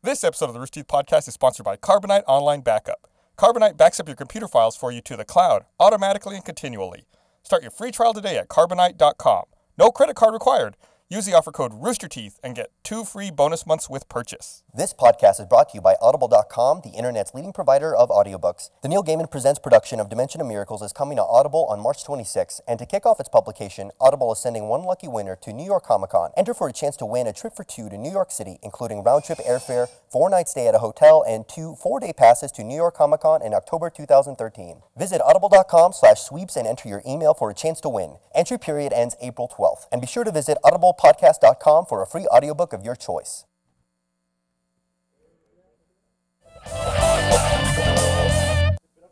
This episode of the Rooster Teeth Podcast is sponsored by Carbonite Online Backup. Carbonite backs up your computer files for you to the cloud, automatically and continually. Start your free trial today at carbonite.com. No credit card required. Use the offer code ROOSTERTEETH and get two free bonus months with purchase. This podcast is brought to you by Audible.com, the internet's leading provider of audiobooks. The Neil Gaiman Presents production of Dimension of Miracles is coming to Audible on March 26, and to kick off its publication, Audible is sending one lucky winner to New York Comic Con. Enter for a chance to win a trip for two to New York City, including round trip airfare, four night stay at a hotel, and two four day passes to New York Comic Con in October 2013. Visit Audible.com slash sweeps and enter your email for a chance to win. Entry period ends April 12th. And be sure to visit audiblepodcast.com for a free audiobook of your choice.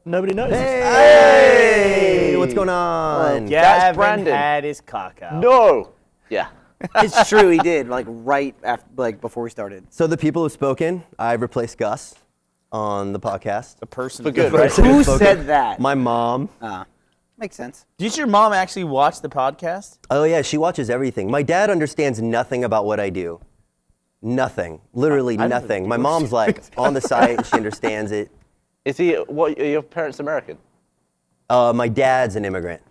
Nobody knows. Hey, what's going on? Gavin Brandon. had his cock out. No. Yeah. it's true, he did. Like right after, like before we started. So the people who've spoken, I've replaced Gus on the podcast. The person. For good, right? Who said that? My mom. Ah, makes sense. Did your mom actually watch the podcast? Oh yeah, she watches everything. My dad understands nothing about what I do. Nothing. Literally nothing. My mom's like on the site, she understands it. Is he? What? Are your parents American? Uh, my dad's an immigrant.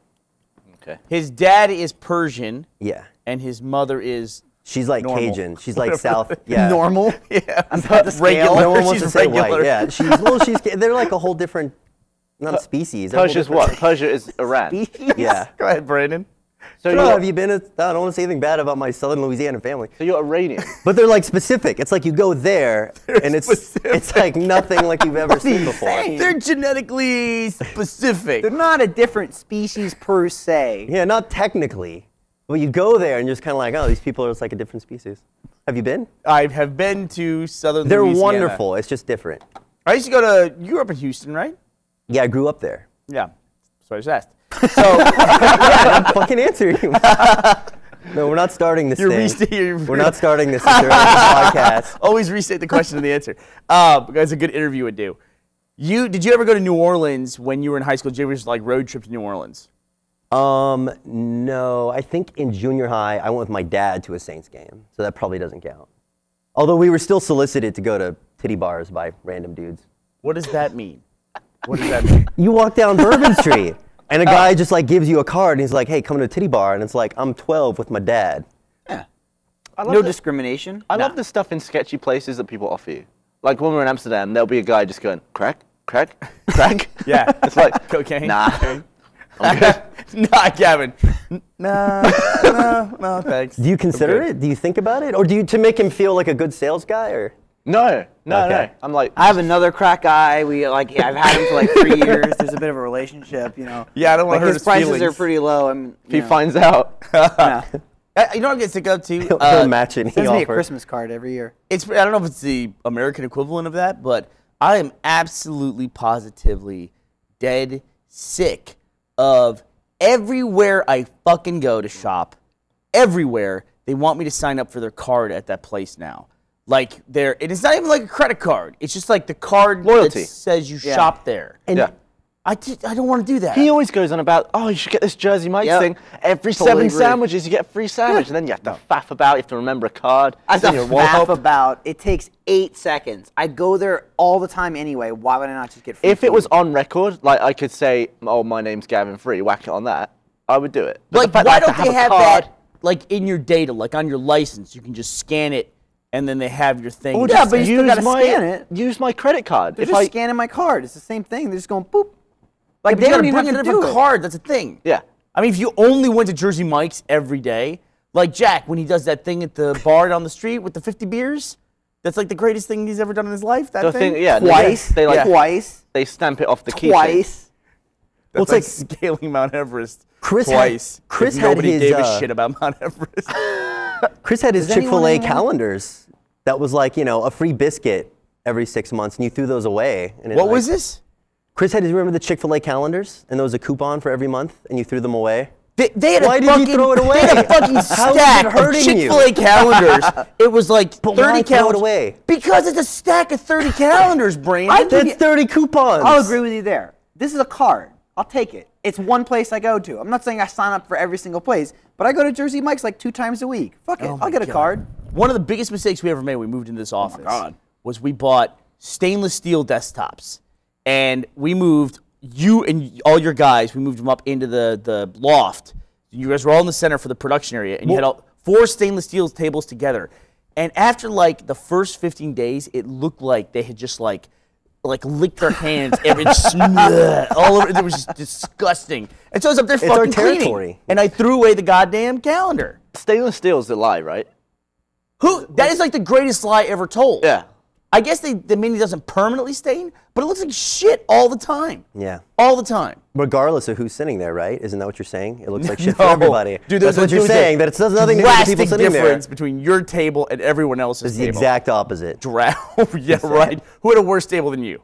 Okay. His dad is Persian Yeah. and his mother is She's like Normal. Cajun. She's like South. Yeah. Normal. yeah, I'm about to scale. No one wants to She's say regular. white. Yeah. She's well. She's they're like a whole different, not species. they're a whole Persia's different- what? Persia is Iran. Yeah. Go ahead, Brandon. So No, you're, have you been? A, I don't want to say anything bad about my Southern Louisiana family. so you're Iranian. But they're like specific. It's like you go there, and it's it's like nothing like you've ever seen before. saying? They're genetically specific. They're not a different species per se. Yeah, not technically. But you go there and you're just kind of like, oh, these people are just like a different species. Have you been? I have been to Southern Louisiana. They're Louisiana. wonderful. It's just different. I used to go to. You grew up in Houston, right? Yeah, I grew up there. Yeah. That's what I just asked. So yeah, I'm fucking answering you. no, we're not starting this You're thing. we're not starting this podcast. Always restate the question and the answer. Uh, because a good interview would do. You did you ever go to New Orleans when you were in high school? Did you ever just like road trip to New Orleans? Um, no, I think in junior high I went with my dad to a Saints game, so that probably doesn't count. Although we were still solicited to go to titty bars by random dudes. What does that mean? What does that mean? You walk down Bourbon Street, and a oh. guy just like gives you a card, and he's like, "Hey, come to a titty bar," and it's like, "I'm 12 with my dad." Yeah. I love No the, discrimination. I love the stuff in sketchy places that people offer you. Like when we we're in Amsterdam, there'll be a guy just going crack, crack, crack. Yeah. It's like Cocaine. Nah. Cocaine. I'm good. nah, Gavin. No, no, no, thanks. Do you consider it? Do you think about it, or do you to make him feel like a good sales guy, or? No, no, Okay. no. I'm like, I have another crack guy. We like. Yeah, I've had him for like three years. There's a bit of a relationship, you know. Yeah, I don't wanna like hurt his his prices are pretty low. I'm. if he finds out, yeah. You know what I'm getting sick of too? He'll, Uh, he'll match it. He Sends me a. Christmas card every year. it's I don't know if it's the American equivalent of that, but I am absolutely positively dead sick of everywhere I fucking go to shop, everywhere they want me to sign up for their card at that place now. Like there, it is not even like a credit card. It's just like the card Loyalty. that says you Yeah. shop there. And yeah. I, just, I don't want to do that. He always goes on about, oh, you should get this Jersey Mike's Yep. thing. Every Totally seven agree. sandwiches, you get a free sandwich, and then you have to faff about. You have to remember a card. I It's in have your to wallet. faff about. It takes eight seconds. I go there all the time anyway. Why would I not just get free If it food? was on record, like I could say, oh, my name's Gavin Free, whack it on that, I would do it. But like fact why that I don't they have a card, that like in your data, like on your license? You can just scan it, and then they have your thing. Oh, yeah, but you still use gotta my, scan it. Use my credit card. They're if just I, scanning my card. It's the same thing. They're just going boop. Like But they don't gotta even bring have a to do different card. That's a thing. Yeah. I mean, if you only went to Jersey Mike's every day, like Jack when he does that thing at the bar down the street with the 50 beers, that's like the greatest thing he's ever done in his life. That the thing. thing, yeah, they- Twice. They like twice. they stamp it off the key. Twice. Well, like, it's scaling Mount Everest Chris had- twice. if Chris had nobody his, gave uh, a shit about Mount Everest. Chris had his Chick Fil A calendars. That was like you know a free biscuit every six months, and you threw those away. And it, what like- was this? Chris had. Do you remember the Chick Fil A calendars? And there was a coupon for every month, and you threw them away. They, they had Why a did you throw it They had a away? fucking How is it stack of hurting you? Chick-fil-A calendars. it was like But 30 why throw it calendars. away? Because it's a stack of 30 calendars, Brandon. I That's 30 coupons. I'll agree with you there. This is a card. I'll take it. It's one place I go to. I'm not saying I sign up for every single place, but I go to Jersey Mike's like two times a week. Fuck it. Oh I'll get a God. card. One of the biggest mistakes we ever made when we moved into this oh office God. was we bought stainless steel desktops, and we moved you and all your guys. We moved them up into the the loft. You guys were all in the center for the production area, and you had all, four stainless steel tables together. And after like the first 15 days, it looked like they had just like like licked their hands every just, all over. It was just disgusting. And so I was up there our fucking cleaning, territory. and I threw away the goddamn calendar. Stainless steel's the lie, right? Who? That is like the greatest lie ever told. Yeah. I guess they, the mini doesn't permanently stain, but it looks like shit all the time. Yeah. All the time. Regardless of who's sitting there, right? Isn't that what you're saying? It looks like shit No. for everybody. Dude, That's what you're saying. That it does nothing to do with people sitting there. between your table and everyone else's It's the table. exact opposite. Dra- yeah, right. Who had a worse table than you?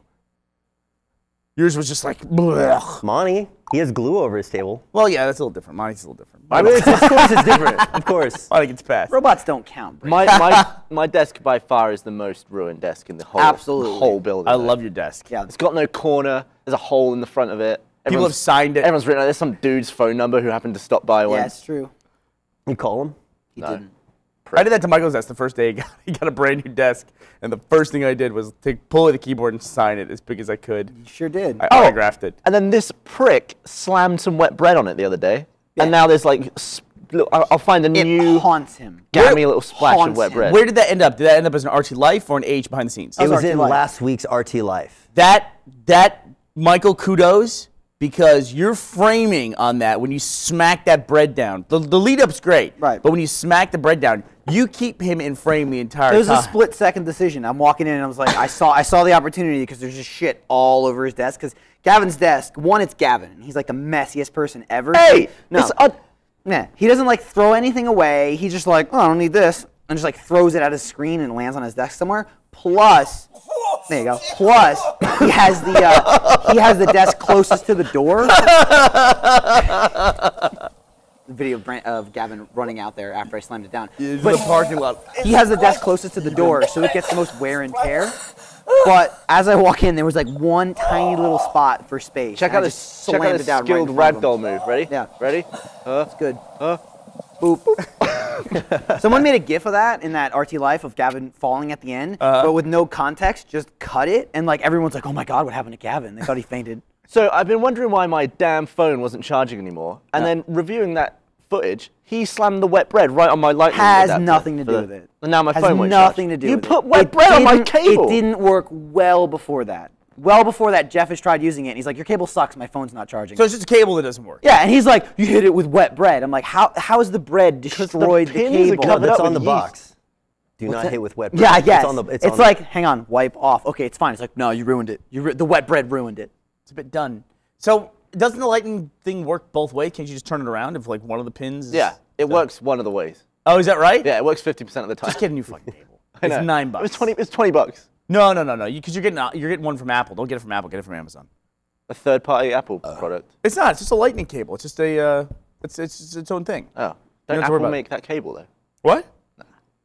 Yours was just like, blech. Monty, he has glue over his table. well, yeah, that's a little different. Mine's a little different. I mean, of course it's different. Of course. I think it's passed. Robots don't count. Brady. My, my, my desk by far is the most ruined desk in the whole, Absolutely. whole building. I love your desk. yeah, It's got no corner. There's a hole in the front of it. People Everyone's- have signed it. Everyone's written. There's some dude's phone number who happened to stop by yeah, once. it's true. You call him? He didn't. I did that to Michael's desk the first day. He got, he got a brand new desk, and the first thing I did was take pull away the keyboard and sign it as big as I could. You sure did. I oh, autographed it. And then this prick slammed some wet bread on it the other day. Yeah. And now there's like, look, I'll I'll find a it new haunts him. gammy little splash of wet bread. Where did that end up? Did that end up as an RT Life or an H behind the scenes? It was RT in Life. last week's RT Life. that that Michael kudos because you're framing on that when you smack that bread down. The, the lead up's great, Right. But when you smack the bread down, you keep him in frame the entire time. It was time. a split second decision. I'm walking in and I was like, I saw, I saw the opportunity because there's just shit all over his desk. Because Gavin's desk, one, it's Gavin. He's like the messiest person ever. Hey, no, nah, he doesn't like throw anything away. He's just like, oh, I don't need this, and just like throws it at his screen and lands on his desk somewhere. Plus, there you go. Plus, he has the uh, he has the desk closest to the door. The video of, Brent, of Gavin running out there after I slammed it down. It's But the parking lot. he has the desk closest to the door, so it gets the most wear and tear. But as I walk in, there was like one tiny little spot for space. Check out this, check out this it down skilled right ragdoll move. Ready? Yeah. Ready? Uh, It's good. Boop. Someone made a GIF of that in that RT Life of Gavin falling at the end, Uh-huh. but with no context, just cut it, and like everyone's like, "Oh my God, what happened to Gavin?" They thought he fainted. So I've been wondering why my damn phone wasn't charging anymore, and then reviewing that footage, he slammed the wet bread right on my lightning Has adapter nothing to do with it. And now my Has phone won't nothing charge. to do You with put it. wet It bread on my cable. It didn't work well before that. Well before that, Jeff has tried using it. And he's like, "Your cable sucks. My phone's not charging." So it's just a cable that doesn't work. Yeah, and he's like, "You hit it with wet bread." I'm like, "How? How is the bread destroyed the, pins are cable?" No, covered that's up on the with box. Do What's not that? hit with wet bread. Yeah, I guess. It's, on the, it's, it's on the- like, hang on, wipe off. Okay, it's fine. It's like, no, you ruined it. You ru- the wet bread ruined it. It's a bit done. So doesn't the lightning thing work both ways? Can't you just turn it around if like one of the pins? Is Yeah, it works one of the ways. Oh, is that right? Yeah, it works 50% of the time. Just get a new fucking cable. I It's know. nine bucks. was 20, it's 20 bucks. No, no, no, no. Because you, are getting uh, you're getting one from Apple. Don't get it from Apple. Get it from Amazon. A third party Apple Uh. product. It's not. It's just a lightning cable. It's just a. Uh, it's it's just its own thing. Oh. Don't to worry Apple make that cable though? What?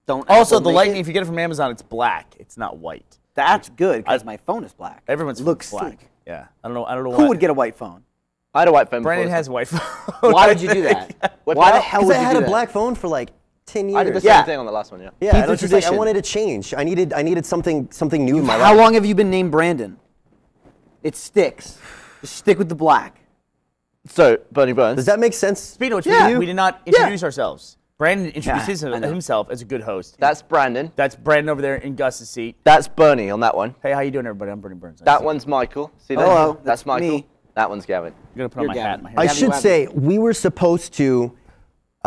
Don't. Also, Apple the make lightning. it? If you get it from Amazon, it's black. It's not white. That's good because my phone is black. Everyone's looks black. sick. Yeah. I don't know. I don't know. Who why. would get a white phone? I had a white phone Brandon has a white phone. Why I would you do that? Why it the out. hell Because would I had a that? black phone for like 10 years. I did the Yeah. same thing on the last one, yeah. Yeah, Keep the it's like I wanted to change. I needed I needed something something new in my life. How long have you been named Brandon? It sticks. Just stick with the black. So, Burnie Burns. Does that make sense? Speaking of which, Yeah. we, we did not introduce ourselves. Brandon introduced his- I know. himself as a good host. That's Brandon. That's Brandon over there in Gus's seat. That's Burnie on that one. Hey, how you doing, everybody? I'm Burnie Burns. That one's Michael. See that? Hello, That's, that's Michael. me. That one's Gavin. I'm gonna put on You're my Gavin. hat. My. I Gabby should Wabby. say we were supposed to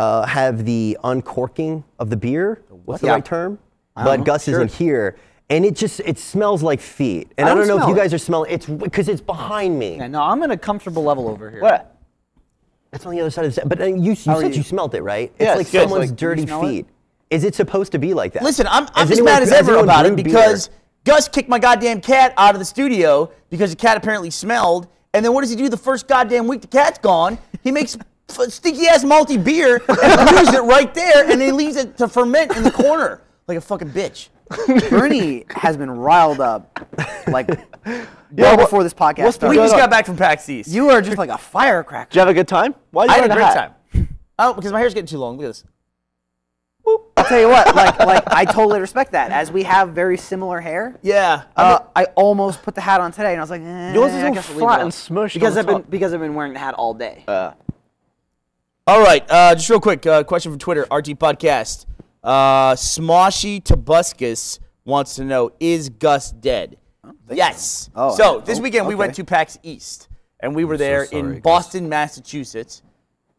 uh, have the uncorking of the beer. What's the Yeah. right term? But know. Gus Sure. isn't here, and it just it smells like feet. And I I don't, don't know if you smell it. guys are smelling. It's because it's behind me. Yeah, no, I'm in a comfortable level over here. What? That's on the other side of the. But uh, you, you said you? you smelt it, right? Yeah, it's like good. someone's Like, dirty smell it? feet. Is it supposed to be like that? Listen, I'm, I'm as anyone- mad as ever about it brewed beer? because Gus kicked my goddamn cat out of the studio because the cat apparently smelled. And then what does he do the first goddamn week the cat's gone? He makes stinky ass malty beer and leaves it right there and then he leaves it to ferment in the corner like a fucking bitch. Burnie has been riled up, like, well before this podcast what's We just got back from PAX East. You are just like a firecracker. Did you have a good time? Why are you I had a wearing great hat? time. Oh, because my hair's getting too long. Look at this. I'll tell you what, like, like I totally respect that. As we have very similar hair, Yeah. I uh, mean- I almost put the hat on today, and I was like, eh, Yours is I all guess I'll leave it flat and smushed because on I've the been because I've been wearing the hat all day. All right, uh, just real quick, uh, question from Twitter, RT Podcast. Uh, Smoshy Tobuscus wants to know, is Gus dead? Yes. Oh, so I- this oh, weekend we went to PAX East, and we were there sorry, in Gus. Boston, Massachusetts.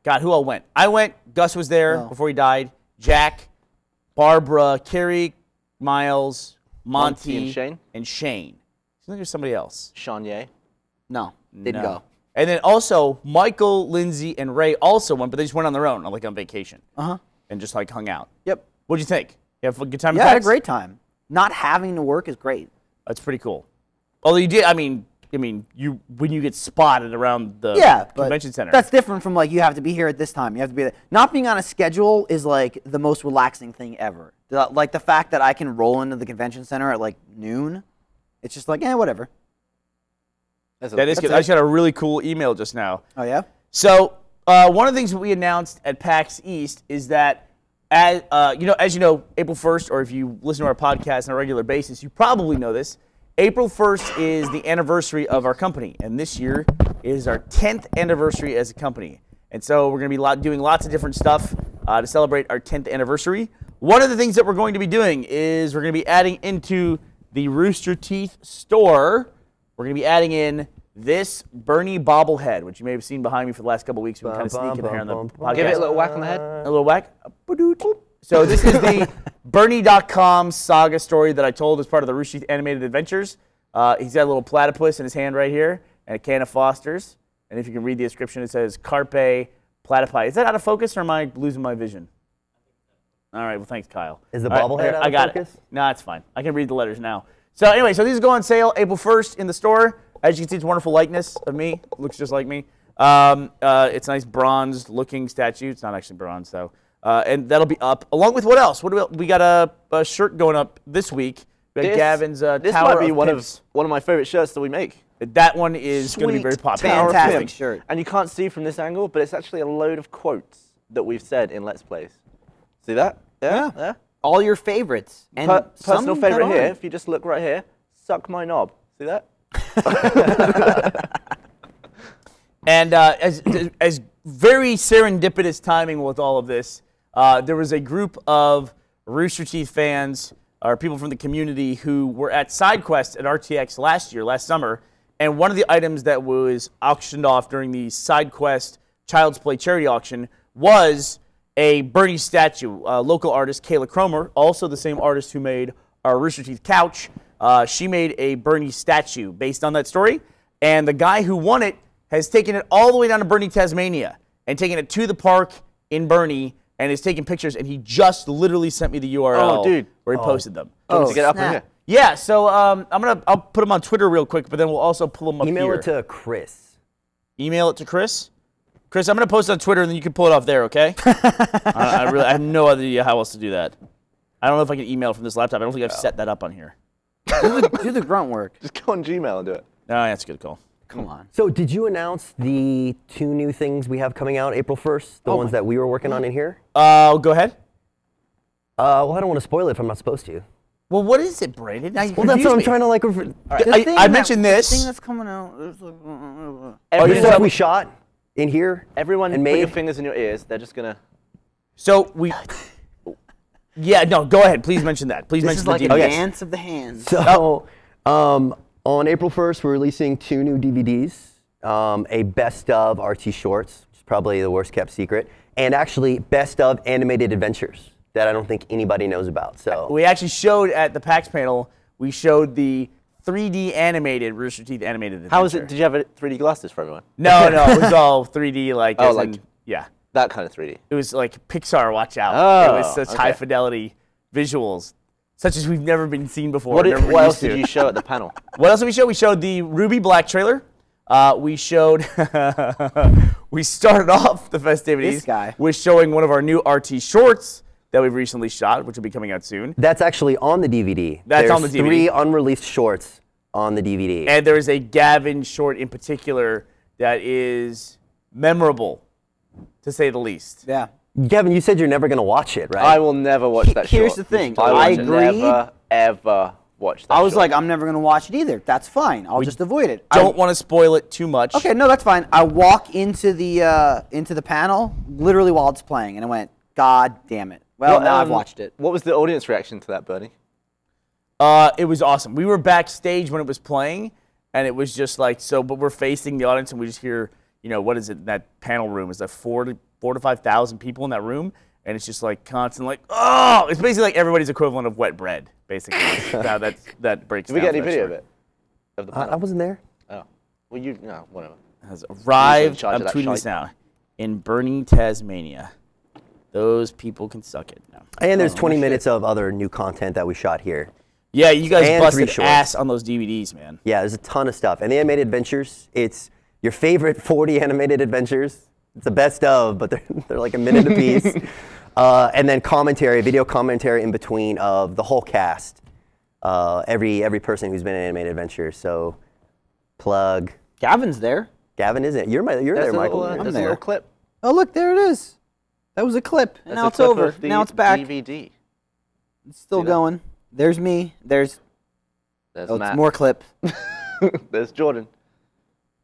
God, who all went? I went. Gus was there Oh. before he died. Jack, Barbara, Kerry, Miles, Monty, Monty and Shane? and Shane. I think there's somebody else. Sean Ye. no, didn't No. go. And then also Michael, Lindsay, and Ray also went, but they just went on their own, like on vacation, Uh huh. and just like hung out. Yep. What'd you think? You have a good time? Yeah, I had a great time. Not having to work is great. That's pretty cool. Although you did, I mean, I mean, you when you get spotted around the Yeah, but convention center. that's different from like you have to be here at this time. You have to be there. Not being on a schedule is like the most relaxing thing ever. Like the fact that I can roll into the convention center at like noon. It's just like, yeah, whatever. That's a- that is good. I just got a really cool email just now. Oh yeah. So uh, one of the things that we announced at PAX East is that, as uh, you know, as you know, April first, or if you listen to our podcast on a regular basis, you probably know this. April first is the anniversary of our company, and this year is our 10th anniversary as a company. And so we're going to be lot, doing lots of different stuff uh, to celebrate our 10th anniversary. One of the things that we're going to be doing is we're going to be adding into the Rooster Teeth store we're going to be adding in this Burnie bobblehead, which you may have seen behind me for the last couple weeks. We've been kind of sneaking here on the podcast. Give it a little whack on the head. A little whack. So this is the Burnie.com saga story that I told as part of the Rooster Animated Adventures. Uh, he's got a little platypus in his hand right here and a can of Foster's. And if you can read the description, it says Carpe Platypi. Is that out of focus or am I losing my vision? All right, well, thanks, Kyle. Is the bobblehead here, out I of got focus? It. No, it's fine. I can read the letters now. So anyway, so these go on sale April 1st in the store. As you can see, it's a wonderful likeness of me. Looks just like me. Um, uh, it's a nice bronzed-looking statue. It's not actually bronze though, uh, and that'll be up along with what else? What we, we got a, a shirt going up this week. We This- Gavin's uh, This Tower might be of one Pimps. of one of my favorite shirts that we make. That one is going to be very popular. Fantastic shirt. And you can't see from this angle, but it's actually a load of quotes that we've said in Let's Plays. See that? Yeah. Yeah. All your favorites and Per- personal favorite here. If you just look right here, suck my knob. See that? And uh, as, as very serendipitous timing with all of this, uh, there was a group of Rooster Teeth fans or people from the community who were at SideQuest at RTX last year, last summer. And one of the items that was auctioned off during the SideQuest Child's Play charity auction was a Burnie statue. Uh, local artist Kayla Cromer, also the same artist who made our Rooster Teeth couch, uh, she made a Burnie statue based on that story. And the guy who won it has taken it all the way down to Burnie, Tasmania, and taken it to the park in Burnie and is taking pictures. And he just literally sent me the URL Oh, dude. where he posted them. Oh, to get up in snap. here. Yeah, so um, I'm gonna I'll put them on Twitter real quick, but then we'll also pull them up Email here. it to Chris. Email it to Chris. Chris, I'm gonna post it on Twitter, and then you can pull it off there. Okay? I, I really I have no idea how else to do that. I don't know if I can email from this laptop. I don't think I've set that up on here. Do, the, do the grunt work. Just go on Gmail and do it. No, that's a good call. Come on. So, did you announce the two new things we have coming out April 1st? The ones that we were working on in here? Uh, go ahead. Uh, well, I don't want to spoil it if I'm not supposed to. Well, what is it, Brandon? Now you Well, that's what I'm me. trying to like. Refer- The I- thing I that- mentioned the thing that's coming out. is like, uh, uh, uh. the Everyone, stuff we shot in here everyone and put your fingers in your ears. They're just gonna. So we. Yeah, no, go ahead. Please mention that. Please This mention is the like a dance of the hands. So, um, on April 1st, we're releasing two new DVDs um, a best of RT Shorts, which is probably the worst kept secret, and actually best of animated adventures that I don't think anybody knows about. So, We actually showed at the PAX panel. We showed the 3D animated Rooster Teeth animated. How adventure. it? Did you have it 3D glasses for everyone? No, no, it was all 3D. Like, Oh, as like- in- yeah, That kind of 3D. it was like Pixar. Watch out! Oh, it was such high fidelity visuals, such as we've never been seen before. What, did, what else did you show at the panel? What else did we show? We showed the RWBY Black trailer. Uh, we showed. we started off the festivities This guy. with showing one of our new RT shorts that we've recently shot, which will be coming out soon. that's actually on the DVD. That's There's on the DVD. three unreleased shorts on the DVD. And there is a Gavin short in particular that is memorable, to say the least. Yeah. Gavin, you said you're never gonna watch it, right? I will never watch that show. Here's the thing, I, will I agree. Never, ever watch that I was show. like, I'm never gonna watch it either. That's fine. I'll just avoid it. I- Don't want to spoil it too much. Okay, no, that's fine. I walk into the uh, into the panel literally while it's playing, and I went, God damn it. Well, What, now I've um, watched it. What was the audience reaction to that, Burnie? Uh, it was awesome. We were backstage when it was playing, and it was just like so. But we're facing the audience, and we just hear, you know, what is it? That panel room is that four to four to five thousand people in that room, and it's just like constant, like, oh, it's basically like everybody's equivalent of wet bread, basically. How that that breaks. Did we get any for that video of it? Of the I, I wasn't there. Oh. Well, you, no, whatever. Has arrived. I'm of that tweeting this now in Burnie, Tasmania. Those people can suck it. No. And there's 20 minutes of other new content that we shot here. Yeah, you guys And three busted ass on those DVDs, man. Yeah, there's a ton of stuff. And the animated adventures, it's your favorite 40 animated adventures. It's the best of, but they're, they're like a minute apiece. uh, and then commentary, video commentary in between of the whole cast. Uh, every every person who's been in animated adventure. So, plug. Gavin's there. Gavin isn't. You're my. You're There's there, Michael. little, uh, I'm there's a there. little clip. Oh, look, there it is. That was a clip, and now a it's clip over. of the now it's back. DVD. It's still See that? going. There's me. There's There's oh, it's more clip. There's Jordan.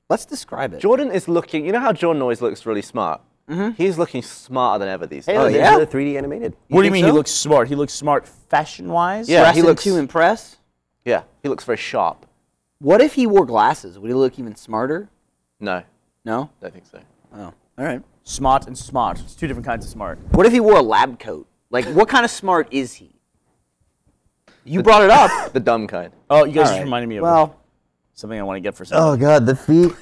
Let's describe it. Jordan is looking. You know how Jordan always looks really smart. Mm-hmm. He's looking smarter than ever these days. Oh, There's yeah? the 3D animated. what do you mean so? he looks smart? He looks smart fashion-wise. Yeah, he looks- to impress. Yeah, he looks very sharp. What if he wore glasses? Would he look even smarter? No, No. don't think so. Oh, all right. Smart and smart. It's two different kinds of smart. What if he wore a lab coat? Like, what kind of smart is he? You brought it up. The dumb kind. Oh, you guys All just reminded me of Well, something I want to get for something. Oh God, the feet.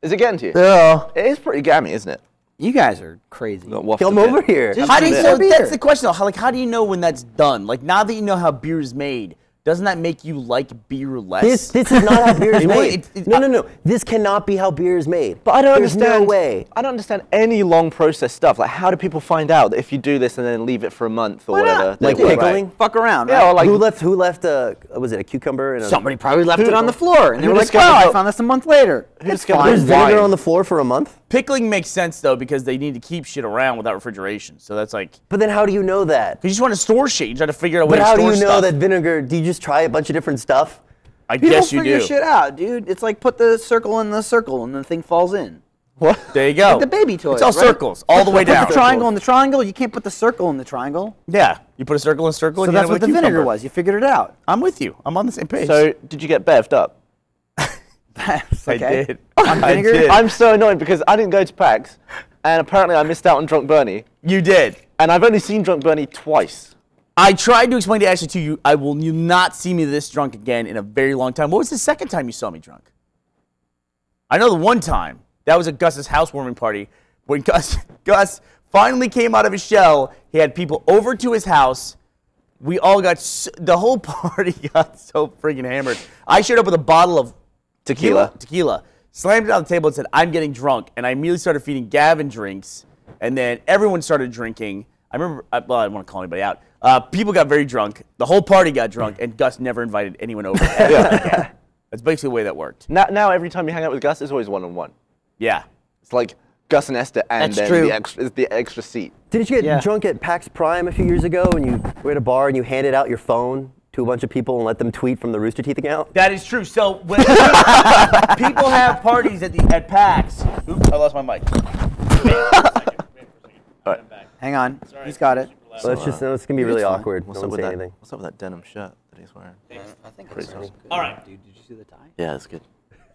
Is it getting to you? Oh, It is pretty gammy, isn't it? you guys are crazy. Got come over here. Just How do you drink so that's the question though. How, like how do you know when that's done? Like now that you know how beer is made, doesn't that make you like beer less? This this is not how beer is made. it- it- no, no, no. This cannot be how beer is made. But I don't There's understand. no way. I don't understand any long process stuff. Like, how do people find out that if you do this and then leave it for a month or Why not? whatever? Like they pickling? right? Fuck around. Yeah, right? or like who left? Who left? A was it a cucumber? And a, Somebody probably left Who- it on the floor, and they who were like, discovered "Oh, I found this a month later." who It's discovered fine. There's the vinegar on the floor for a month. Pickling makes sense though because they need to keep shit around without refrigeration. So that's like But then how do you know that? you just want to store shit. You try to figure out a way But to how do store you know stuff. that vinegar? Do you just try a bunch of different stuff? I People guess you figure do. shit out, dude. It's like put the circle in the circle, and the thing falls in. What? There you go. Like the baby toys. It's all right? circles all the way Put down. the triangle in the triangle. You can't put the circle in the triangle. Yeah, you put a circle in a circle. So and you that's end what up the with a vinegar cucumber. was. You figured it out. I'm with you. I'm on the same page. So, did you get bevved up? That's I okay. did. On I vinegar? did. I'm so annoyed because I didn't go to PAX, and apparently I missed out on Drunk Burnie, you did. and I've only seen Drunk Burnie twice. I tried to explain to Ashley to you. I will you not see me this drunk again in a very long time. What was the second time you saw me drunk? I know the one time that was at Gus's housewarming party when Gus Gus finally came out of his shell. He had people over to his house. We all got s the whole party got so freaking hammered. I showed up with a bottle of Tequila. tequila, slammed it on the table and said, "I'm getting drunk." And I immediately started feeding Gavin drinks, and then everyone started drinking. I remember, I- well, I don't want to call anybody out. Uh, people got very drunk. The whole party got drunk, and Gus never invited anyone over. ever again. That's basically the way that worked. Now, now every time you hang out with Gus, it's always one on one. Yeah. It's like Gus and Esther, and That's then true. the extra, the extra seat. Didn't you get Yeah. drunk at PAX Prime a few years ago and you were at a bar and you handed out your phone to a bunch of people and let them tweet from the Rooster Teeth account? That is true. So when people have parties at the at PAX, oops, I lost my mic. Hang on. He's got it. So it's just no, it's gonna be really fine. awkward. What's no up with say that? anything. What's up with that denim shirt that he's wearing? I think Pretty awesome. All right. Dude, did you see the tie? Yeah, it's good.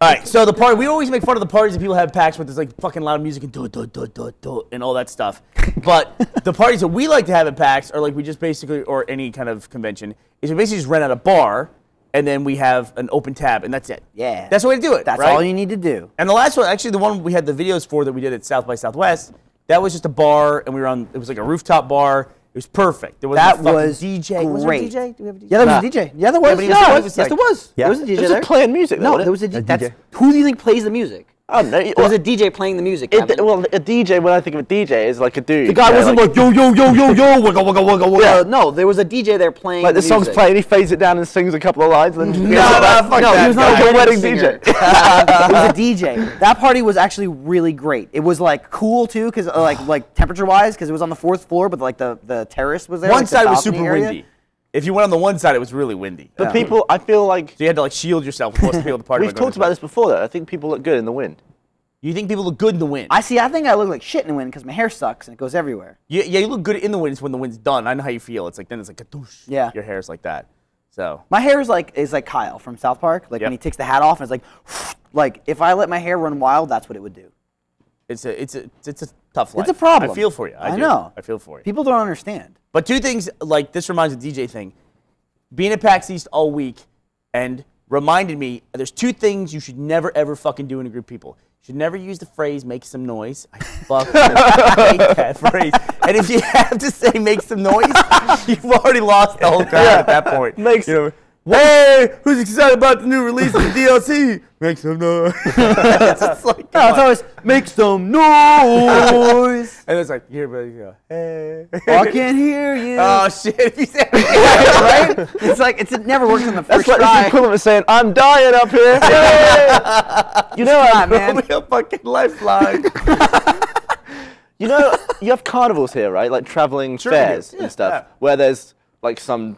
All right, so the party we always make fun of the parties that people have packs with this like fucking loud music and do do do do do and all that stuff. But the parties that we like to have at PAX are like we just basically or any kind of convention is we basically just rent out a bar and then we have an open tab and that's it. Yeah. That's the way to do it. That's right? all you need to do. And the last one, actually, the one we had the videos for that we did at South by Southwest, that was just a bar, and we were on. It was like a rooftop bar. It was perfect. There was That was DJ. Was there a great. DJ? Do we have a DJ? Yeah, there was Nah. a DJ. Yeah, there was. but he yes, was- there was. was Yes, like- there was. Yeah. There was a DJ They're there. just playing music, though, No, wasn't there was a, A that's, DJ. Who do you think plays the music? I don't know. There was a DJ playing the music. It, well, a DJ. When I think of a DJ, is like a dude. The guy you know, wasn't like, yo, yo, yo, yo, yo, wiggle, wiggle, wiggle, wiggle. Yeah, no, there was a DJ there playing. like the song's playing, he fades it down and sings a couple of lines, and then No, yeah, no, no, he was not Like a a wedding, wedding. DJ. it was a DJ. That party was actually really great. It was like cool too, cause uh, like like temperature wise, cause it was on the fourth floor, but like the the terrace was there. One like, the side was super area. windy. If you went on the one side, it was really windy. But people, I feel like So you had to like shield yourself with most people at the party. we've talked about this before. Though I think people look good in the wind. You think people look good in the wind? I see. I think I look like shit in the wind because my hair sucks and it goes everywhere. yeah, yeah, you look good in the wind It's when the wind's done. I know how you feel. It's like then it's like a douche. Yeah. Your hair's like that. So My hair is like is like Kyle from South Park. Like Yep. when he takes the hat off and it's like, like if I let my hair run wild, that's what it would do. It's a it's a it's a tough life. It's a problem. I feel for you. I, I do. know. I feel for you. People don't understand. But two things like this reminds me the DJ thing. Being at PAX East all week and reminded me there's two things you should never ever fucking do in a group of people. You should never use the phrase make some noise. I fucking hate that phrase. And if you have to say make some noise, you've already lost the whole crowd at that point. Makes- you know, Hey, who's excited about the new release of the DLC? Make some noise. it's just like, No, it's always make some noise. and it's like, everybody go, hey. I can't hear you. Oh shit! If you say right? It's like it's, it never works on the That's first like try. the equivalent of saying, "I'm dying up here." Yay! you know, Come I- on, man. Be a fucking lifeline. you know, you have carnivals here, right? Like traveling Sure fairs Yeah, and stuff, yeah. where there's like some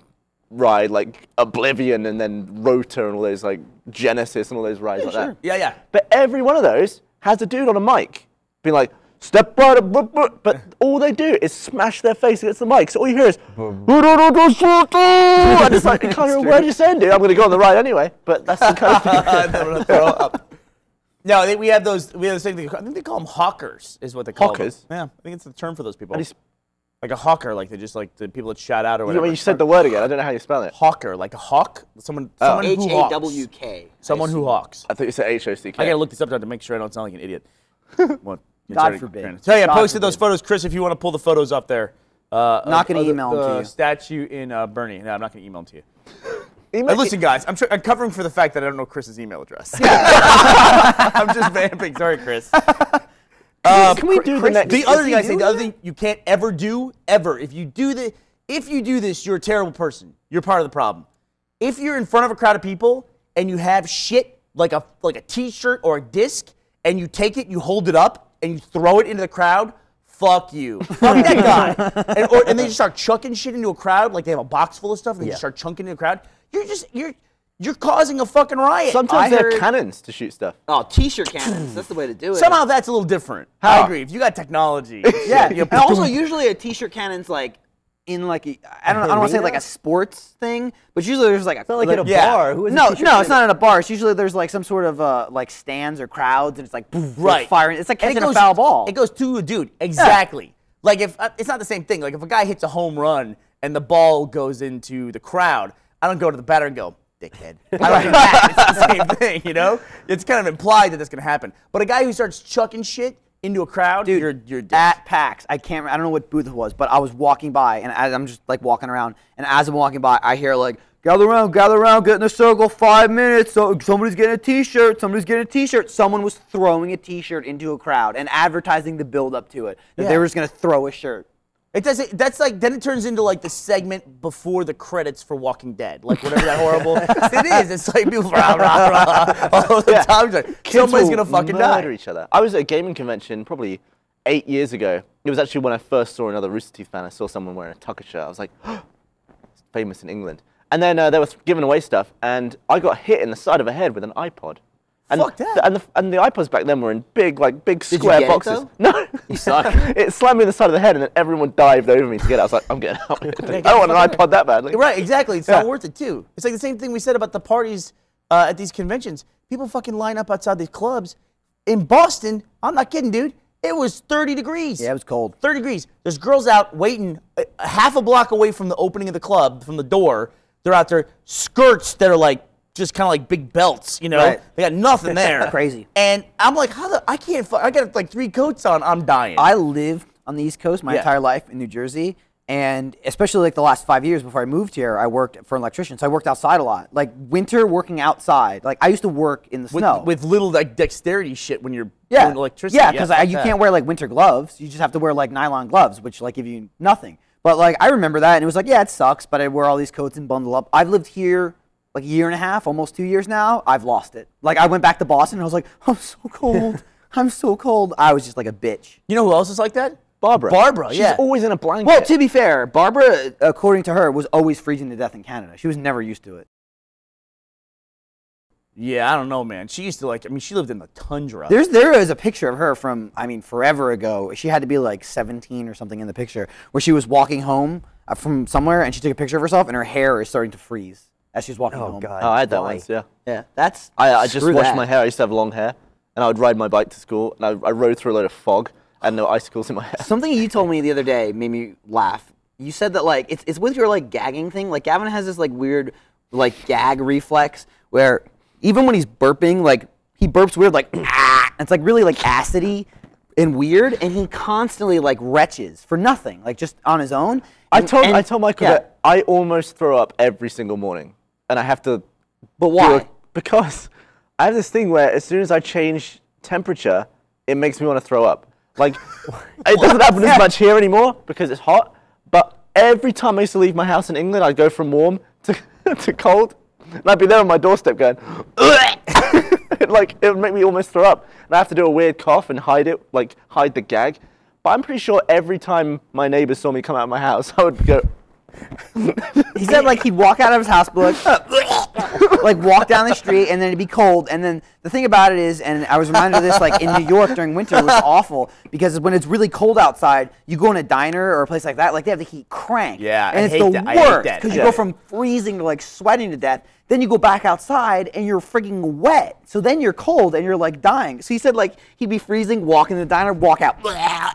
ride like Oblivion and then Rota and all those like Genesis and all those rides like that. yeah, yeah. But every one of those has a dude on a mic being like, step right up, bup, bup," but all they do is smash their face against the mic. So all you hear is, and it's like, you can't hear a word you're saying, dude. I'm going to go on the ride anyway. But that's the kind of I'm gonna throw up. No, they, we have those. We have this thing. They, I think they call them hawkers. Is what they call Hawkers? them. Yeah, I think it's the term for those people. Like a hawker, like they just like the people that shout out or You, whatever. when you said the word again, I don't know how you spell it. hawker, like a hawk, someone, someone H who A hawks. W K. Someone who hawks. I thought you said H O C K. I gotta look this up to make sure I don't sound like an idiot. What? God forbid. So yeah, I God posted those photos, Chris. If you want to pull the photos up there. Uh, Not gonna of the- email 'em to the you. Statue in uh, Burnie. No, I'm not gonna email them to you. Email- listen, guys, I'm, tr- I'm covering for the fact that I don't know Chris's email address. I'm just vamping. Sorry, Chris. Can we uh, do the Chris- next? The other thing I say, the other thing you can't ever do, ever, if you do the, if you do this, you're a terrible person. You're part of the problem. If you're in front of a crowd of people and you have shit like a like a T-shirt or a disc, and you take it, you hold it up, and you throw it into the crowd, fuck you, fuck that guy, and, or, and they just start chucking shit into a crowd like they have a box full of stuff, and they just start chunking into a crowd. You're just you're you're causing a fucking riot. Sometimes I they're heard- cannons to shoot stuff. Oh, t-shirt cannons. That's the way to do it. Somehow that's a little different. I agree. If you got technology, Yeah. you and also, usually a t-shirt cannon's like in like a, I don't I don't want to say like a sports thing, but usually there's like a not like at a Yeah. bar. Who has a no, no, it's not in a bar. It's usually there's like some sort of uh, like stands or crowds, and it's like poof, right firing. It's like And catching a foul ball. It goes to a dude. Exactly. Like if uh, it's not the same thing. Like if a guy hits a home run and the ball goes into the crowd, I don't go to the batter and go, "Dickhead." I that. It's the same thing, you know. It's kind of implied that that's gonna happen. But a guy who starts chucking shit into a crowd, Dude, you're you're dick. at PAX. I can't. I don't know what booth it was, but I was walking by, and as I'm just like walking around, and as I'm walking by, I hear like, "Gather around, gather around, get in a circle, five minutes." So somebody's getting a T-shirt. Somebody's getting a T-shirt. Someone was throwing a T-shirt into a crowd and advertising the build up to it. That they Yeah. were just gonna throw a shirt. It does. It, that's like then it turns into like the segment before the credits for Walking Dead, like whatever that horrible. it is. It's like people rah rah rah all the time. It's like, Somebody's gonna fucking murder die. each other. I was at a gaming convention probably eight years ago. It was actually when I first saw another Rooster Teeth fan. I saw someone wearing a Tucker shirt. I was like, it's famous in England. And then uh, they were giving away stuff, and I got hit in the side of the head with an iPod. And Fuck that. The, and, the, and the iPods back then were in big, like big you square get it, boxes. though? no, you suck. it slammed me in the side of the head, and then everyone dived over me to get it. I was like, I'm getting out. I don't want an iPod that badly. Right, exactly. It's Yeah. not worth it too. It's like the same thing we said about the parties uh, at these conventions. People fucking line up outside these clubs. In Boston, I'm not kidding, dude. It was 30 degrees. Yeah, it was cold. 30 degrees. There's girls out waiting a, a half a block away from the opening of the club, from the door. They're out there, skirts that are like just kind of like big belts, you know? Right. They got nothing there. Crazy. And I'm like, how the? I can't. fu- I got like three coats on. I'm dying. I lived on the East Coast my Yeah. entire life in New Jersey, And especially like the last five years before I moved here, I worked for an electrician, so I worked outside a lot. Like winter, working outside. Like I used to work in the with, snow. with little like dexterity shit when you're yeah, doing electricity. Yeah, because fuck you that. can't wear like winter gloves. You just have to wear like nylon gloves, which like give you nothing. But like I remember that, and it was like, yeah, it sucks, but I wear all these coats and bundle up. I've lived here like a year and a half, almost two years now. I've lost it. Like I went back to Boston, and I was like, I'm so cold. I'm so cold. I was just like a bitch. You know who else is like that? Barbara. Barbara. She's yeah. always in a blanket. Well, to be fair, Barbara, according to her, was always freezing to death in Canada. She was never used to it. Yeah, I don't know, man. She used to like. I mean, she lived in the tundra. There's there is a picture of her from I mean forever ago. She had to be like 17 or something in the picture where she was walking home uh, from somewhere and she took a picture of herself and her hair is starting to freeze as she's walking oh home. god. Oh, I had that Why? once, yeah. Yeah, that's I, I just screw washed that. my hair. I used to have long hair, and I would ride my bike to school, and I, I rode through a load of fog, and there were icicles in my hair. Something you told me the other day made me laugh. You said that like it's it's with your like gagging thing. Like Gavin has this like weird like gag reflex where even when he's burping, like he burps weird, like ah, it's like really like acidy and weird, and he constantly like retches for nothing, like just on his own. I told and- I told Michael yeah, that I almost throw up every single morning, and I have to. But why? it because I have this thing where as soon as I change temperature, it makes me want to throw up. Like it doesn't happen as much here anymore because it's hot. But every time I used to leave my house in England, I'd go from warm to, to cold, and I'd be there on my doorstep going, like it would make me almost throw up, and I have to do a weird cough and hide it, like hide the gag. But I'm pretty sure every time my neighbors saw me come out of my house, I would go. He said like he'd walk out of his house, be like, like walk down the street, and then it'd be cold. And then the thing about it is, and I was reminded of this like in New York during winter, it was awful because when it's really cold outside, you go in a diner or a place like that, like they have the heat cranked. Yeah, I and it's hate the that. Worst because you go from freezing to like sweating to death. Then you go back outside and you're freaking wet. So then you're cold and you're like dying. So he said like he'd be freezing, walk in the diner, walk out.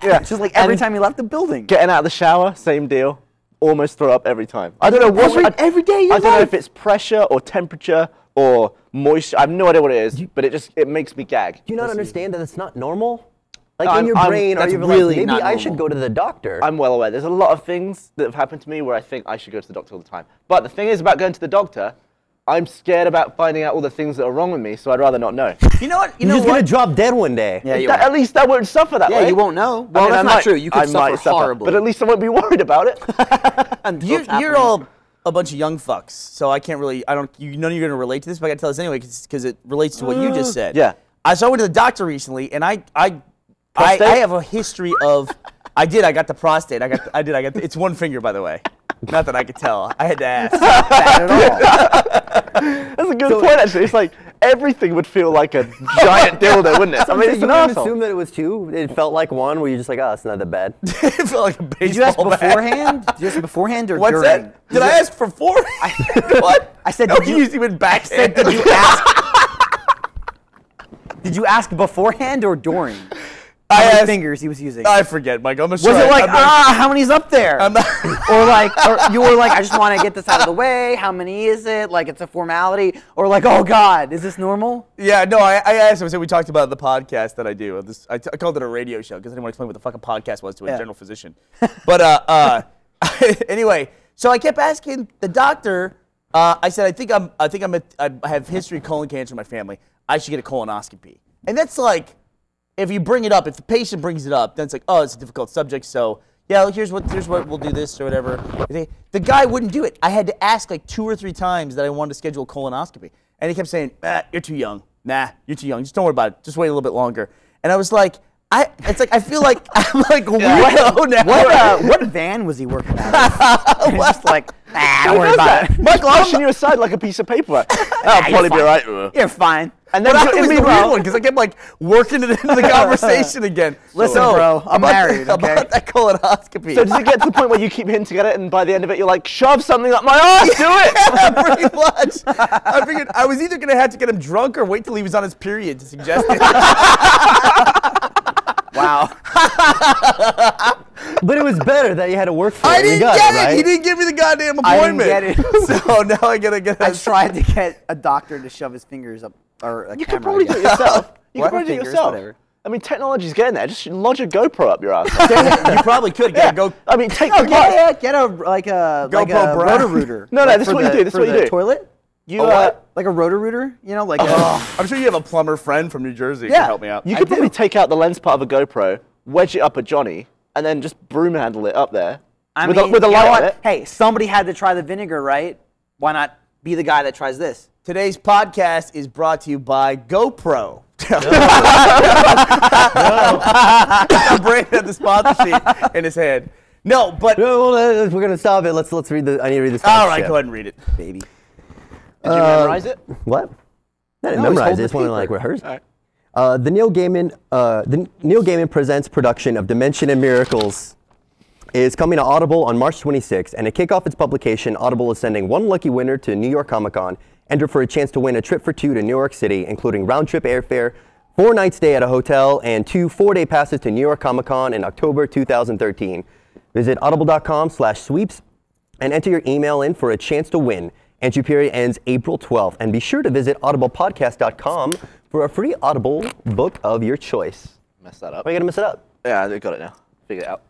Yeah, just like every And- time he left the building. Getting out of the shower, same deal. Almost throw up every time. I don't know what. Every- I, every day I don't know if it's pressure or temperature or moisture. I have no idea what it is, but it just it makes me gag. Do you not understand that it's not normal? Like I'm- in your I'm- brain, are you really like, maybe I should go to the doctor? I'm well aware. There's a lot of things that have happened to me where I think I should go to the doctor all the time. But the thing is about going to the doctor, I'm scared about finding out all the things that are wrong with me, so I'd rather not know. You know what? You You're know just what? gonna drop dead one day. Yeah, you That- at least I won't suffer that Yeah, way. you won't know. I Well, mean, that's I not might- true. You could I might suffer horribly. But at least I won't be worried about it. you, you're all a bunch of young fucks, so I can't really. I don't. You know you're gonna relate to this, but I gotta tell this anyway because it relates to what you just uh, said. Yeah. I so I went to the doctor recently, and I I I, I have a history of. I did. I got the prostate. I got. I did. I got. It's one finger, by the way. Not that I could tell. I had to ask. bad at all. That's a good point, actually. It's like everything would feel like a giant dildo, wouldn't it? I mean, it's you an wouldn't asshole. assume that it was two. It felt like one. Where you're just like, oh, it's not that bad. it felt like a baseball Did you ask bat. beforehand? Did you ask beforehand or What's during? that? Did I ask for four? what? I said, No, did you- you even back said, did you ask? did you ask beforehand or during? How I many asked- fingers he was using? I forget, Mike. I'm gonna was it like I'm ah, how many's up there? Or like, or you were like, I just want to get this out of the way. How many is it? Like it's a formality. Or like, oh God, is this normal? Yeah, no, I, I asked him. So we talked about the podcast that I do. This, I, I called it a radio show because I didn't want to explain what the fucking podcast was to a Yeah. general physician. but uh, uh, anyway, so I kept asking the doctor. Uh, I said, I think I'm, I think I'm, a, I have history of colon cancer in my family. I should get a colonoscopy. And that's like, if you bring it up, if the patient brings it up, then it's like, oh, it's a difficult subject. So yeah, here's what, here's what we'll do this or whatever. They- The guy wouldn't do it. I had to ask like two or three times that I wanted to schedule a colonoscopy, and he kept saying, ah, "You're too young. Nah, you're too young. Just don't worry about it. Just wait a little bit longer." And I was like, I, it's like I feel like I'm like weirdo now. What uh, what van was he working at? Just like, ah, don't worry about it. Michael, I'll pushing you aside like a piece of paper. That'll probably be uh. You're fine. And But then I was the weird one because I kept like working it into the conversation again. Listen, So, bro, I'm about married, The, okay? About that colonoscopy. So does it get to the point where you keep hinting at it, and by the end of it, you're like, shove something up my ass, do it? pretty much. I figured I was either gonna have to get him drunk or wait till he was on his period to suggest it. Wow. But it was better that you had to work for I it. I didn't got get it, it. right? He didn't give me the goddamn appointment. I didn't get it. so now I gotta get. I tried to get a doctor to shove his fingers up or a You camera. could probably I do it yourself. You What? could probably do it yourself. whatever. I mean, technology's getting there. Just lodge a GoPro up your ass. you probably could get a go. I mean, take No, the get, yeah, get a like a like GoPro a bra. Roto-Rooter. No, no, like this is for what you do, this is what you do. Toilet, You, A uh, what? like a Roto-Rooter. You know, like a, I'm sure you have a plumber friend from New Jersey who Yeah. can help me out. you I could probably do. take out the lens part of a GoPro, wedge it up a Johnny, and then just broom handle it up there I with mean, a, with a light on it. Hey, somebody had to try the vinegar, right? Why not be the guy that tries this? Today's podcast is brought to you by GoPro. Brandon had the sponsor sheet in his head. No, but No, well, uh, we're gonna stop it. Let's let's read the. I need to read this. all right, go ahead and read it, baby. Did you memorize it? What? I didn't No, memorize it. I just the to like paper. rehearse. Uh, the Neil Gaiman, uh, the Neil Gaiman presents production of Dimension and Miracles is coming to Audible on March 26th, and to kick off its publication, Audible is sending one lucky winner to New York Comic Con. Enter for a chance to win a trip for two to New York City, including round trip airfare, four nights stay at a hotel, and two four-day passes to New York Comic Con in October 2013. Visit audible.com/sweeps and enter your email in for a chance to win. Entry period ends April 12th, and be sure to visit audiblepodcast.com for a free Audible book of your choice. Messed that up. Why are you gonna mess it up? Yeah, I got it now. Figure it out.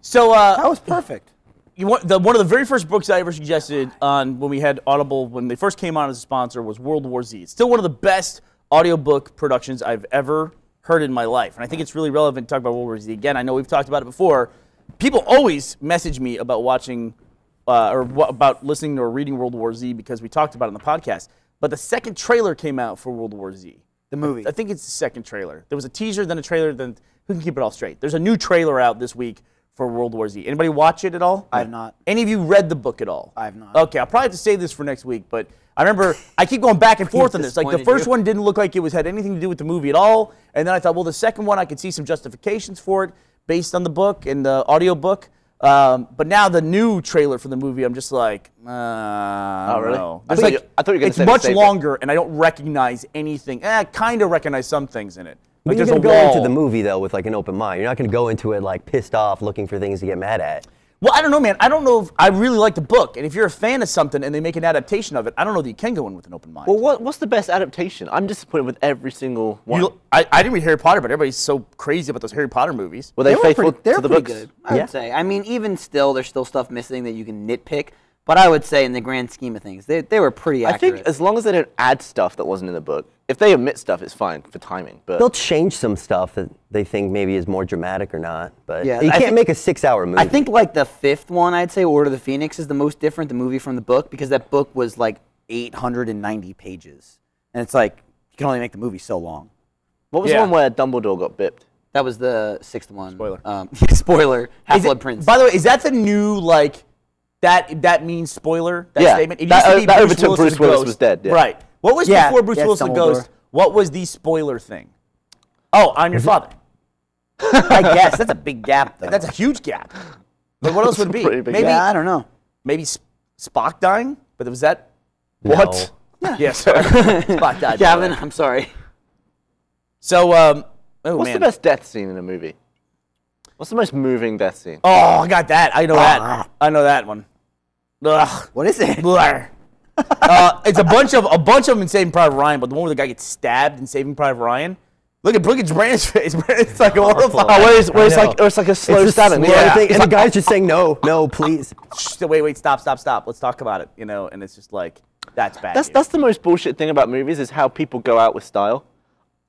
So, uh, That was perfect. you want the one of the very first books I ever suggested on when we had Audible when they first came on as a sponsor was World War Z. It's still one of the best audiobook productions I've ever heard in my life, and I think it's really relevant to talk about World War Z again. I know we've talked about it before. People always message me about watching uh, or wha- about listening or reading World War Z because we talked about it on the podcast. But the second trailer came out for World War Z. The movie. I think it's the second trailer. There was a teaser, then a trailer, then who can keep it all straight? There's a new trailer out this week for World War Z. Anybody watch it at all? I have not. Any of you read the book at all? I have not. Okay, I'll probably have to save this for next week, but I remember I keep going back and forth on this. Like the first you. one didn't look like it was had anything to do with the movie at all, and then I thought, well, the second one I could see some justifications for it based on the book and the audio book. Um, but now the new trailer for the movie, I'm just like, uh, oh really? Know. I thought like, you- I thought you were gonna it's say much same thing. longer, and I don't recognize anything. Eh, I kind of recognize some things in it. But Like you're gonna go wall. into the movie though with like an open mind. You're not gonna go into it like pissed off, looking for things to get mad at. Well, I don't know, man. I don't know if I really like the book, and if you're a fan of something and they make an adaptation of it, I don't know that you can go in with an open mind. Well, what, what's the best adaptation? I'm disappointed with every single one. You- I, I didn't read Harry Potter, but everybody's so crazy about those Harry Potter movies. Were they, were faithful pretty, they're to the pretty books? good. I Yeah. would say. I mean, even still, there's still stuff missing that you can nitpick. But I would say, in the grand scheme of things, they, they were pretty accurate. I think as long as they don't add stuff that wasn't in the book, if they omit stuff, it's fine for timing. But They'll change some stuff that they think maybe is more dramatic or not. But Yeah, you can't think- make a six-hour movie. I think like the fifth one, I'd say Order of the Phoenix is the most different, the movie from the book, because that book was like 890 pages, and it's like you can only make the movie so long. what was Yeah. the one where Dumbledore got bipped? That was the sixth one. Spoiler. Um, spoiler. Half Blood Prince. By the way, is that the new like that that means spoiler? That Yeah, statement. It that- used to be that Bruce overtook Willis, Bruce as a Willis ghost. was dead, yeah. Right. What was Yeah, before Bruce yeah, Willis the ghost? What was the spoiler thing? Oh, I'm your father. I guess that's a big gap, though. That's a huge gap. But what else would it be? Maybe yeah, I don't know. maybe Sp- Spock dying, but was that what? Yes, Spock died. Gavin, I'm sorry. So, um, oh What's man. the best death scene in a movie? What's the most moving death scene? Oh, I got that. I know that. I know that one. Ugh. What is it? Blah. Uh, it's a bunch of a bunch of them in Saving Private Ryan, but the one where the guy gets stabbed in Saving Private Ryan. Look at look at Brandon's face. Brandon's like horrified. Oh, where it's, where it's like, or it's like a slow It's a stabbing. slow Yeah. thing, and the guy's just saying no, no, please. Shh, wait, wait, stop, stop, stop. Let's talk about it. You know, and it's just like that's bad. That's news. that's the most bullshit thing about movies is how people go out with style.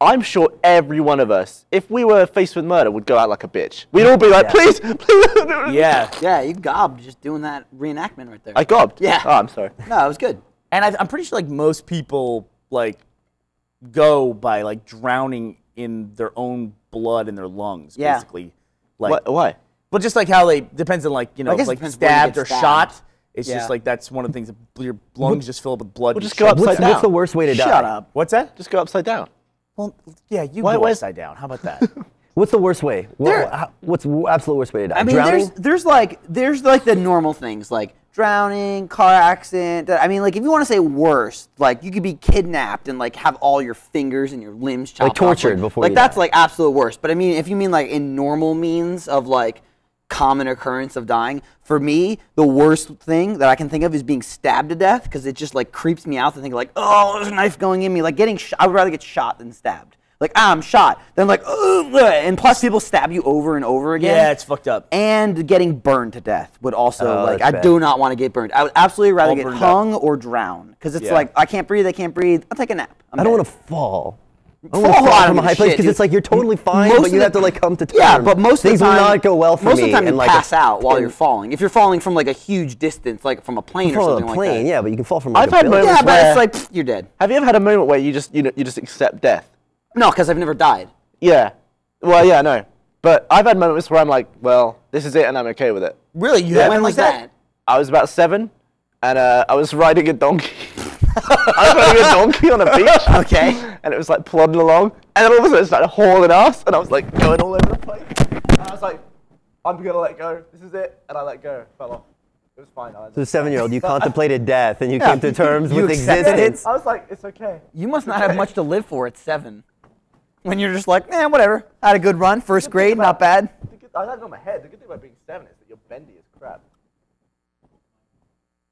I'm sure every one of us, if we were faced with murder, would go out like a bitch. We'd all be like, please, please. don't do it." yeah. Yeah, you gobbed just doing that reenactment right there. I gobbed. Yeah. Oh, I'm sorry. no, it was good. And I, I'm pretty sure like most people like go by like drowning in their own blood in their lungs, Yeah. basically. Like, What, why? But just like how they depends on like you know I guess it like depends where you stabbed or stabbed. shot. It's Yeah. just like that's one of the things that your lungs just fill up with blood. Well, and just go upside What's, down. what's the worst way to die? Shut up. What's that? Just go upside down. Well, yeah, you Why- go why- upside down. How about that? What's the worst way? Wha- There- how- what's the absolute worst way to die? I mean, Drowning? there's there's like there's like the normal things like drowning, car accident. I mean, like if you want to say worst, like you could be kidnapped and like have all your fingers and your limbs chopped off. tortured Like- before Like you that's die. like absolute worst. But I mean, if you mean like in normal means of like common occurrence of dying, for me, the worst thing that I can think of is being stabbed to death because it just like creeps me out to think like, oh, there's a knife going in me. Like getting, sh- I would rather get shot than stabbed. Like ah, I'm shot. Then like "Ugh," and plus people stab you over and over again. Yeah, it's fucked up. And getting burned to death would also Oh, like I bad. do not want to get burned. I would absolutely rather All get hung or drown because it's Yeah. like I can't breathe. I can't breathe. I'll take a nap. I'm I don't want to fall. I don't Fall, want to I fall don't from a a high place because it's like you're totally fine, Most but you the- have to like come to terms. Yeah, but most things of the time, will not go well for most me. of the time you and, like, pass out while you're falling. If you're falling from like a huge distance, like from a plane or from something a plane, like that. yeah, but you can fall from like I've a had building. moments Yeah, but it's like pfft, you're dead. Have you ever had a moment where you just you know you just accept death? No, because I've never died. Yeah. Well, yeah, no. But I've had moments where I'm like, well, this is it, and I'm okay with it. Really, you Yeah, have when was like that? that? I was about seven, and uh, I was riding a donkey. I was riding a donkey on a beach. Okay. And it was like plodding along, and then all of a sudden it started hauling ass, and I was like going all over the place. And I was like, I'm gonna let go. This is it, and I let go. Fell off. It was fine. I As a seven-year-old, you contemplated death and you Yeah. came to terms You with accepted it. existence. I was like, it's okay. You must not have much to live for at seven. When you're just like, eh, whatever. Had a good run, first grade, not bad. The good, I had it on my head. The good thing about being seven is that you're bendy as crap.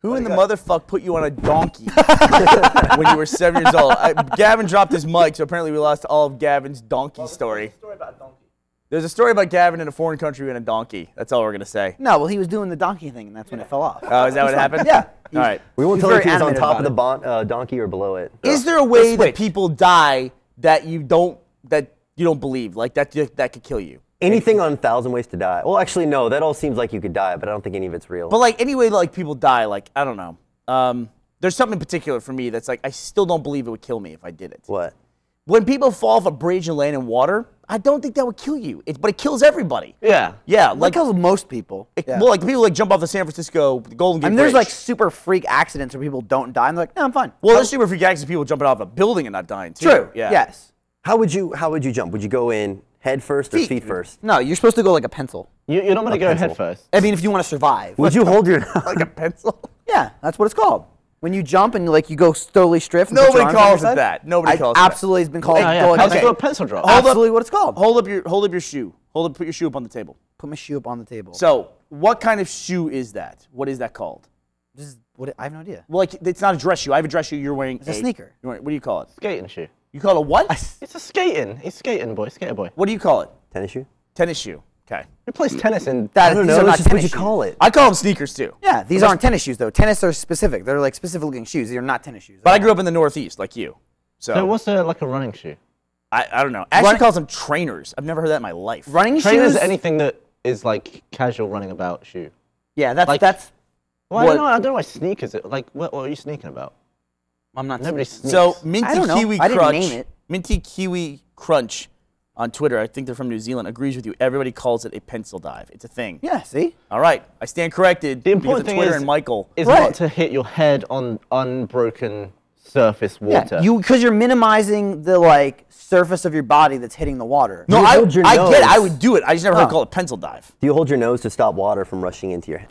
Who in the motherfuck put you on a donkey when you were seven years old? I, Gavin dropped his mic, so apparently we lost all of Gavin's donkey story. Story about donkey. There's a story about Gavin in a foreign country and a donkey. That's all we're gonna say. No, well, he was doing the donkey thing, and that's when it fell off. Oh, is that what happened? Yeah. All right. We won't tell you very if he was on top of the bon- uh, donkey or below it. Is there a way that people die that you don't that you don't believe like that that could kill you? Anything on Thousand Ways to Die? Well, actually, no. That all seems like you could die, but I don't think any of it's real. But like any way like people die, like I don't know. Um, there's something in particular for me that's like I still don't believe it would kill me if I did it. what? When people fall off a bridge and land in water, I don't think that would kill you. It, but it kills everybody. Yeah. Yeah, Like like kills most people. it- Yeah. well, like people like jump off the San Francisco the Golden Gate I mean, there's Bridge. like super freak accidents where people don't die, and they're like, no, I'm fine. well, there's super freak accidents people jumping off a building and not dying too. True. Yeah. Yes. How would you? How would you jump? Would you go in head first or Feet. feet, first? No, you're supposed to go like a pencil. You, you're not gonna go pencil. head first. I mean, if you want to survive. Would you hold your? Like a pencil. Yeah, that's what it's called. When you jump and like you go slowly stiff. and Nobody arms on your calls it side. that. Nobody I- calls it that. Absolutely, has been called. Oh, yeah. going- Pencil, okay. a pencil drop. Hold up- Absolutely, what it's called. Hold up your hold up your shoe. Hold up put your shoe up on the table. Put my shoe up on the table. So, what kind of shoe is that? What is that called? this is what I have no idea. Well, like it's not a dress shoe. I have a dress shoe. You're wearing It's a sneaker. You're wearing, what do you call it? Skating shoe. You call it what? It's a skating. It's skating boy. Skater boy. What do you call it? Tennis shoe? Tennis shoe. Okay. Who plays tennis in? That, I don't know. That's just what tennis you shoes. call it. I call them sneakers too. Yeah, these aren't tennis shoes though. Tennis are specific. They're like specific looking shoes. They're not tennis shoes. But I grew up in the Northeast, like you. So, So what's a, like a running shoe? I, I don't know. Ashley Run- calls them trainers. I've never heard that in my life. running Trainers shoes. are anything that is like casual running about shoe. yeah, that's like- that's. Well, I don't know. I don't know why sneakers. Are, like, what, what are you sneaking about? I'm not. Nobody sneaks. So minty I don't know. kiwi I didn't crunch. name it. Minty kiwi crunch on Twitter. I think they're from New Zealand. Agrees with you. Everybody calls it a pencil dive. It's a thing. Yeah. See. All right. I stand corrected. the important because thing of Twitter is, and Michael. is Right. not to hit your head on unbroken surface water. Yeah. You because you're minimizing the like surface of your body that's hitting the water. no, You I, hold your I get it. I would do it. I just never heard Oh. it called a pencil dive. Do you hold your nose to stop water from rushing into your?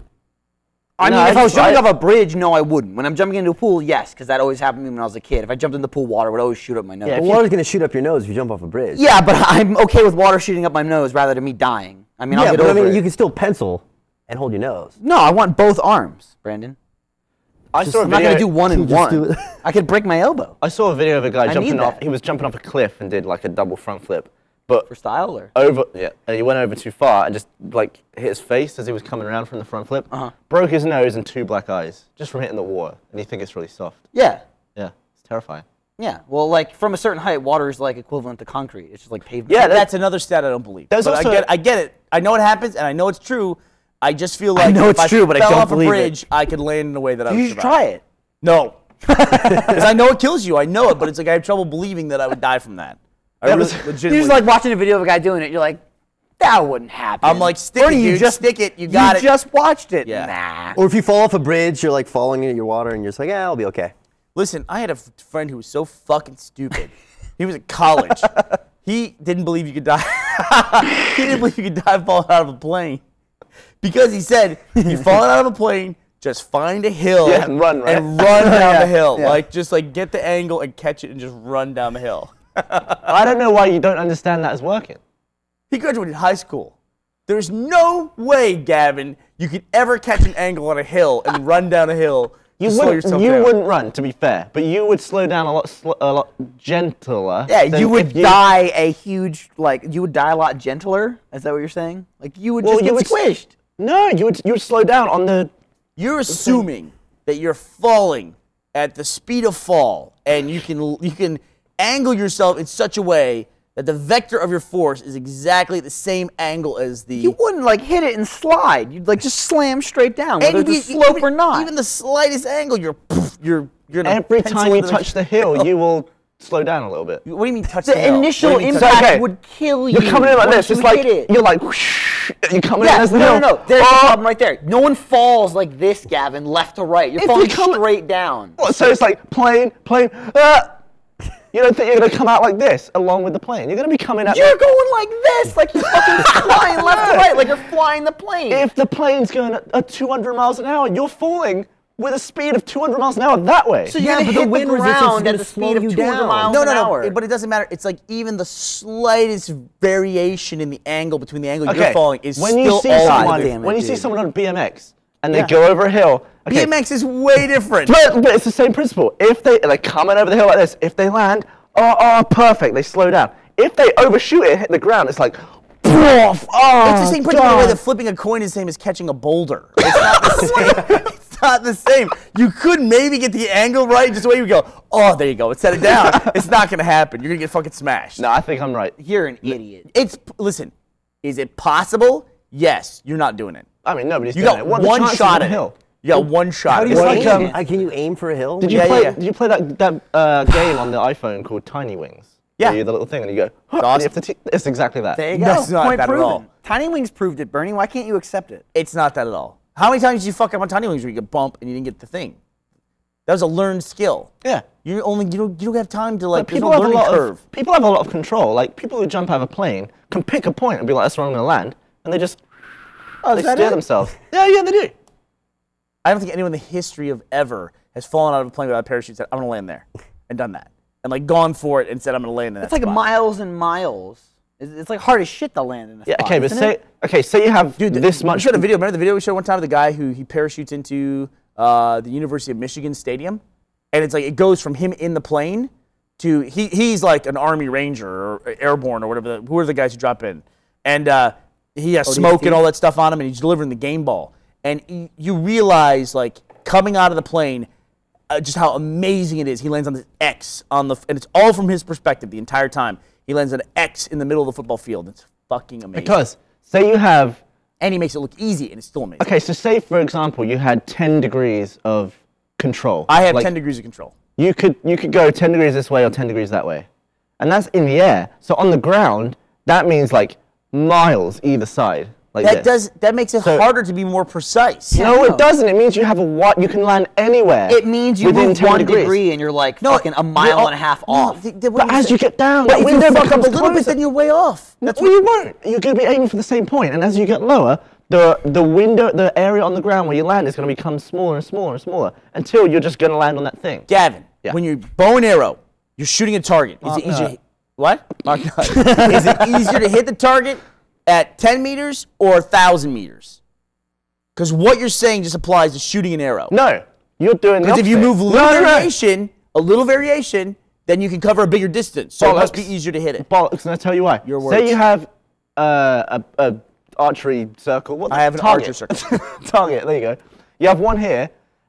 I No, mean, if I I was jumping I- off a bridge, no, I wouldn't. When I'm jumping into a pool, yes, because that always happened to me when I was a kid. If I jumped in the pool, water would always shoot up my nose. Yeah, Yeah, Well, water's gonna shoot up your nose if you jump off a bridge. Yeah, but I'm okay with water shooting up my nose rather than me dying. I mean, I'll yeah, get but I mean, it. you can still pencil and hold your nose. No, I want both arms, Brandon. I saw a I'm not gonna do one and one. do. I could break my elbow I saw a video of a guy I jumping off. He was jumping off a cliff and did like a double front flip, but for style, or over yeah, and he went over too far and just like hit his face as he was coming around from the front flip. Uh-huh. Broke his nose and two black eyes just from hitting the water, and you think it's really soft. yeah, Yeah, it's terrifying. yeah. Well, like from a certain height, water is like equivalent to concrete. It's just like pavement. Yeah, that- That's another stat I don't believe. There's but also- I get, I get it. I know it happens, and I know it's true. I just feel like know if it's true, but I fell don't off believe a it. bridge, I could land in a way that I would you should try it. No, because I know it kills you. I know it, but it's like I have trouble believing that I would die from that. I really, was- You're just like watching a video of a guy doing it. You're like, that wouldn't happen. I'm like, stick Burnie, it, you dude, just stick it, you got it. You just watched it. Yeah. Nah. Or if you fall off a bridge, you're like falling into your water, and you're just like, yeah, I'll be okay. Listen, I had a friend who was so fucking stupid. he was in college. he didn't believe you could die. he didn't believe you could dive falling out of a plane because he said if you falling out of a plane. Just find a hill Yeah, and run, right? and run down the hill. yeah. Like just like get the angle and catch it and just run down the hill. I don't know why you don't understand that as working. He graduated high school. There's no way, Gavin, you could ever catch an angle on a hill and run down a hill You to wouldn't, yourself you wouldn't run, to be fair, but you would slow down a lot, sl- a lot gentler. Yeah, you would you- die a huge like you would die a lot gentler. Is that what you're saying? Like you would Well, just you get would squished. No, you would you would slow down on the. You're assuming that you're falling at the speed of fall, and you can you can angle yourself in such a way that the vector of your force is exactly the same angle as the. You wouldn't like hit it and slide. You'd like just slam straight down, and whether you'd it's a slope even, or not. Even the slightest angle, you're poof, you're you're gonna Every time you into touch the hill, you will slow down a little bit. What do you mean touch the, the hill? initial What do you mean touch- impact Okay. would kill you. You're coming in like this. It's like hit it. you're like whoosh, you're coming in Yeah, as the no, hill. no, no. There's Oh, the problem right there. No one falls like this, Gavin, left to right. You're If falling you come- straight down. What, So it's like plane, plane. Ah! You don't think you're gonna come out like this along with the plane? You're gonna be coming out. You're going like this, like you're fucking flying left to right, like you're flying the plane. if the plane's going at, at 200 miles an hour, you're falling with a speed of 200 miles an hour that way. so you're Yeah, gonna but the hit wind the resistance ground at the speed of you 200 down. miles No, an no, no. hour. But it doesn't matter. It's like even the slightest variation in the angle between the angle you're okay, falling is when still you see all someone, good. damn it, when you see someone on BMX and they go over a hill, okay, BMX is way different. But, but it's the same principle. If they they're coming over the hill like this, if they land, oh, oh, perfect, they slow down. If they overshoot it, and hit the ground, it's like, poof, oh, It's the same principle the way God. that flipping a coin is the same as catching a boulder. It's not the same. it's not the same. You could maybe get the angle right, just the way you go. Oh, there you go. Set it down. it's not gonna happen. You're gonna get fucking smashed. No, I think I'm right. you're an idiot. It's listen. Is it possible? Yes. You're not doing it. I mean, nobody's You doing got it. Are the one shot at hill? It. You got one shot. How do you Well, aim? like, um, Uh, can you aim for a hill? Did you Yeah, play? yeah. Did you play that that uh, game on the iPhone called Tiny Wings? Yeah. You the little thing and you go. Huh, and you have to it's exactly that. There you go. That's not Point that at all. Tiny Wings proved it, Burnie. Why can't you accept it? It's not that at all. How many times did you fuck up on tiny wings where you get bump and you didn't get the thing? That was a learned skill. Yeah. You only you don't you don't have time to like. But people no have a lot curve. of people have a lot of control. Like people who jump out of a plane can pick a point and be like, "That's where I'm going to land," and they just Oh, they steer themselves. Yeah, yeah, they do. I don't think anyone in the history of ever has fallen out of a plane without a parachute and said, I'm going to land there. And done that. And like gone for it and said, I'm going to land in that It's like spot." miles and miles. It's, it's like hard as shit to land in a Yeah, spot, okay, but say it? okay, say you have Dude, this we much. showed a video. Remember the video we showed one time of the guy who he parachutes into uh, the University of Michigan Stadium, and it's like it goes from him in the plane to he he's like an Army Ranger or airborne or whatever. The, who are the guys who drop in? And uh, he has smoke and all that stuff on him, and he's delivering the game ball. And you realize like coming out of the plane. Uh, just how amazing it is. He lands on this X on the, and it's all from his perspective the entire time. He lands an X in the middle of the football field. It's fucking amazing. because say you have and he makes it look easy, and it's still amazing. okay, so say for example you had 10 degrees of control. I have Like, 10 degrees of control. You could you could go 10 degrees this way or 10 degrees that way, and that's in the air. So on the ground, that means like miles either side. Like That this. does that makes it So- harder to be more precise. No, it doesn't. It means you have a what you can land anywhere. It means you within move 10 one degrees. degree and you're like No, fucking a mile you're- and a half off. th- th- what But you're as you get down, But that if you window fuck up a becomes little bit, then you're way off. That's well, you won't. You're going to be aiming for the same point, and as you get lower, the the window, the area on the ground where you land is going to become smaller and smaller and smaller until you're just going to land on that thing. Gavin, Yeah. when you bow and arrow, you're shooting a target. Is it easier? nut. What? Mark. Is it easier to hit the target at 10 meters or 1,000 meters? Because what you're saying just applies to shooting an arrow. No, you're doing. Because if you move a little no, no, no. variation, a little variation, then you can cover a bigger distance. So it must be easier to hit it. bollocks, and I'll tell you why. Your words. Say you have uh, a, a archery circle. What the- I have an target. archer circle. target. There you go. You have one here,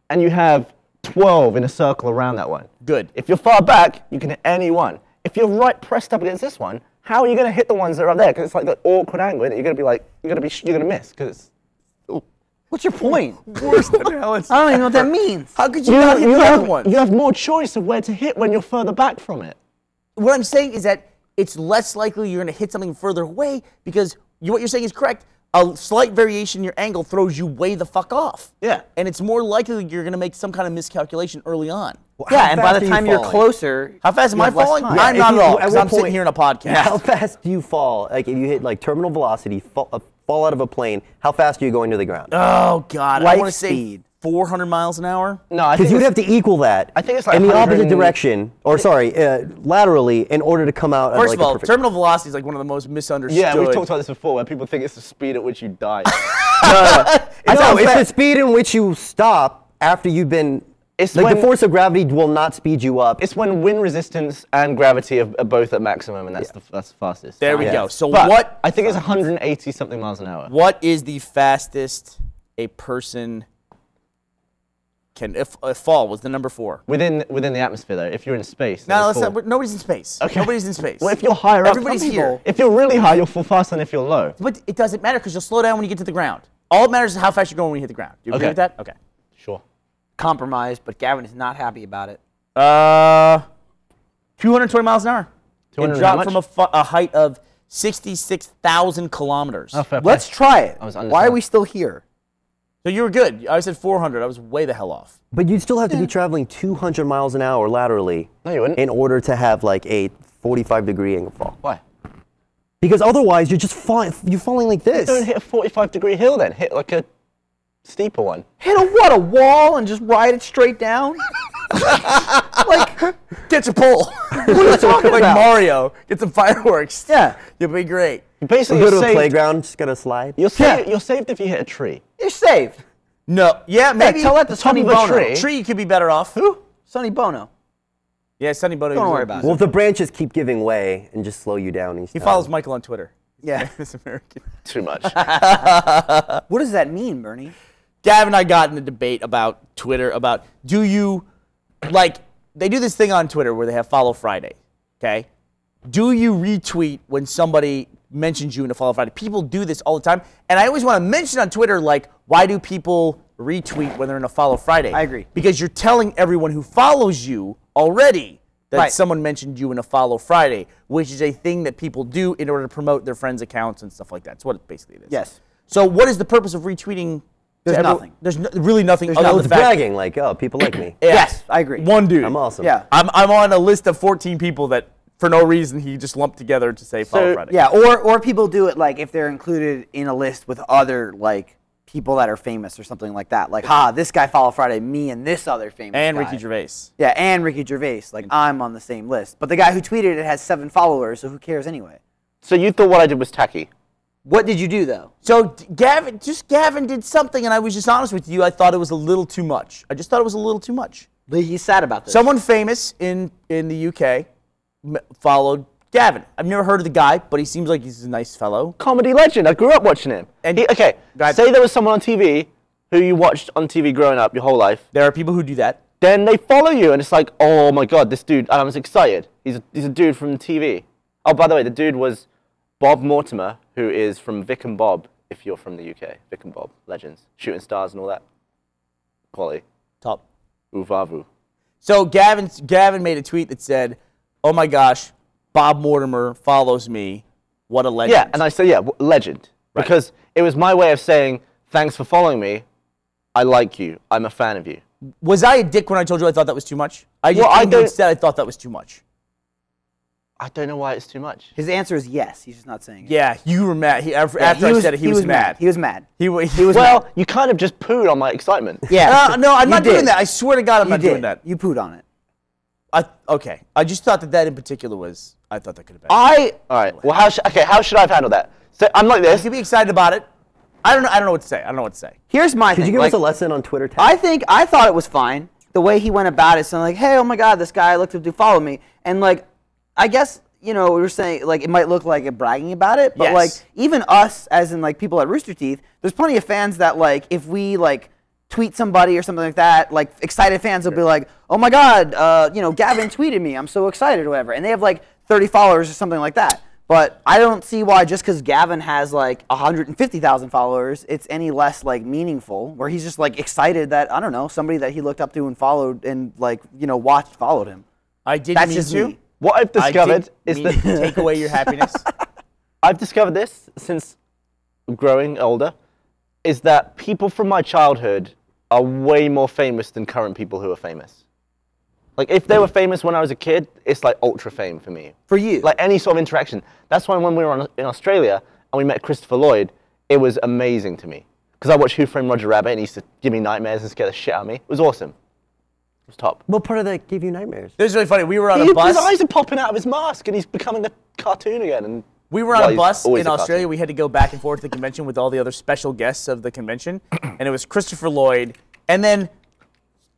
and you have 12 in a circle around that one. Good. If you're far back, you can hit any one. If you're right pressed up against this one, how are you going to hit the ones that are up there? Because it's like the awkward angle. That you're going to be like, you're going to be, you're going to miss because What's your point? Worse than hell. I don't even know what that means. How could you, you, not have, hit you, the other have, one? you have more choice of where to hit when you're further back from it. what I'm saying is that it's less likely you're going to hit something further away because you, what you're saying is correct. A slight variation in your angle throws you way the fuck off. Yeah. And it's more likely you're going to make some kind of miscalculation early on. yeah, and by the are you time you're closer, How fast am I falling? time. I'm not you- at all at I'm sitting here in a podcast. How fast do you fall? Like if you hit like terminal velocity, fall, uh, fall out of a plane, how fast are you going to the ground? Oh God, I want to say speed. 400 miles an hour. No, Because you'd have to equal that I think it's like in the opposite direction, or sorry, uh, laterally, in order to come out. at, First like, of all, perfect- terminal velocity is like one of the most misunderstood. Yeah, we've talked about this before, where people think it's the speed at which you die. no, how it's the speed in which you stop after you've been It's Like when, the force of gravity will not speed you up. It's when wind resistance and gravity are, are both at maximum, and that's the that's the fastest. There we Yeah. go. So But what I think it's 180 something miles an hour. what is the fastest a person can if, if fall was the number four? Within within the atmosphere, though, if you're in space. then No, let's not, four. nobody's in space. Okay. Nobody's in space. Well, if you're higher up, Everybody's some here. If you're really high, you'll fall faster than if you're low. But it doesn't matter because you'll slow down when you get to the ground. All that matters is how fast you're going when you hit the ground. Do you agree Okay. with that? Okay. Sure. Compromised, but Gavin is not happy about it. Uh, 220 miles an hour. It 200 how dropped from a, fu- a height of 66,000 kilometers. Oh, fair. Let's try it. was Why are we still here? So you were good. I said 400. I was way the hell off. But you'd still have to be traveling 200 miles an hour laterally No, you wouldn't. in order to have like a 45 degree angle fall. Why? Because otherwise, you're just falling. You're falling like this. Don't hit a 45 degree hill then. Hit like a steeper one. Hit a what? A wall and just ride it straight down? like, Get your pole. what are you talking like about? Mario. Get some fireworks. Yeah. You'll be great. Basically, You go you're to a saved, playground, just gotta slide. You're, saved, you're saved if you hit a tree. You're saved. No. Yeah, maybe. tell that to top Sonny Bono. tree. Tree could be better off. Who? Sonny Bono. Yeah, Sonny Bono. Don't worry about it. Well, if the branches keep giving way and just slow you down, he's He follows Michael on Twitter. Yeah. This American. Too much. What does that mean, Burnie? Gavin and I got in a debate about Twitter about do you like they do this thing on Twitter where they have follow Friday, okay? Do you retweet when somebody mentions you in a follow Friday? People do this all the time, and I always want to mention on Twitter like why do people retweet when they're in a follow Friday? I agree. because you're telling everyone who follows you already that Right. someone mentioned you in a follow Friday, which is a thing that people do in order to promote their friends' accounts and stuff like that. That's what it basically it is. Yes. So what is the purpose of retweeting? There's everyone- nothing. There's no, really nothing other Oh, than it's the bragging, like, oh, people like me. Yeah. Yes, I agree. One dude. I'm awesome. Yeah. I'm, I'm on a list of 14 people that, for no reason, he just lumped together to say follow So, Friday. Yeah, or or people do it like if they're included in a list with other like people that are famous or something like that. Like, ha, this guy follow Friday, me and this other famous And guy. Ricky Gervais. Yeah, and Ricky Gervais. Like, I'm on the same list. But the guy who tweeted it has seven followers, so who cares anyway? so you thought what I did was tacky. What did you do though? So Gavin, just Gavin did something, and I was just honest with you. I thought it was a little too much. I just thought it was a little too much. He's sad about this. Someone famous in in the UK m- followed Gavin. I've never heard of the guy, but he seems like he's a nice fellow. Comedy legend. I grew up watching him. And- He- okay, say there was someone on TV who you watched on TV growing up your whole life. There are people who do that. Then they follow you, and it's like, oh my god, this dude. And I was excited. He's a, he's a dude from TV. Oh, by the way, the dude was Bob Mortimer, who is from Vic and Bob. If you're from the UK, Vic and Bob, legends, shooting stars and all that. Quality. Top. Uvavu. So Gavin Gavin made a tweet that said, "Oh my gosh, Bob Mortimer follows me. What a legend." Yeah, and I said, yeah, w- legend. Because it was my way of saying, thanks for following me. I like you. I'm a fan of you. was I a dick when I told you I thought that was too much? I just Well, I came to you don't- instead I thought that was too much. I don't know why it's too much. His answer is yes. He's just not saying it. Yeah, you were mad. He, after Yeah, after I said it, he, was, mad. He was mad. He, he was Well, mad. you kind of just pooed on my excitement. Yeah. Uh, no, I'm You not doing that. I swear to God, I'm You not did. doing that. You pooed on it. I, okay, I just thought that that in particular was. I thought that could have been. I. All right. Well, how should okay? How should I have handled that? So I'm like you this. could be excited about it. I don't know. I don't know what to say. I don't know what to say. Here's my Could thing. you give like, us a lesson on Twitter? Tag? I think I thought it was fine the way he went about it. So like, hey, oh my God, this guy looked up to follow me, and like, I guess you know we were saying like it might look like a bragging about it, but Yes. like even us as in like people at Rooster Teeth, there's plenty of fans that like if we like tweet somebody or something like that, like excited fans will be like, oh my God, uh, you know, Gavin tweeted me, I'm so excited or whatever, and they have like 30 followers or something like that. But I don't see why just because Gavin has like 150,000 followers, it's any less like meaningful. Where he's just like excited that I don't know somebody that he looked up to and followed and like you know watched followed him. I didn't That's mean just to. me. What I've discovered didn't is mean that to take away your happiness. I've discovered this since growing older, is that people from my childhood are way more famous than current people who are famous. Like if they were famous when I was a kid, it's like ultra fame for me. For you. Like any sort of interaction. That's why when we were on, in Australia and we met Christopher Lloyd, it was amazing to me. Because I watched Who Framed Roger Rabbit and he used to give me nightmares and scare the shit out of me. It was awesome. It was top. what part of that gave you nightmares? This is really funny. We were on He- a bus. His eyes are popping out of his mask and he's becoming a cartoon again. And We were on Well, a bus in a. Australia. We had to go back and forth to the convention with all the other special guests of the convention, and it was Christopher Lloyd, and then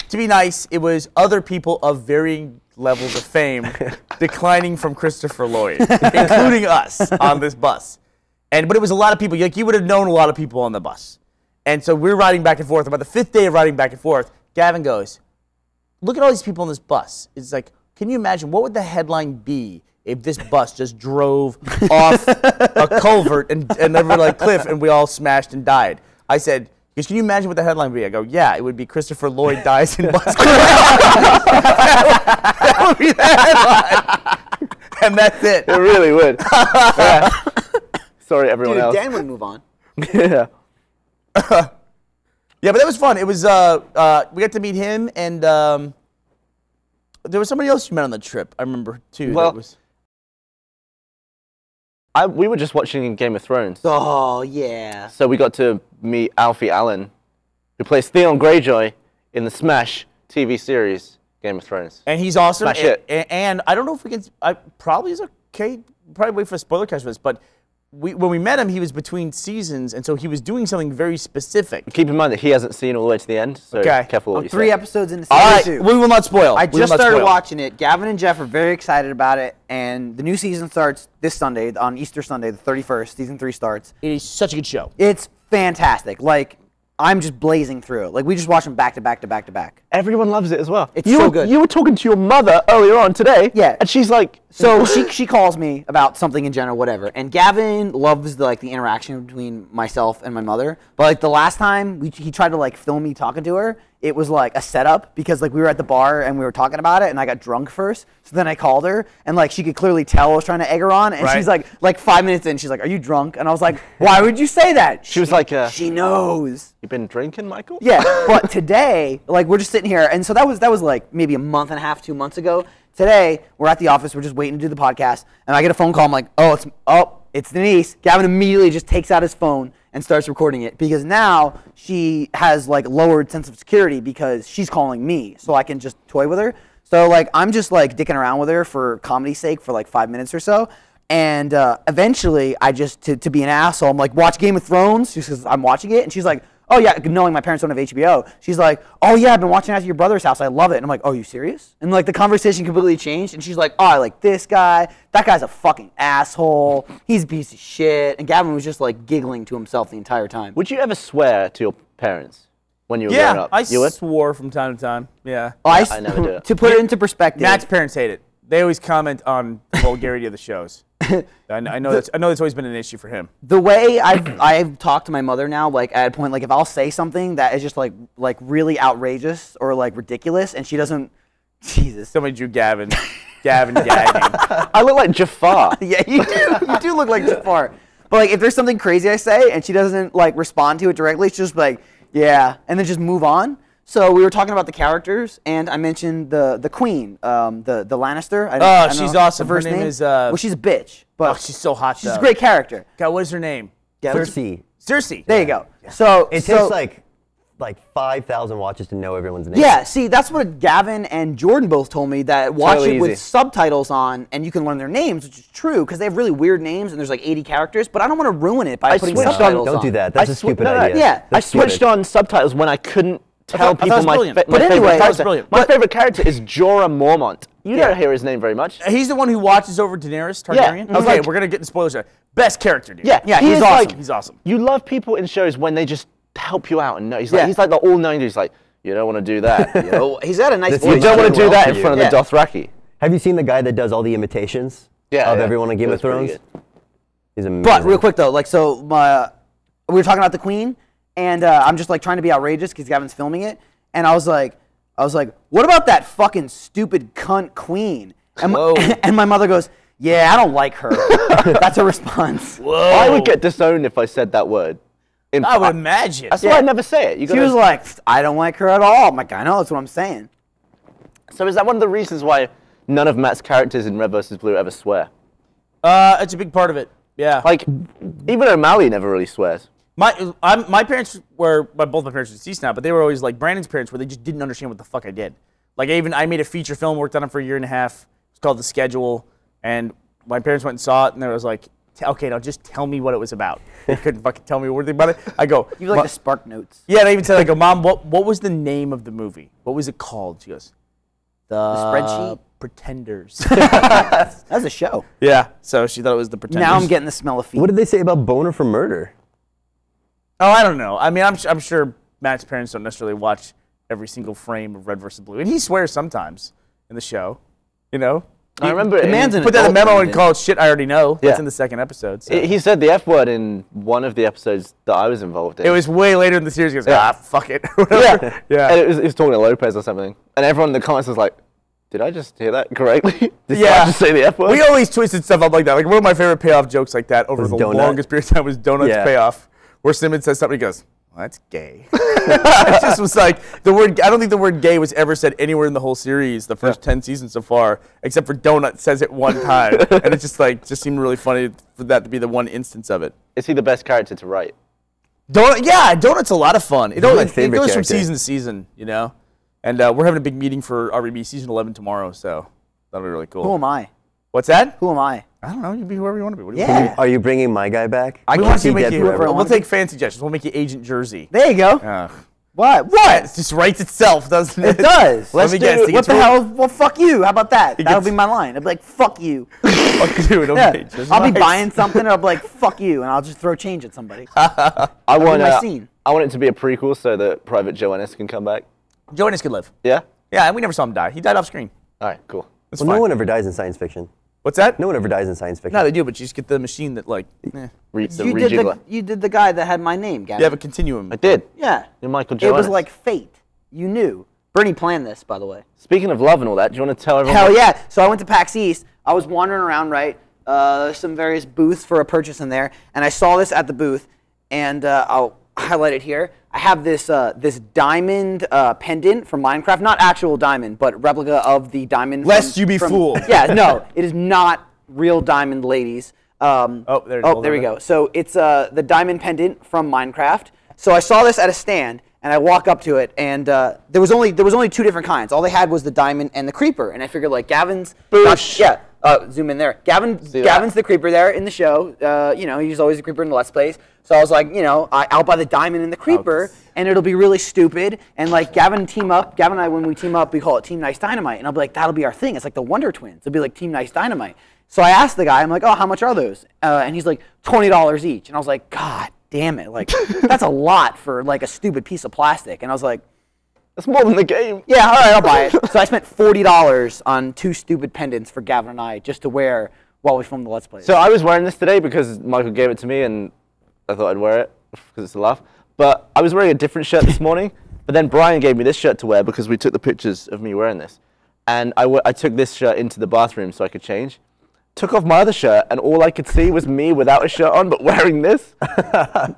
to be nice, it was other people of varying levels of fame declining from Christopher Lloyd, including us on this bus. And but it was a lot of people. Like you would have known a lot of people on the bus. And so we're riding back and forth. About the fifth day of riding back and forth, Gavin goes, "Look at all these people on this bus." It's like, can you imagine what would the headline be if this bus just drove off a culvert and, and over like cliff and we all smashed and died? I said. Because can you imagine what the headline would be? I go, yeah, it would be Christopher Lloyd dies in bus crash. that would be the headline. And that's it. It really would. Yeah. Sorry, everyone Dude, else. Dan would move on. yeah. Yeah, but that was fun. It was uh, uh, we got to meet him, and um, there was somebody else you met on the trip. I remember too. Well- that was, I, we were just watching Game of Thrones. Oh yeah. So we got to meet Alfie Allen, who plays Theon Greyjoy in the Smash TV series Game of Thrones. and he's awesome. Smash and, it. and- and I don't know if we can. I probably is okay. Probably wait for a spoiler cast for this, but we, when we met him, he was between seasons, and so he was doing something very specific. Keep in mind that he hasn't seen all the way to the end, so Okay. careful what I'm you three say. episodes into All right, season two. we will not spoil. I We just started spoil. watching it. Gavin and Jeff are very excited about it, and the new season starts this Sunday on Easter Sunday, the 31st. Season three starts. It is such a good show. It's fantastic. Like I'm just blazing through. it. Like we just watch them back to back to back to back. Everyone loves it as well. It's you so were, good. You were talking to your mother earlier on today. Yeah. And she's like, So she she calls me about something in general, whatever. And Gavin loves the like the interaction between myself and my mother. But like the last time we, he tried to like film me talking to her, it was like a setup because like we were at the bar and we were talking about it, and I got drunk first. So then I called her, and like she could clearly tell I was trying to egg her on, and Right. she's like like five minutes in, she's like, "Are you drunk?" And I was like, "Why would you say that?" she was like, uh, "She knows." "You've been drinking, Michael." Yeah, but today, like we're just sitting here, and so that was that was like maybe a month and a half, two months ago. Today, we're at the office, we're just waiting to do the podcast, and I get a phone call. I'm like, oh, it's oh, it's Denise. Gavin immediately just takes out his phone and starts recording it because now she has like lowered sense of security because she's calling me, so I can just toy with her. So like I'm just like dicking around with her for comedy's sake for like five minutes or so. And uh, eventually, I just to, to be an asshole, I'm like, watch Game of Thrones. She says I'm watching it, and she's like, oh yeah, knowing my parents don't have HBO, she's like, oh yeah, I've been watching it at your brother's house. I love it. And I'm like, oh, you serious? And like the conversation completely changed, and she's like, oh, I like this guy. That guy's a fucking asshole. He's a piece of shit. And Gavin was just like giggling to himself the entire time. Would you ever swear to your parents when you were growing Yeah, up? I you would? swore from time to time. Yeah. Oh, I, I never do it. To put it into perspective, Matt's parents hate it. They always comment on the vulgarity of the shows. I, kn- I know that's I know that's always been an issue for him. the way I've I've talked to my mother now, like at a point, like if I'll say something that is just like like really outrageous or like ridiculous, and she doesn't, Jesus, Somebody drew Gavin, Gavin gagging. I look like Jafar. yeah, you do you do look like Jafar. But like if there's something crazy I say and she doesn't like respond to it directly, she's just like, yeah, and then just move on. So we were talking about the characters, and I mentioned the the queen, um, the the Lannister. I don't- Oh, I don't she's know awesome. The her first name, is. Uh, well, she's a bitch, but oh, she's so hot. she's though. a great character. God, what is her name? Cersei. Cersei. There you go. So It so, takes like like 5,000 watches to know everyone's name. Yeah, see, that's what Gavin and Jordan both told me that watch Totally it with easy. subtitles on and you can learn their names, which is true because they have really weird names and there's like 80 characters, but I don't want to ruin it by I putting switched on- subtitles Don't do that. That's I a stupid no, no, idea. yeah, I switched stupid. on subtitles when I couldn't tell thought- I thought people it was my, brilliant. fa- But my anyway- favorite I thought it was character. brilliant. My But- favorite character is Jorah Mormont. You Yeah. don't hear his name very much. Uh, he's the one who watches over Daenerys Targaryen. I was Okay, like- we're gonna get the spoilers. here. Best character, dude. Yeah, Yeah, he he's awesome. Like, He's awesome. You love people in shows when they just help you out and know. He's like Yeah. he's like the all-knowing dude. He's like, you don't want to do that. You, know? He's got a nice voice. you don't want to Well do that in front of the Dothraki. Have you seen the guy that does all the imitations Yeah, of yeah. everyone on Game of Thrones? good. He's amazing. But real quick though, like so, my we were talking about the Queen, and uh, I'm just like trying to be outrageous because Gavin's filming it, and I was like, I was like, what about that fucking stupid cunt Queen? And my, Whoa. and my mother goes, yeah, I don't like her. That's a response. Whoa. I would get disowned if I said that word. In I would imagine. That's why I never say it. You She gotta- was like, I don't like her at all. I'm like, I know, that's what I'm saying. so is that one of the reasons why none of Matt's characters in Red vs. Blue ever swear? Uh, it's a big part of it. Yeah. Like, even O'Malley never really swears. My I'm, my parents were my, both my parents are deceased now, but they were always like Brandon's parents, where they just didn't understand what the fuck I did. Like I even I made a feature film, worked on it for a year and a half. It's called The Schedule, and my parents went and saw it, and there was like, okay, now just tell me what it was about. They couldn't fucking tell me anything about it. I go, You like the spark notes. yeah, and I even said, I go, Mom, what, what was the name of the movie? What was it called? She goes, The, spreadsheet? Pretenders. that was a show. yeah, so she thought it was The Pretenders. Now I'm getting the smell of feet. What did they say about Boner for Murder? Oh, I don't know. I mean, I'm, I'm sure Matt's parents don't necessarily watch every single frame of Red versus Blue, and he swears sometimes in the show. You know, I remember the in- man's put that in a memo and called shit. I already know. That's Yeah. in the second episode. So. He he said the F word in one of the episodes that I was involved in. it was way later in the series. He goes, Yeah. ah, fuck it. Yeah, yeah. And it was, he was talking to Lopez or something, and everyone in the comments was like, "Did I just hear that correctly? Did Yeah. I just say the F word?" We always twisted stuff up like that. Like one of my favorite payoff jokes like that over the donut? longest period of time was Donuts Yeah. payoff, where Simmons says something, he goes, well, "That's gay." it just was like the word. I don't think the word "gay" was ever said anywhere in the whole series, the first ten seasons so far, except for Donut says it one time, and it just like just seemed really funny for that to be the one instance of it. Is he the best character to write? Donut, yeah, Donut's a lot of fun. It, only, it favorite goes from season to season, you know. And uh, we're having a big meeting for RvB season 11 tomorrow, so that'll be really cool. Who am I? What's that? Who am I? I don't know. You can be whoever you want to be. What do you Yeah. Are you bringing my guy back? I Or want is he to make dead you. forever? We'll take fan suggestions. We'll make you Agent Jersey. There you go. Ugh. What? What? It just writes itself, doesn't it? It does. Let me guess. What the real- hell? Well, fuck you. How about that? That'll gets- be my line. I'll be like, fuck you. Fuck you. It'll Yeah. be just I'll be buying something and I'll be like, fuck you. And I'll just throw change at somebody. I want my uh, scene. I want it to be a prequel so that Private Joe Ennis can come back. Jonas could live. Yeah. Yeah, and we never saw him die. He died off screen. All right. Cool. That's Well, fine. no one ever dies in science fiction. What's that? No one ever dies in science fiction. No, they do, but you just get the machine that like. Eh. Re- the you did the you did the guy that had my name, Gavin. You have a continuum. I did. yeah. You're Michael It was like fate. You knew. Burnie planned this, by the way. Speaking of love and all that, do you want to tell everyone? Hell what- yeah. So I went to PAX East. I was wandering around, right? Uh, some various booths for a purchase in there, and I saw this at the booth, and uh, I'll highlight it here. I have this uh, this diamond uh, pendant from Minecraft, not actual diamond, but replica of the diamond. Lest from- you be from- fooled. Yeah, no, it is not real diamond, ladies. Um, Oh, there oh, there we go. So it's uh, the diamond pendant from Minecraft. So I saw this at a stand, and I walk up to it, and uh, there was only there was only two different kinds. All they had was the diamond and the creeper, and I figured like Gavin's. Boosh. yeah. Uh, zoom in there. Gavin. that. Gavin's the creeper there in the show. Uh, you know, he's always the creeper in the Let's Plays. So I was like, you know, I, I'll buy the diamond and the creeper, and it'll be really stupid. And like Gavin team up. Gavin and I, when we team up, we call it Team Nice Dynamite, and I'll be like, that'll be our thing. It's like the Wonder Twins. It'll be like Team Nice Dynamite. So I asked the guy, I'm like, oh, how much are those? Uh, and he's like, twenty dollars each. And I was like, God damn it, like that's a lot for like a stupid piece of plastic. And I was like, That's more than the game. yeah, all right, I'll buy it. so I spent forty dollars on two stupid pendants for Gavin and I just to wear while we filmed the Let's Play. So I was wearing this today because Michael gave it to me and I thought I'd wear it because it's a laugh. But I was wearing a different shirt this morning. But then Brian gave me this shirt to wear because we took the pictures of me wearing this. And I, w- I took this shirt into the bathroom so I could change. Took off my other shirt and all I could see was me without a shirt on but wearing this.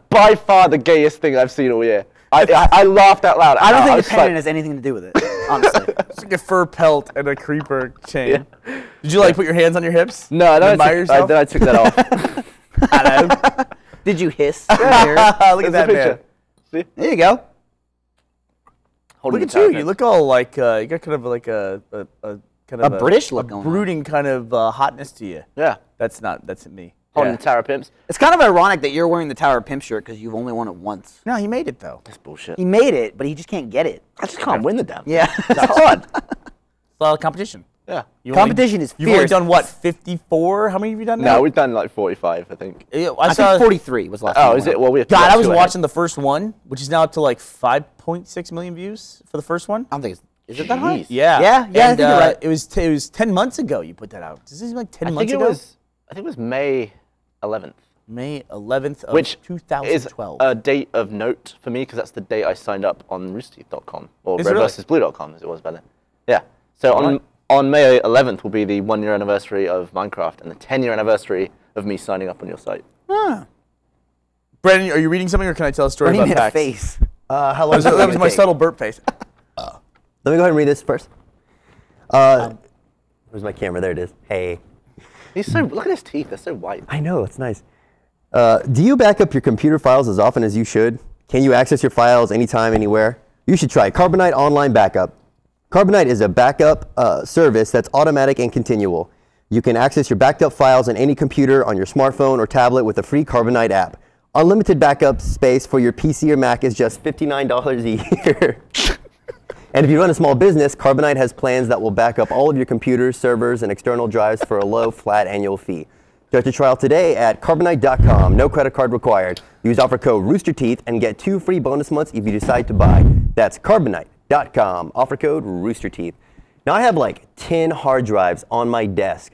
By far the gayest thing I've seen all year. I, I, I laughed out loud. I don't think was the pendant like- has anything to do with it, honestly. It's like a fur pelt and a creeper chain. Did you like put your hands on your hips? No, I, took, I, yourself? then I took that off. Did you hiss? Look at that man. picture. See? there you go. Holding Look at you. You look all like uh, you got kind of like a, a, a kind of A British look a brooding kind of uh, hotness to you. Yeah. That's not that's me. Holding Yeah. the Tower Pimps. It's kind of ironic that you're wearing the Tower of Pimp shirt because you've only worn it once. No, he made it though. That's bullshit. He made it, but he just can't get it. I just can't win the damn. Yeah, It's hard. It's a lot of competition. Yeah. You only- Competition is You've only done what? 54? How many have you done now? No, we've done like 45, I think. Yeah, I saw, think 43 was last. Oh, I is went it? Well, we have God, I was two ahead. watching the first one, which is now up to like 5.6 million views for the first one. I don't think it's. Is it that high? Jeez. Yeah. Yeah, yeah, I And, think you're uh, right. It was t- it was 10 months ago you put that out. Does this seem like 10 I months think it ago? was. I think it was May 11th, May 11th of which is 2012. a date of note for me because that's the date I signed up on roosterteeth.com or Is it really? redversusblue.com as it was back then. Yeah. So on on May 11th will be the one year anniversary of Minecraft and the 10 year anniversary of me signing up on your site. Brandon, are you reading something or can I tell a story Burnie about made PAX? face. Uh, how long That was, that was my take? subtle burp face. Let me go ahead and read this first. Uh, where's my camera? There it is. Hey. He's so look at his teeth; they're so white. I know, it's nice. Uh, do you back up your computer files as often as you should? Can you access your files anytime, anywhere? You should try Carbonite Online Backup. Carbonite is a backup uh, service that's automatic and continual. You can access your backed up files on any computer on your smartphone or tablet with a free Carbonite app. Unlimited backup space for your PC or Mac is just $59 a year. and if you run a small business, Carbonite has plans that will back up all of your computers, servers, and external drives for a low, flat annual fee. Start your trial today at carbonite.com. No credit card required. Use offer code ROOSTERTEETH and get two free bonus months if you decide to buy. That's carbonite.com. Offer code ROOSTERTEETH. Now I have like 10 hard drives on my desk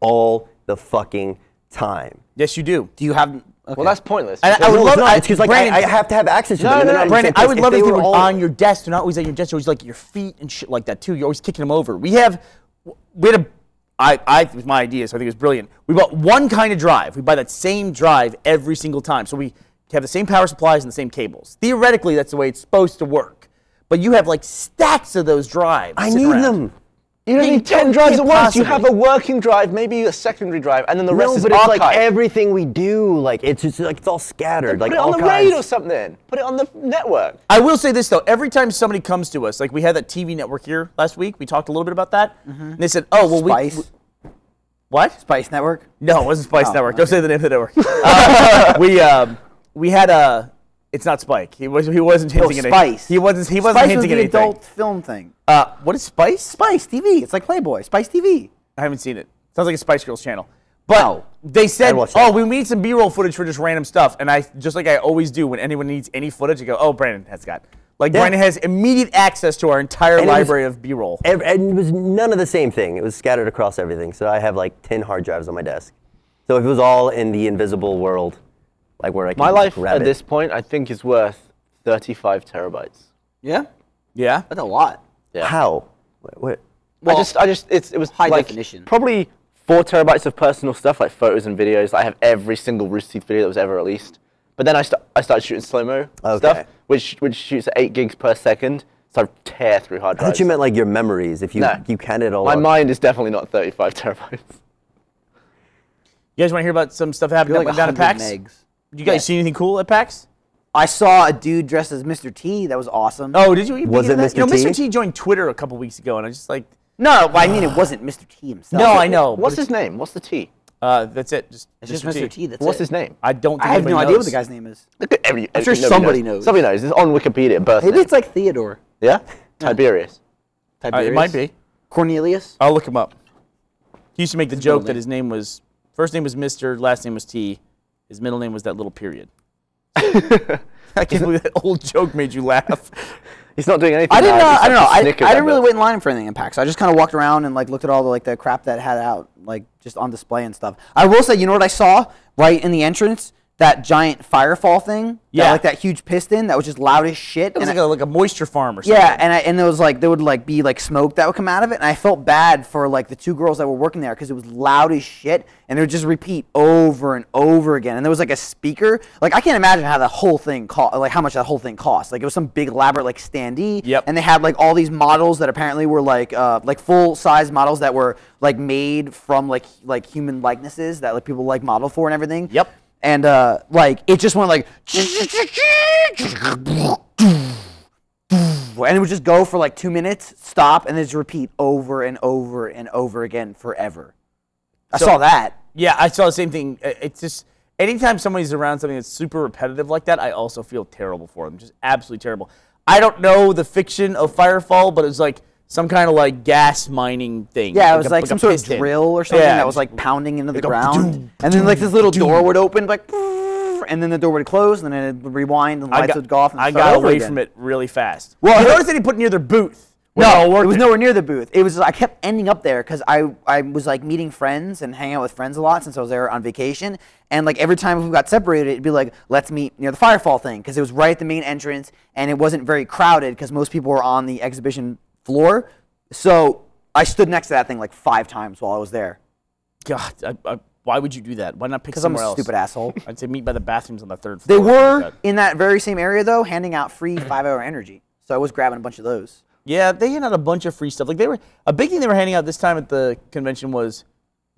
all the fucking time. Yes, you do. Do you have? Well, that's pointless. I, I would No, love it's not. It's because like Brandon, I, I have to have access to No, them. no, no, the Brandon, I would love If if they were on your desk. They're not always at your desk. They're always like your feet and shit like that too. You're always kicking them over. We have, we had a, I, I it was my idea, so I think it was brilliant. We bought one kind of drive. We buy that same drive every single time, so we have the same power supplies and the same cables. Theoretically, that's the way it's supposed to work. But you have like stacks of those drives. I need around. them. You don't You need 10 don't- drives at once. You have a working drive, maybe a secondary drive, and then the rest No, is but it's like everything we do. Like it's just like it's all scattered. like Put it on the archives. RAID or something. Put it on the network. I will say this though: every time somebody comes to us, like we had that TV network here last week, we talked a little bit about that. And they said, "Oh, well, we, Spice. we what? Spice Network. No, it wasn't Spice Oh, Network. Don't say the name of the network. Uh, we um, we had a. It's not Spike. He was he wasn't hinting at Spice. He wasn't he wasn't Spice was hinting the at anything. adult film thing. Uh, what is Spice? Spice TV. It's like Playboy. Spice TV. I haven't seen it. Sounds like a Spice Girls channel. But No. they said, "Oh, we need some B-roll footage for just random stuff." And I just like I always do when anyone needs any footage, I go, "Oh, Brandon has got." Like Yeah. Brandon has immediate access to our entire And it was- library of B-roll. And it was none of the same thing. It was scattered across everything. So I have like 10 hard drives on my desk. So if it was all in the invisible world, like where I can My life grab at it. this point, I think, is worth 35 terabytes. Yeah. Yeah. That's a lot. Yeah. How? What? what? I just, I just, it's, it was high like definition. Probably four terabytes of personal stuff, like photos and videos. I have every single Rooster Teeth video that was ever released. But then I, st- I started shooting slow mo Okay. stuff, which which shoots at eight gigs per second. So I tear through hard drives. I thought you meant like your memories. If you No. you can it all. My up. mind is definitely not 35 terabytes. You guys want to hear about some stuff happening You're like down at 100 PAX? megs. Did you guys Yes. see anything cool at PAX? I saw a dude dressed as Mr. T. That was awesome. Oh, did you? you Was it that? Mr. You know, T? Mr. T joined Twitter a couple weeks ago, and I just like, no, I mean it wasn't Mr. T himself. no, I know. What's his name? What's the T? Uh, that's it. Just It's just Mr. T. That's What's it. his name? I don't. Think I have no anybody idea what the guy's name is. Look at every, I'm sure somebody knows. Somebody knows. It's on Wikipedia. Birth Maybe name. it's like Theodore. yeah? Tiberius. Uh, it Tiberius. might be. Cornelius. I'll look him up. He used to make the joke that his name was first name was Mister, last name was T. His middle name was that little period. I can't believe that old joke made you laugh. He's not doing anything. I didn't. Uh, I don't know. I, I didn't really wait in line for anything in PAX. I just kind of walked around and like looked at all the like the crap that had out, like just on display and stuff. I will say, you know what I saw right in the entrance? That giant firefall thing. that, Yeah. like that huge piston that was just loud as shit. It was like I- a, like a moisture farm or something. Yeah, and I, and there was like there would like be like smoke that would come out of it, and I felt bad for like the two girls that were working there because it was loud as shit, and they would just repeat over and over again. And there was like a speaker, like I can't imagine how the whole thing cost, like how much that whole thing cost. Like it was some big elaborate like standee, Yep. and they had like all these models that apparently were like uh, like full size models that were like made from like like human likenesses that like people like model for and everything. Yep. And uh, like it just went like and it would just go for like two minutes, stop, and then just repeat over and over and over again forever. I So- saw that. Yeah, I saw the same thing. It's just anytime somebody's around something that's super repetitive like that, I also feel terrible for them. Just absolutely terrible. I don't know the fiction of Firefall, but it's like some kind of like gas mining thing. Yeah, it was a- like, a some sort piston. of drill or something Yeah, that was like pounding into the ground, doom, and then like this little door would open, like, and then the door would close, and then it would rewind, and the lights got, would go off. And I got away again. from it really fast. Well, I noticed that didn't put near their booth. No, they all worked it was nowhere near the booth. It was I kept ending up there because I I was like meeting friends and hanging out with friends a lot since I was there on vacation. And like every time we got separated, it'd be like let's meet near the Firefall thing because it was right at the main entrance and it wasn't very crowded because most people were on the exhibition floor. So I stood next to that thing like five times while I was there God, I, I, why would you do that? Why not pick because I'm somewhere a else? stupid asshole. I'd say meet by the bathrooms on the third They floor. or something were in that very same area though, handing out free five-hour energy. So I was grabbing a bunch of those. Yeah, they handed out a bunch of free stuff. Like they were a big thing they were handing out this time at the convention was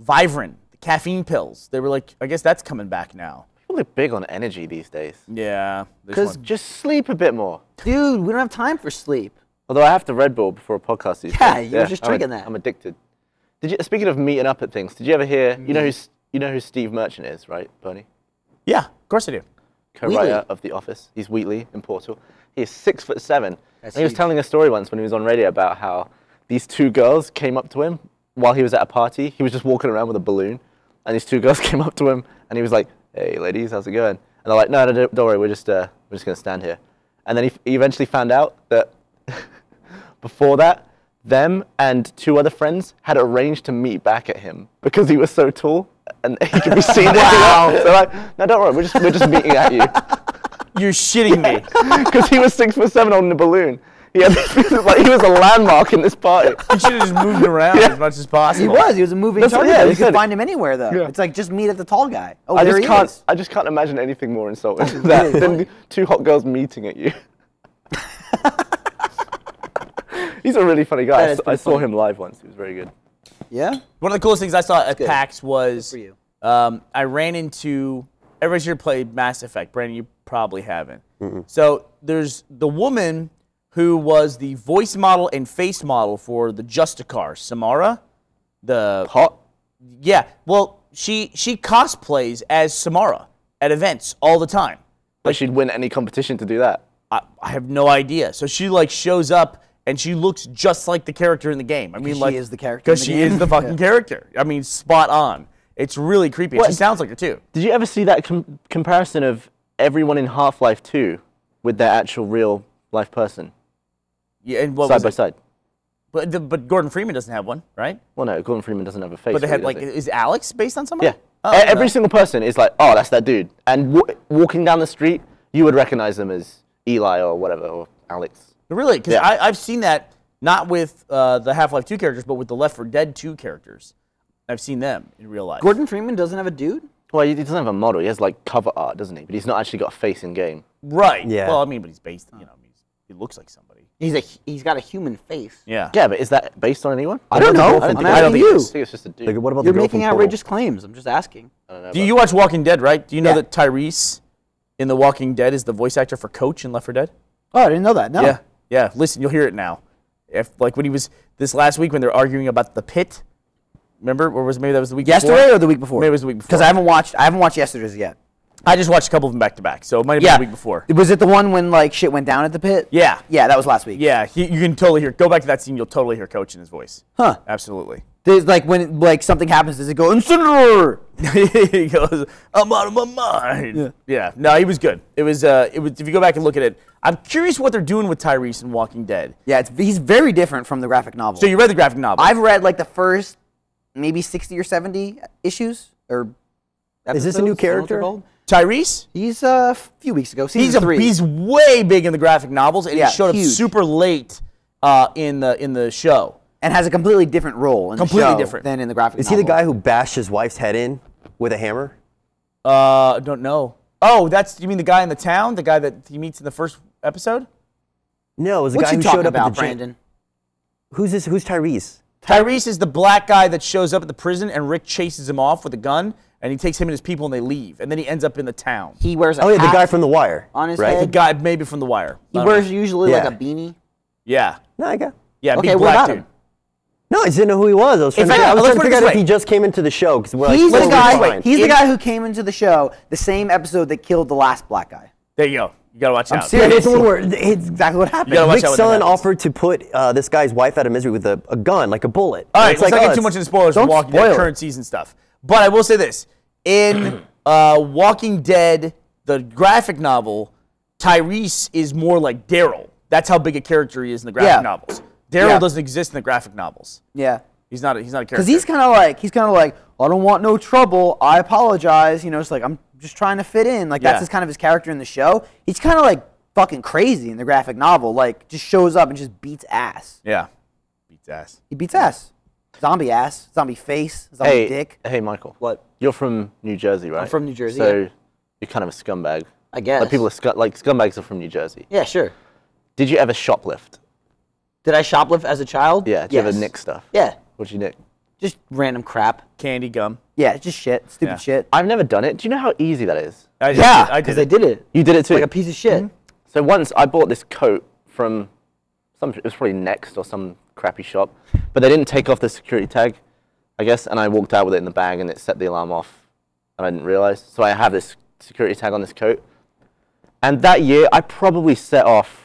Vivarin, the caffeine pills. They were like, I guess that's coming back now. People are big on energy these days. Yeah, there's Because one. just sleep a bit more. Dude, we don't have time for sleep. Although I have to Red Bull before a podcast these Yeah, days. you were just I'm drinking that. I'm addicted. Did you, speaking of meeting up at things, did you ever hear? You know who you know who Steve Merchant is, right, Burnie? Yeah, of course I do. co-writer of The Office. He's Wheatley in Portal. He is six foot seven. and he was telling a story once when he was on radio about how these two girls came up to him while he was at a party. He was just walking around with a balloon, and these two girls came up to him, and he was like, "Hey, ladies, how's it going?" And they're like, "No, no, don't don't worry. We're just uh, we're just gonna stand here." And then he, he eventually found out that before that, them and two other friends had arranged to meet back at him because he was so tall and he could be seen. wow. So like, no, don't worry. We're just we're just meeting at you You're shitting me. because he was six foot seven holding a balloon. He had this, like he was a landmark in this party. You should have just moved around as much as possible. He was. He was a moving That's what- target. yeah, though. you could said it. find him anywhere though. Yeah. It's like just meet at the tall guy. Oh, I there just he can't. is. I just can't imagine anything more insulting than that than two hot girls meeting at you. He's a really funny guy. I That is s- I pretty saw him live once. He was very good. Yeah. One of the coolest things I saw at good. PAX was for you. Um, I ran into everybody's here played Mass Effect. Brandon, you probably haven't. So there's the woman who was the voice model and face model for the Justicar, Samara. The Hot. yeah, well, she she cosplays as Samara at events all the time. Like she'd win any competition to do that. I, I have no idea. So she like shows up and she looks just like the character in the game. I mean, she like is the character because she game. is the fucking character. I mean, spot on. It's really creepy. She sounds like her too. Did you ever see that com- comparison of everyone in Half Life 2 with their actual real life person Yeah, and what side by it? side? But the, but Gordon Freeman doesn't have one, right? Well, no, Gordon Freeman doesn't have a face. But they had really, like, is Alex based on somebody? Yeah. Oh, E- Every okay. single person is like, oh, that's that dude. And w- walking down the street, you would recognize them as Eli or whatever, or Alex. Really? Because Yeah. I've seen that not with uh, the Half Life 2 characters, but with the Left 4 Dead 2 characters. I've seen them in real life. Gordon Freeman doesn't have a dude. Well, he doesn't have a model. He has like cover art, doesn't he? But he's not actually got a face in game. Right. Yeah. Well, I mean, but he's based, you know, he's, he looks like somebody. He's a he's got a human face. Yeah. Yeah, but is that based on anyone? I don't know. I don't I'm think, I don't think you. it is. It's just a dude. Like, what about You're the girl making from Portal? outrageous claims. I'm just asking. I don't know. Do you watch Walking Dead, right? Do you know Yeah. that Tyrese in The Walking Dead is the voice actor for Coach in Left 4 Dead? Oh, I didn't know that. No. Yeah. Yeah. Listen, you'll hear it now. If like when he was this last week when they're arguing about the pit. Remember, or was maybe that was the week Yesterday before? or the week before? Maybe it was the week before. Because I haven't watched. I haven't watched yesterday's yet. I just watched a couple of them back to back, so it might have been Yeah. the week before. Was it the one when like shit went down at the pit? Yeah. Yeah, that was last week. Yeah, he, you can totally hear. Go back to that scene. You'll totally hear Coach in his voice. Huh. Absolutely. There's like when like something happens, does it go incinerator? he goes, "I'm out of my mind." Yeah. No, he was good. It was. Uh, it was. If you go back and look at it, I'm curious what they're doing with Tyrese in Walking Dead. Yeah, it's he's very different from the graphic novel. So you read the graphic novel? I've read like the first maybe 60 or 70 issues or. Is this a new episodes, I don't know what they're character? Tyrese. He's uh, a few weeks ago. Season He's a, three. he's way big in the graphic novels, and Yeah, he showed up huge. super late uh, in the in the show. And has a completely different role in Completely the show different. than in the graphic novel. Is he the guy who bashed his wife's head in with a hammer? Uh, I don't know. Oh, that's you mean the guy in the town, the guy that he meets in the first episode? No, it was the What guy you who talking showed up about, at the gym. Brandon? Who's this? Who's Tyrese? Tyrese is the black guy that shows up at the prison, and Rick chases him off with a gun, and he takes him and his people, and they leave, and then he ends up in the town. He wears a Oh yeah, the guy from The Wire. on his right? The guy maybe from The Wire. He wears know. usually Yeah. like a beanie. Yeah, No, I got. yeah. Okay, big what black about dude. him? No, I didn't know who he was. I was trying In to, fact, figure, I was trying to figure out this if he just came into the show because we're like, He's well, the guy. fine. He's the guy who came into the show the same episode that killed the last black guy. There you go. You gotta watch out. Yeah, it's the one where it's Exactly what happened. You gotta watch Rick's out when son offered to put uh, this guy's wife out of misery with a, a gun, like a bullet. All right, it's let's like, not oh, get too much into spoilers don't Walking spoil Dead it. current season stuff. But I will say this: in uh, Walking Dead, the graphic novel, Tyrese is more like Daryl. That's how big a character he is in the graphic Yeah. novels. Daryl Yeah. doesn't exist in the graphic novels. Yeah. He's not. A, he's not a character. Because he's kind of like he's kind of like I don't want no trouble. I apologize. You know, it's like I'm just trying to fit in. Like Yeah. that's his kind of his character in the show. He's kind of like fucking crazy in the graphic novel. Like just shows up and just beats ass. yeah, beats ass. He beats ass. Zombie ass. Zombie face. Zombie Hey, dick. hey, Michael. What? You're from New Jersey, right? I'm from New Jersey, So yeah. you're kind of a scumbag. I guess. Like people are scu- like scumbags are from New Jersey. Yeah, sure. Did you ever shoplift? Did I shoplift as a child? Yeah. Did you yes. ever nick stuff? Yeah. What'd you nick? Just random crap. Candy gum. Yeah, just shit. Stupid Yeah. shit. I've never done it. Do you know how easy that is? I did Yeah, it. I because did. it. did it. You did it too. Like a piece of shit. Mm-hmm. So once I bought this coat from some, it was probably Next or some crappy shop, but they didn't take off the security tag. I guess, and I walked out with it in the bag, and it set the alarm off, and I didn't realize. So I have this security tag on this coat, and that year I probably set off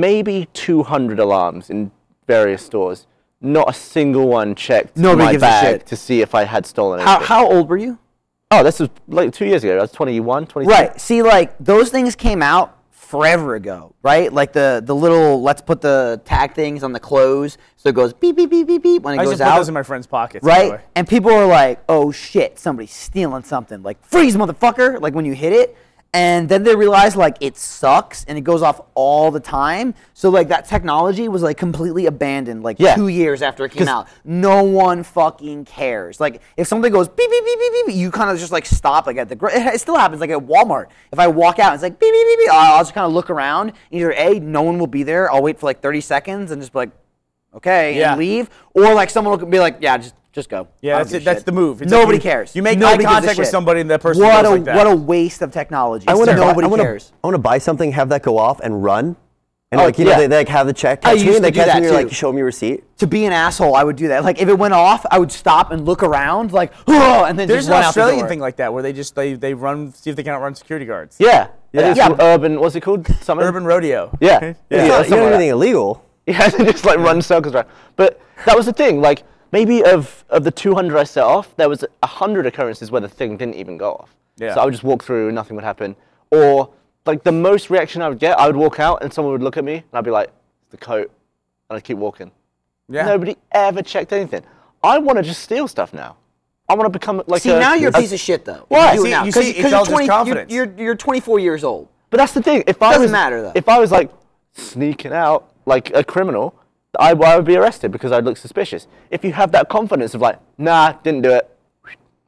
maybe 200 alarms in various stores. Not a single one checked Nobody my gives a bag shit. to see if I had stolen How, anything. how old were you? Oh, this was like two years ago. I was 21, 22. Right. See, like those things came out forever ago, right? Like the the little let's put the tag things on the clothes, so it goes beep beep beep beep beep when it I goes just put out. those in my friend's pockets. right? And people are like, "Oh shit, somebody's stealing something!" Like freeze, motherfucker! Like when you hit it, and then they realize like it sucks and it goes off all the time. So like that technology was like completely abandoned like Yeah. two years after it came out. No one fucking cares. Like if something goes beep beep beep beep beep, you kind of just like stop like at the. It still happens like at Walmart. If I walk out, it's like beep beep beep beep. I'll just kind of look around. Either a, no one will be there. I'll wait for like 30 seconds and just be like, okay, Yeah. and leave, or like someone will be like, yeah, just just go. Yeah, that's it. That's the move. It's Nobody like you- cares. you make eye Nobody gives a contact with somebody and that person What goes a like that. what a waste of technology. I want to. Nobody I wanna, cares. I want to buy something, have that go off, and run. And Oh, like you know, yeah. they, they like have the check I catch me, used and they to do catch that me, or like show me a receipt. To be an asshole, I would do that. Like if it went off, I would stop and look around, like, oh, and then There's just an run out the Australian door. thing like that where they just they, they run see if they can outrun security guards. Yeah. Yeah. It's Yeah. urban, what's it called? Something? Urban rodeo. Yeah. yeah. You Yeah, don't, you something don't do anything illegal. Yeah, they just like run circles around. But that was the thing. Like maybe of of the 200 I set off, there was a hundred occurrences where the thing didn't even go off. Yeah. So I would just walk through, and nothing would happen. Or like the most reaction I would get, I would walk out and someone would look at me, and I'd be like, the coat," and I'd keep walking. Yeah. Nobody ever checked anything. I want to just steal stuff now. I want to become like See, a. now you're a a- piece of shit, though. Why? You do it See, now. you 'Cause- see, 'cause it's you're all just 20 you're- confidence. You're, you're 24 years old. But that's the thing. If I Doesn't was matter, though. If I was like sneaking out like a criminal, I, I would be arrested because I'd look suspicious. If you have that confidence of like, nah, didn't do it,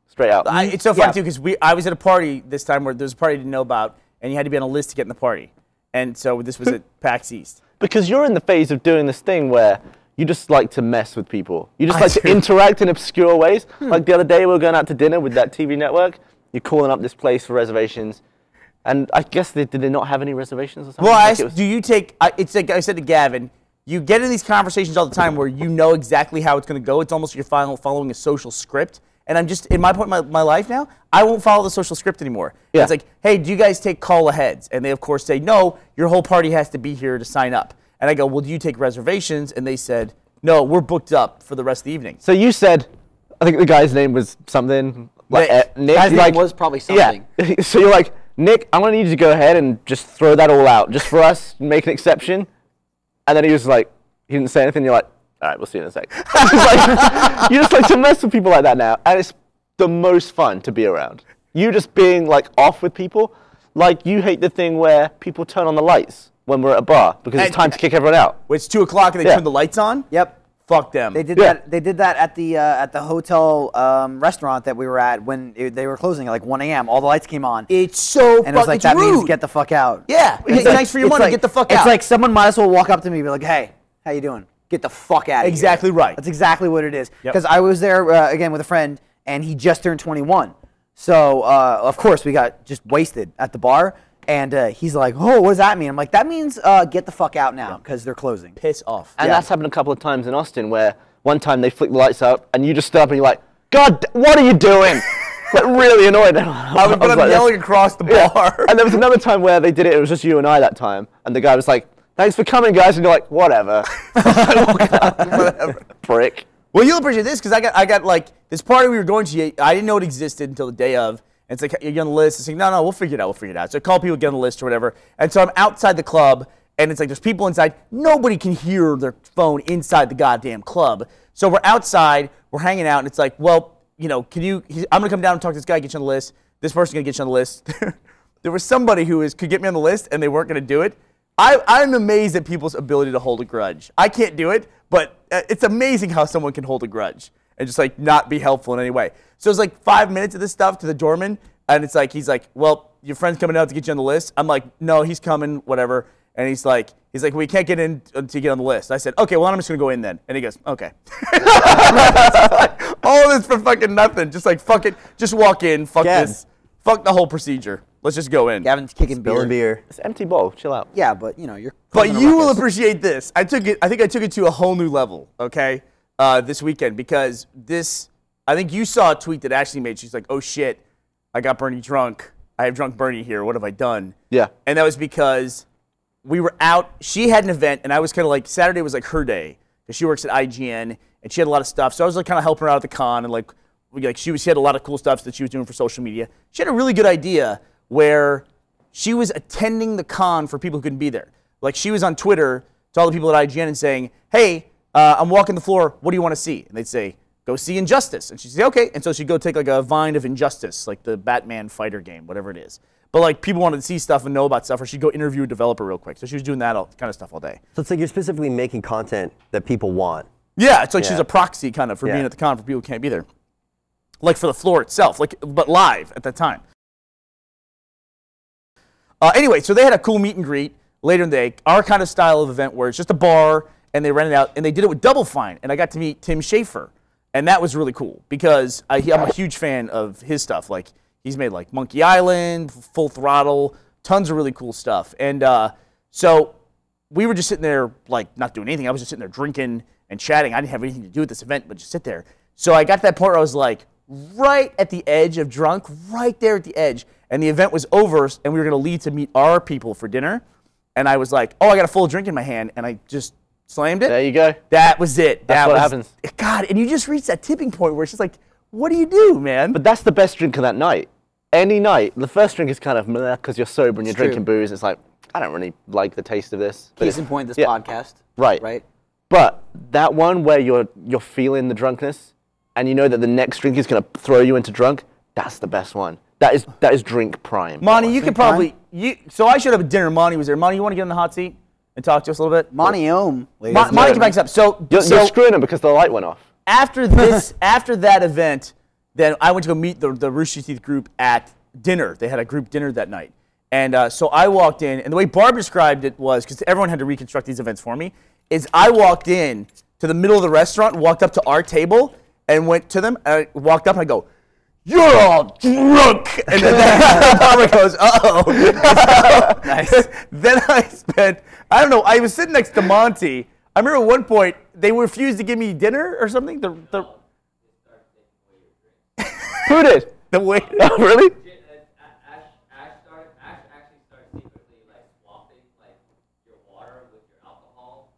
straight out. I, it's so funny Yeah. too because we I was at a party this time where there was a party I didn't know about and you had to be on a list to get in the party, and so this was at PAX East. because you're in the phase of doing this thing where you just like to mess with people. You just I like to interact in obscure ways. Hmm. Like the other day, we were going out to dinner with that TV network. You're calling up this place for reservations, and I guess they did they not have any reservations or something? Well, Like asked, was- do you take? I, it's like I said to Gavin. You get in these conversations all the time where you know exactly how it's going to go. It's almost like you're following, following a social script. And I'm just in my point in my, my life now. I won't follow the social script anymore. Yeah. It's like, hey, do you guys take call aheads? And they of course say no. Your whole party has to be here to sign up. And I go, well, do you take reservations? And they said, no, we're booked up for the rest of the evening. So you said, I think the guy's name was something like Nick. uh, Nick. Guy's You're name was probably something. Yeah. so you're like, Nick, I'm gonna need you to go ahead and just throw that all out, just for us, make an exception. And then he was like, he didn't say anything. You're like, all right, we'll see you in a sec. Like, you just like to mess with people like that now, and it's the most fun to be around. You just being like off with people, like you hate the thing where people turn on the lights when we're at a bar because And- it's time to kick everyone out. Wait, it's two o'clock and they Yeah. turn the lights on. Yep. Fuck them. They did Yeah. that. They did that at the uh, at the hotel um, restaurant that we were at when it, they were closing at like 1 a.m. All the lights came on, It's so and it was like it's that rude. means get the fuck out. Yeah. Hey, It's like- thanks for your money. like- get the fuck it's out. It's like someone might as well walk up to me and be like, "Hey, how you doing? Get the fuck out." of here." Exactly right. That's exactly what it is. Yep. Because I was there uh, again with a friend, and he just turned 21. So uh, of course we got just wasted at the bar, and uh, he's like, "Oh, what does that mean?" I'm like, "That means uh, get the fuck out now because they're closing." piss off. And Yeah. that's happened a couple of times in Austin where one time they flicked the lights up and you just stood up and you're like, God, d- what are you doing? like really annoyed. I was, but I'm like, yelling across the Yeah. bar. And there was another time where they did it, it was just you and I that time. And the guy was like, thanks for coming, guys. And you're like, whatever. Whatever. Prick. Well, you'll appreciate this because I got, I got like this party we were going to. I didn't know it existed until the day of. And it's like you're on the list. It's like no, no, we'll figure it out. We'll figure it out. So I call people, get on the list or whatever. And so I'm outside the club, and it's like there's people inside. Nobody can hear their phone inside the goddamn club. So we're outside, we're hanging out, and it's like, well, you know, can you? I'm gonna come down and talk to this guy, get you on the list. This person's gonna get you on the list. there was somebody who is could get me on the list, and they weren't gonna do it. I, I'm amazed at people's ability to hold a grudge. I can't do it, but uh, it's amazing how someone can hold a grudge and just like not be helpful in any way. So it's like five minutes of this stuff to the doorman, and it's like he's like, "Well, your friend's coming out to get you on the list." I'm like, "No, he's coming, whatever." And he's like, "He's like, we can't get in uh, until you get on the list." I said, "Okay, well, I'm just gonna go in then." And he goes, "Okay." All this for fucking nothing. Just like fuck it, just walk in, fuck Gab. this, fuck the whole procedure. Let's just go in. Gavin's kicking Bill and beer. beer. It's empty bowl. Chill out. Yeah, but you know you're. But you will appreciate this. I took it. I think I took it to a whole new level. Okay. Uh, this weekend because this. I think you saw a tweet that Ashley made. She's like, "Oh shit, I got Burnie drunk. I have drunk Burnie here. What have I done?" Yeah. And that was because we were out. She had an event, and I was kind of like Saturday was like her day because she works at IGN and she had a lot of stuff. So I was like kind of helping her out at the con and like we, like she was she had a lot of cool stuff that she was doing for social media. She had a really good idea where she was attending the con for people who couldn't be there. Like she was on Twitter to all the people at IGN and saying, "Hey, uh, I'm walking the floor. What do you want to see?" And they'd say, "Go see Injustice." And she'd say, "Okay." And so she'd go take like a vine of Injustice, like the Batman fighter game, whatever it is. But like people wanted to see stuff and know about stuff, or she'd go interview a developer real quick. So she was doing that all, kind of stuff all day. So it's like you're specifically making content that people want. Yeah, it's like she's a proxy kind of for Yeah. being at the con for people who can't be there. Like for the floor itself, like but live at that time. Uh, anyway, so they had a cool meet and greet later in the day, our kind of style of event where it's just a bar and they rented out and they did it with Double Fine and I got to meet Tim Schafer and that was really cool because I, I'm a huge fan of his stuff. Like he's made like Monkey Island, Full Throttle, tons of really cool stuff. And uh, so we were just sitting there, like not doing anything. I was just sitting there drinking and chatting. I didn't have anything to do with this event, but just sit there. So I got to that point where I was like, right at the edge of drunk, right there at the edge. And the event was over, and we were going to leave to meet our people for dinner. And I was like, oh, I got a full drink in my hand, and I just slammed it. There you go. That was it. That's that what was, happens. God, and you just reach that tipping point where it's just like, what do you do, man? But that's the best drink of that night. Any night, the first drink is kind of because you're sober and you're drinking booze. It's like I don't really like the taste of this. But Case it's- in point, this yeah. podcast. Right. Right. But that one where you're you're feeling the drunkenness and you know that the next drink is gonna throw you into drunk, that's the best one. That is that is drink prime. Monty, you could probably you. So I showed up at dinner. Monty was there. Monty, you want to get in the hot seat and talk to us a little bit? Monty Oum. ladies Mon- Monty, gentlemen. come back up. So, You're, so you're screwing him because the light went off. after this, after that event, then I went to go meet the the Rooster Teeth group at dinner. They had a group dinner that night, and uh, so I walked in, and the way Barb described it was because everyone had to reconstruct these events for me. Is I walked in to the middle of the restaurant, walked up to our table, and went to them. And I walked up and I go. You're all drunk, and then Barbara goes, "Uh oh." nice. then I spent, I don't know, I was sitting next to Monty. I remember at one point they refused to give me dinner or something. The the Who did? the way Oh, really? Ash, Ash, started, Ash actually started secretly like swapping like your water with your alcohol.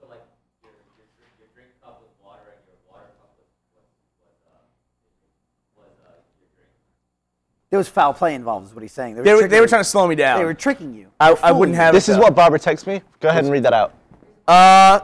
So like your your, drink- your drink cup was water and your water cup was was was uh was uh your drink. There was foul play involved, is what he's saying. they were, tricking they were you. trying to slow me down. They were tricking you. I, They were I wouldn't fooling have This it, is though. what Barbara texted me. Go ahead and read that out. Uh,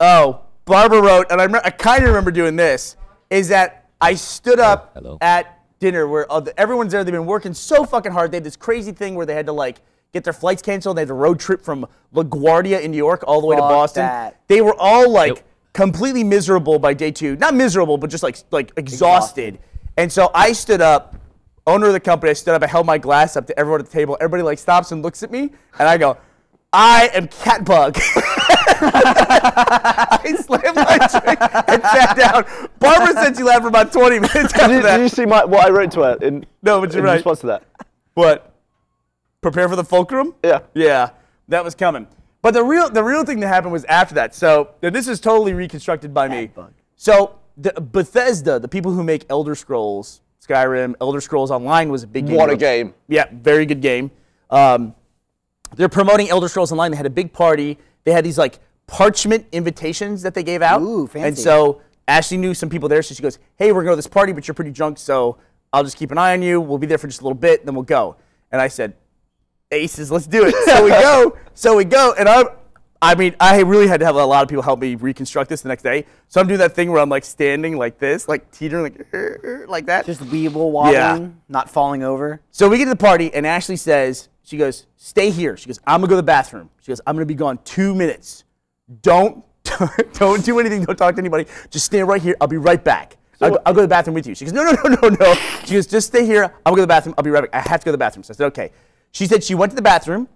oh, Barbara wrote, and I, remem- I kind of remember doing this, is that I stood up at dinner where the- everyone's there. They've been working so fucking hard. They had this crazy thing where they had to like get their flights canceled. They had a road trip from LaGuardia in New York all the way to Fuck Boston. that. They were all like completely miserable by day two. Not miserable, but just like like exhausted. And so I stood up, owner of the company. I stood up. I held my glass up to everyone at the table. Everybody like stops and looks at me, and I go. I am Catbug. I slammed my drink and sat down. Barbara said she laughed for about 20 minutes after Did you, that. did you see my, what I wrote to her in, No, but you're in right. response to that? What? Prepare for the fulcrum? Yeah. Yeah, that was coming. But the real the real thing that happened was after that. So this is totally reconstructed by me. So the Bethesda, the people who make Elder Scrolls, Skyrim, Elder Scrolls Online was a big game. What a game. Yeah, very good game. Um, they're promoting Elder Scrolls Online. They had a big party. They had these like parchment invitations that they gave out. Ooh, fancy. And so Ashley knew some people there, so she goes, "Hey, we're going to this party, but you're pretty drunk, so I'll just keep an eye on you. We'll be there for just a little bit, then we'll go." And I said, "Aces, let's do it." So we go. So we go, and I'm. I mean, I really had to have a lot of people help me reconstruct this the next day. So I'm doing that thing where I'm like standing like this, like teetering, like like that. Just weeble wobbling, Yeah. not falling over. So we get to the party, and Ashley says, she goes, stay here. She goes, I'm gonna go to the bathroom. She goes, I'm gonna be gone two minutes. Don't don't do anything. Don't talk to anybody. Just stand right here. I'll be right back. I'll, go, I'll go to the bathroom with you. She goes, no, no, no, no, no. She goes, just stay here. I'm gonna go to the bathroom. I'll be right back. I have to go to the bathroom. So I said, okay. She said she went to the bathroom.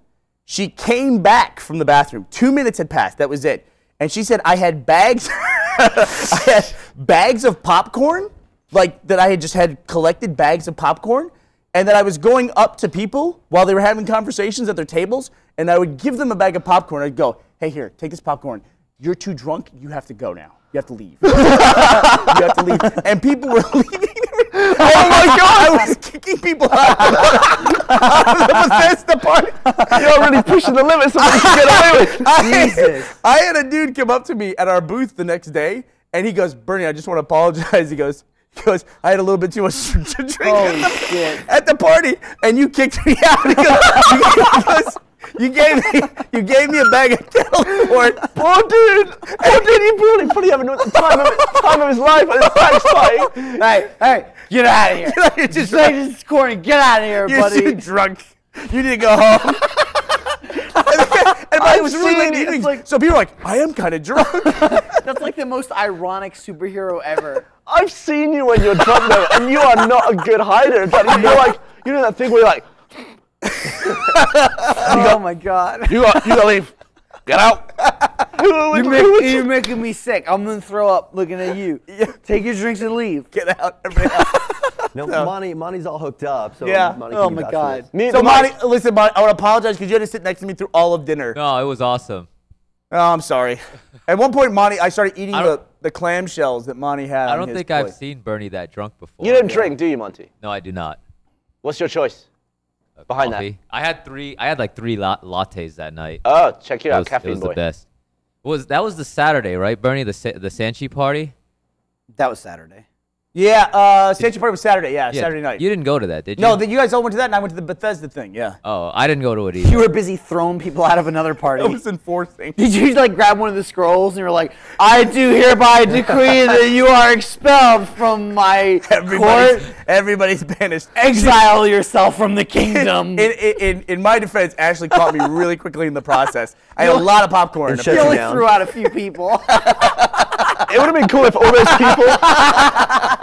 She came back from the bathroom. Two minutes had passed. That was it. And she said, I had bags. I had bags of popcorn, like that I had just had collected bags of popcorn, and that I was going up to people while they were having conversations at their tables, and I would give them a bag of popcorn. I'd go, hey, here, take this popcorn. You're too drunk. You have to go now. You have to leave. you have to leave. And people were leaving. Oh my god! I was kicking people out of the, the Bethesda party. You're really pushing the limits of what you can get away with. I, Jesus. I had a dude come up to me at our booth the next day, and he goes, "Burnie, I just want to apologize." He goes, "He goes, I had a little bit too much to drink at, the, shit. at the party, and you kicked me out." He goes, he goes, you gave me, you gave me a bag of corn. Poor oh, dude. Poor dude, he probably, probably having the time of, time of his life at his back's party. Hey, hey, get out of here. You're just Just this is corny. Get out of here, You're buddy. too drunk. You need to go home. it was really late in the evening, like- so people were like, "I am kind of drunk." That's like the most ironic superhero ever. I've seen you when you're drunk though, and you are not a good hider. But you're like, you know that thing where you're like, oh my god. you got, you gotta leave. Get out. You're, make, you're making me sick. I'm gonna throw up looking at you. Take your drinks and leave. Get out. everybody out. No, Monty, Monty's all hooked up. So Yeah. Monty Oh my God. Me, So, the Monty, listen, Monty, I want to apologize because you had to sit next to me through all of dinner. No, it was awesome. Oh, I'm sorry. At one point, Monty, I started eating I the, don't- the clamshells that Monty had. I don't his think plate. I've seen Burnie that drunk before. You don't drink, do you, Monty? No, I do not. What's your choice? Behind that. Coffee. I had three. I had like three la- lattes that night. Oh, check you it out, was, it Caffeine was Boy. the best. Was that was the Saturday, right, Burnie? The the Stanchion party. That was Saturday. Yeah, uh, Stanchion Party was Saturday. Yeah, Saturday night. You didn't go to that, did you? no, the, you guys all went to that, and I went to the Bethesda thing. Yeah. Oh, I didn't go to it either. You were busy throwing people out of another party. I was enforcing. Did you like grab one of the scrolls and you're like, I do hereby decree that you are expelled from my Everybody's, court. everybody's banished. Exile yourself from the kingdom. In, in, in, in my defense, Ashley caught me really quickly in the process. I had a lot of popcorn. shut you you only down. threw out a few people. It would have been cool if all those people.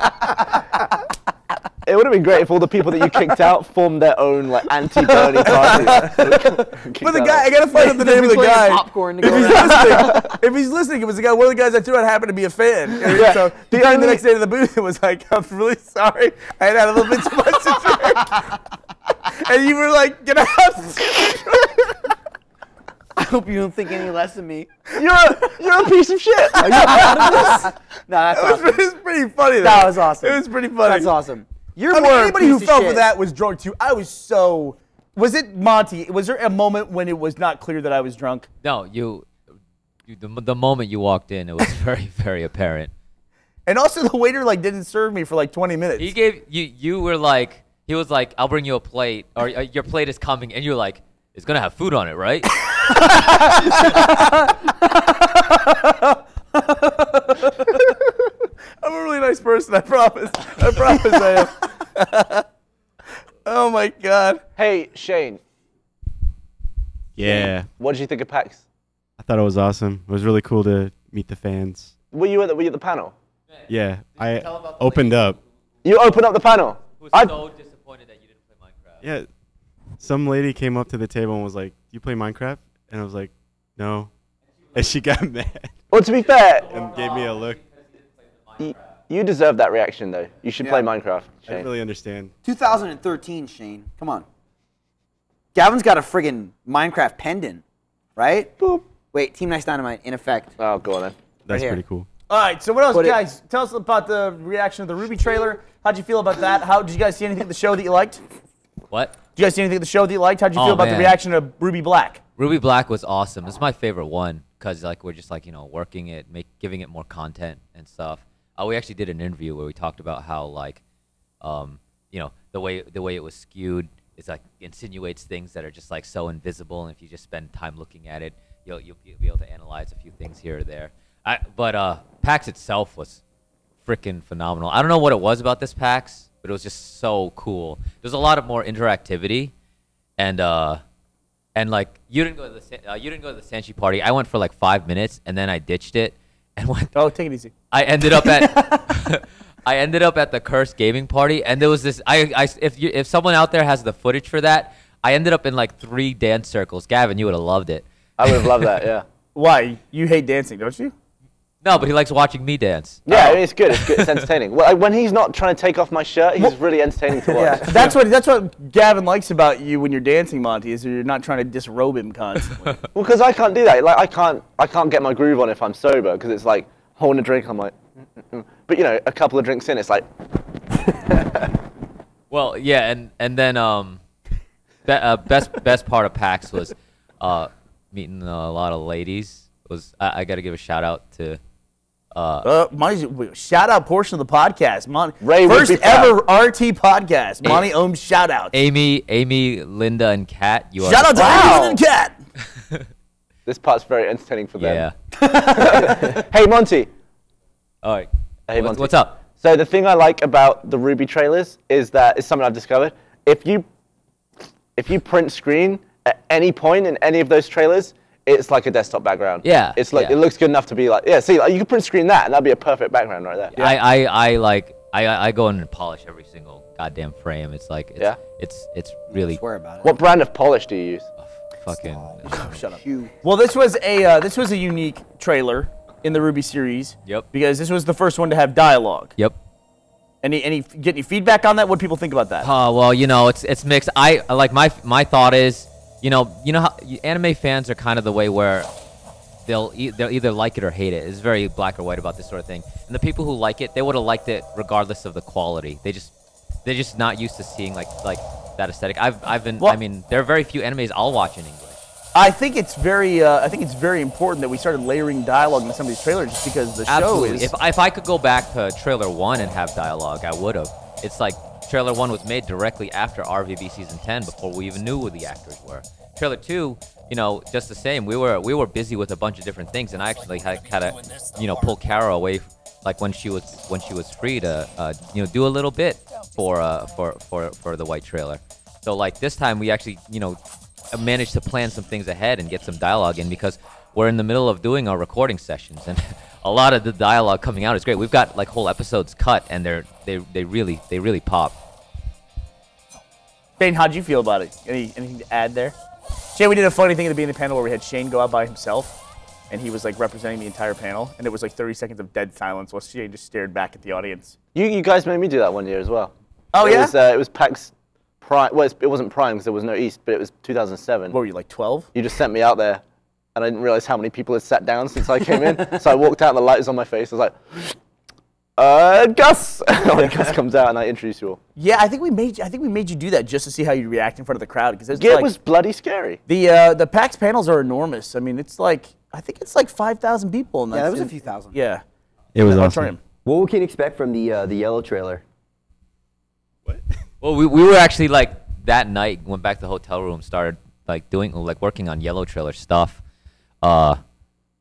it would have been great if all the people that you kicked out formed their own like anti-Burnie party. But the guy, I gotta find out the name of the guy. popcorn to If go he's listening, if he's listening, it was the guy. One of the guys I threw out happened to be a fan. And Yeah. So The he came the next day to the booth and was like, "I'm really sorry. I had had a little bit too much to drink." and you were like, "Get out." I hope you don't think any less of me. You're a, you're a piece of shit. Are you proud of this? No, that's It was, awesome. It was pretty funny. Though. That was awesome. It was pretty funny. That's awesome. You're I mean, anybody who piece of fell for that was drunk too. I was so. Was it Monty? Was there a moment when it was not clear that I was drunk? No, you. you the, the moment you walked in, it was very, very apparent. And also, the waiter like didn't serve me for like 20 minutes. He gave you. You were like. He was like, "I'll bring you a plate, or uh, your plate is coming," and you're like, "It's gonna have food on it, right?" I'm a really nice person. I promise. I promise I am. oh my god. Hey Shane, Yeah, what did you think of PAX? I thought it was awesome. It was really cool to meet the fans. Were you at the, were you at the panel? Yeah, I opened up. You opened up the panel. Who's I, so disappointed that you didn't play Minecraft? Yeah, some lady came up to the table and was like, "Do you play Minecraft?" And I was like, "No," and she got mad well, to be fair, and gave me a look. Y- you deserve that reaction though. You should play Yeah. Minecraft, I Shane. didn't really understand. 2013, Shane. Come on. Gavin's got a friggin' Minecraft pendant, right? Boop. Wait, Team Nice Dynamite in effect. Oh, go on then. That's here. pretty cool. All right. So what else, Put it- guys? Tell us about the reaction of the RWBY trailer. How'd you feel about that? How did you guys see anything at the show that you liked? What? Did you guys see anything at the show that you liked? How'd you Oh, feel about the reaction of RWBY Black? RWBY Black was awesome. It's my favorite one because like we're just like you know working it, make giving it more content and stuff. Uh, we actually did an interview where we talked about how like, um, you know, the way the way it was skewed is like insinuates things that are just like so invisible, and if you just spend time looking at it, you'll you'll, be able to analyze a few things here or there. I, but uh, PAX itself was freaking phenomenal. I don't know what it was about this PAX, but it was just so cool. There's a lot of more interactivity, and uh, and like you didn't go to the uh, you didn't go to the Stanchion party. I went for like five minutes, and then I ditched it and went. Oh, take it easy. I ended up at. I ended up at the cursed gaming party, and there was this. I, I if you if someone out there has the footage for that, I ended up in like three dance circles. Gavin, you would have loved it. I would have loved that. Yeah. Why? You hate dancing, don't you? No, but he likes watching me dance. Yeah, I mean, it's good. It's good. It's entertaining. Well, like, when he's not trying to take off my shirt, he's really entertaining to watch. Yeah, that's what that's what Gavin likes about you when you're dancing, Monty. Is you're not trying to disrobe him constantly. Well, because I can't do that. Like, I can't, I can't get my groove on if I'm sober because it's like holding a drink. I'm like, mm, mm, mm. but you know, a couple of drinks in, it's like, Well, yeah, and and then um, be, uh, best best part of PAX was uh, meeting a lot of ladies. Was I, I got to give a shout out to uh, Uh, Monty's, shout out portion of the podcast. Mon- Ray first ever RT podcast. Monty Oum shout out. Amy, Amy, Linda, and Kat. You are Shout out to Wow. Wow. and Cat. this part's very entertaining for them. yeah. Hey Monty. All right. Hey, what's, Monty. what's up? So the thing I like about the RWBY trailers is that it's something I've discovered. If you if you print screen at any point in any of those trailers, it's like a desktop background. Yeah, It's like yeah. it looks good enough to be like yeah. See, like, you can print screen that, and that'd be a perfect background right there. I, I, I like I, I I go in and polish every single goddamn frame. It's like it's Yeah? it's it's really Swear about it. What brand of polish do you use? fucking. Shut up. Well, this was a uh, this was a unique trailer in the RWBY series. Yep. Because this was the first one to have dialogue. Yep. Any any get any feedback on that? What people think about that? Uh, well, you know, it's it's mixed. I like my my thought is, you know, you know how anime fans are kind of the way where they'll e- they'll either like it or hate it. It's very black or white about this sort of thing. And the people who like it, they would have liked it regardless of the quality. They just they're just not used to seeing like like that aesthetic. I've I've been Well- I mean, there are very few animes I'll watch in English. I think it's very uh, I think it's very important that we started layering dialogue into some of these trailers just because the Absolutely. show is. If if I could go back to trailer one and have dialogue, I would have. It's like trailer one was made directly after RvB season 10 before we even knew who the actors were. Trailer two, you know, just the same. We were we were busy with a bunch of different things, and I actually had had to, you know, pull Kara away, like when she was when she was free to, uh, you know, do a little bit for uh for for for the white trailer. So like this time we actually, you know, managed to plan some things ahead and get some dialogue in because we're in the middle of doing our recording sessions and a lot of the dialogue coming out is great. We've got like whole episodes cut and they're they they really they really pop. Shane, how'd you feel about it? Any anything to add there? Shane, we did a funny thing at the beginning of the panel where we had Shane go out by himself, and he was like representing the entire panel, and it was like 30 seconds of dead silence while Shane just stared back at the audience. You you guys made me do that one year as well. Oh, it yeah? Was, uh, it was PAX Prime. Well, it wasn't Prime because there was no East, but it was 2007. What were you like 12? You just sent me out there, and I didn't realize how many people had sat down since I came in. so I walked out, and the light was on my face. I was like, "Uh, Gus!" when Gus comes out, and I introduce you all. Yeah, I think we made you, I think we made you do that just to see how you react in front of the crowd because it's It like was bloody scary. the uh, the PAX panels are enormous. I mean, it's like I think it's like 5,000 people in that. Yeah, that was a few thousand. Yeah. It was That awesome. auditorium. What we can expect from the uh, the yellow trailer? What? well, we, we were actually like that night went back to the hotel room, started like doing like working on yellow trailer stuff, uh,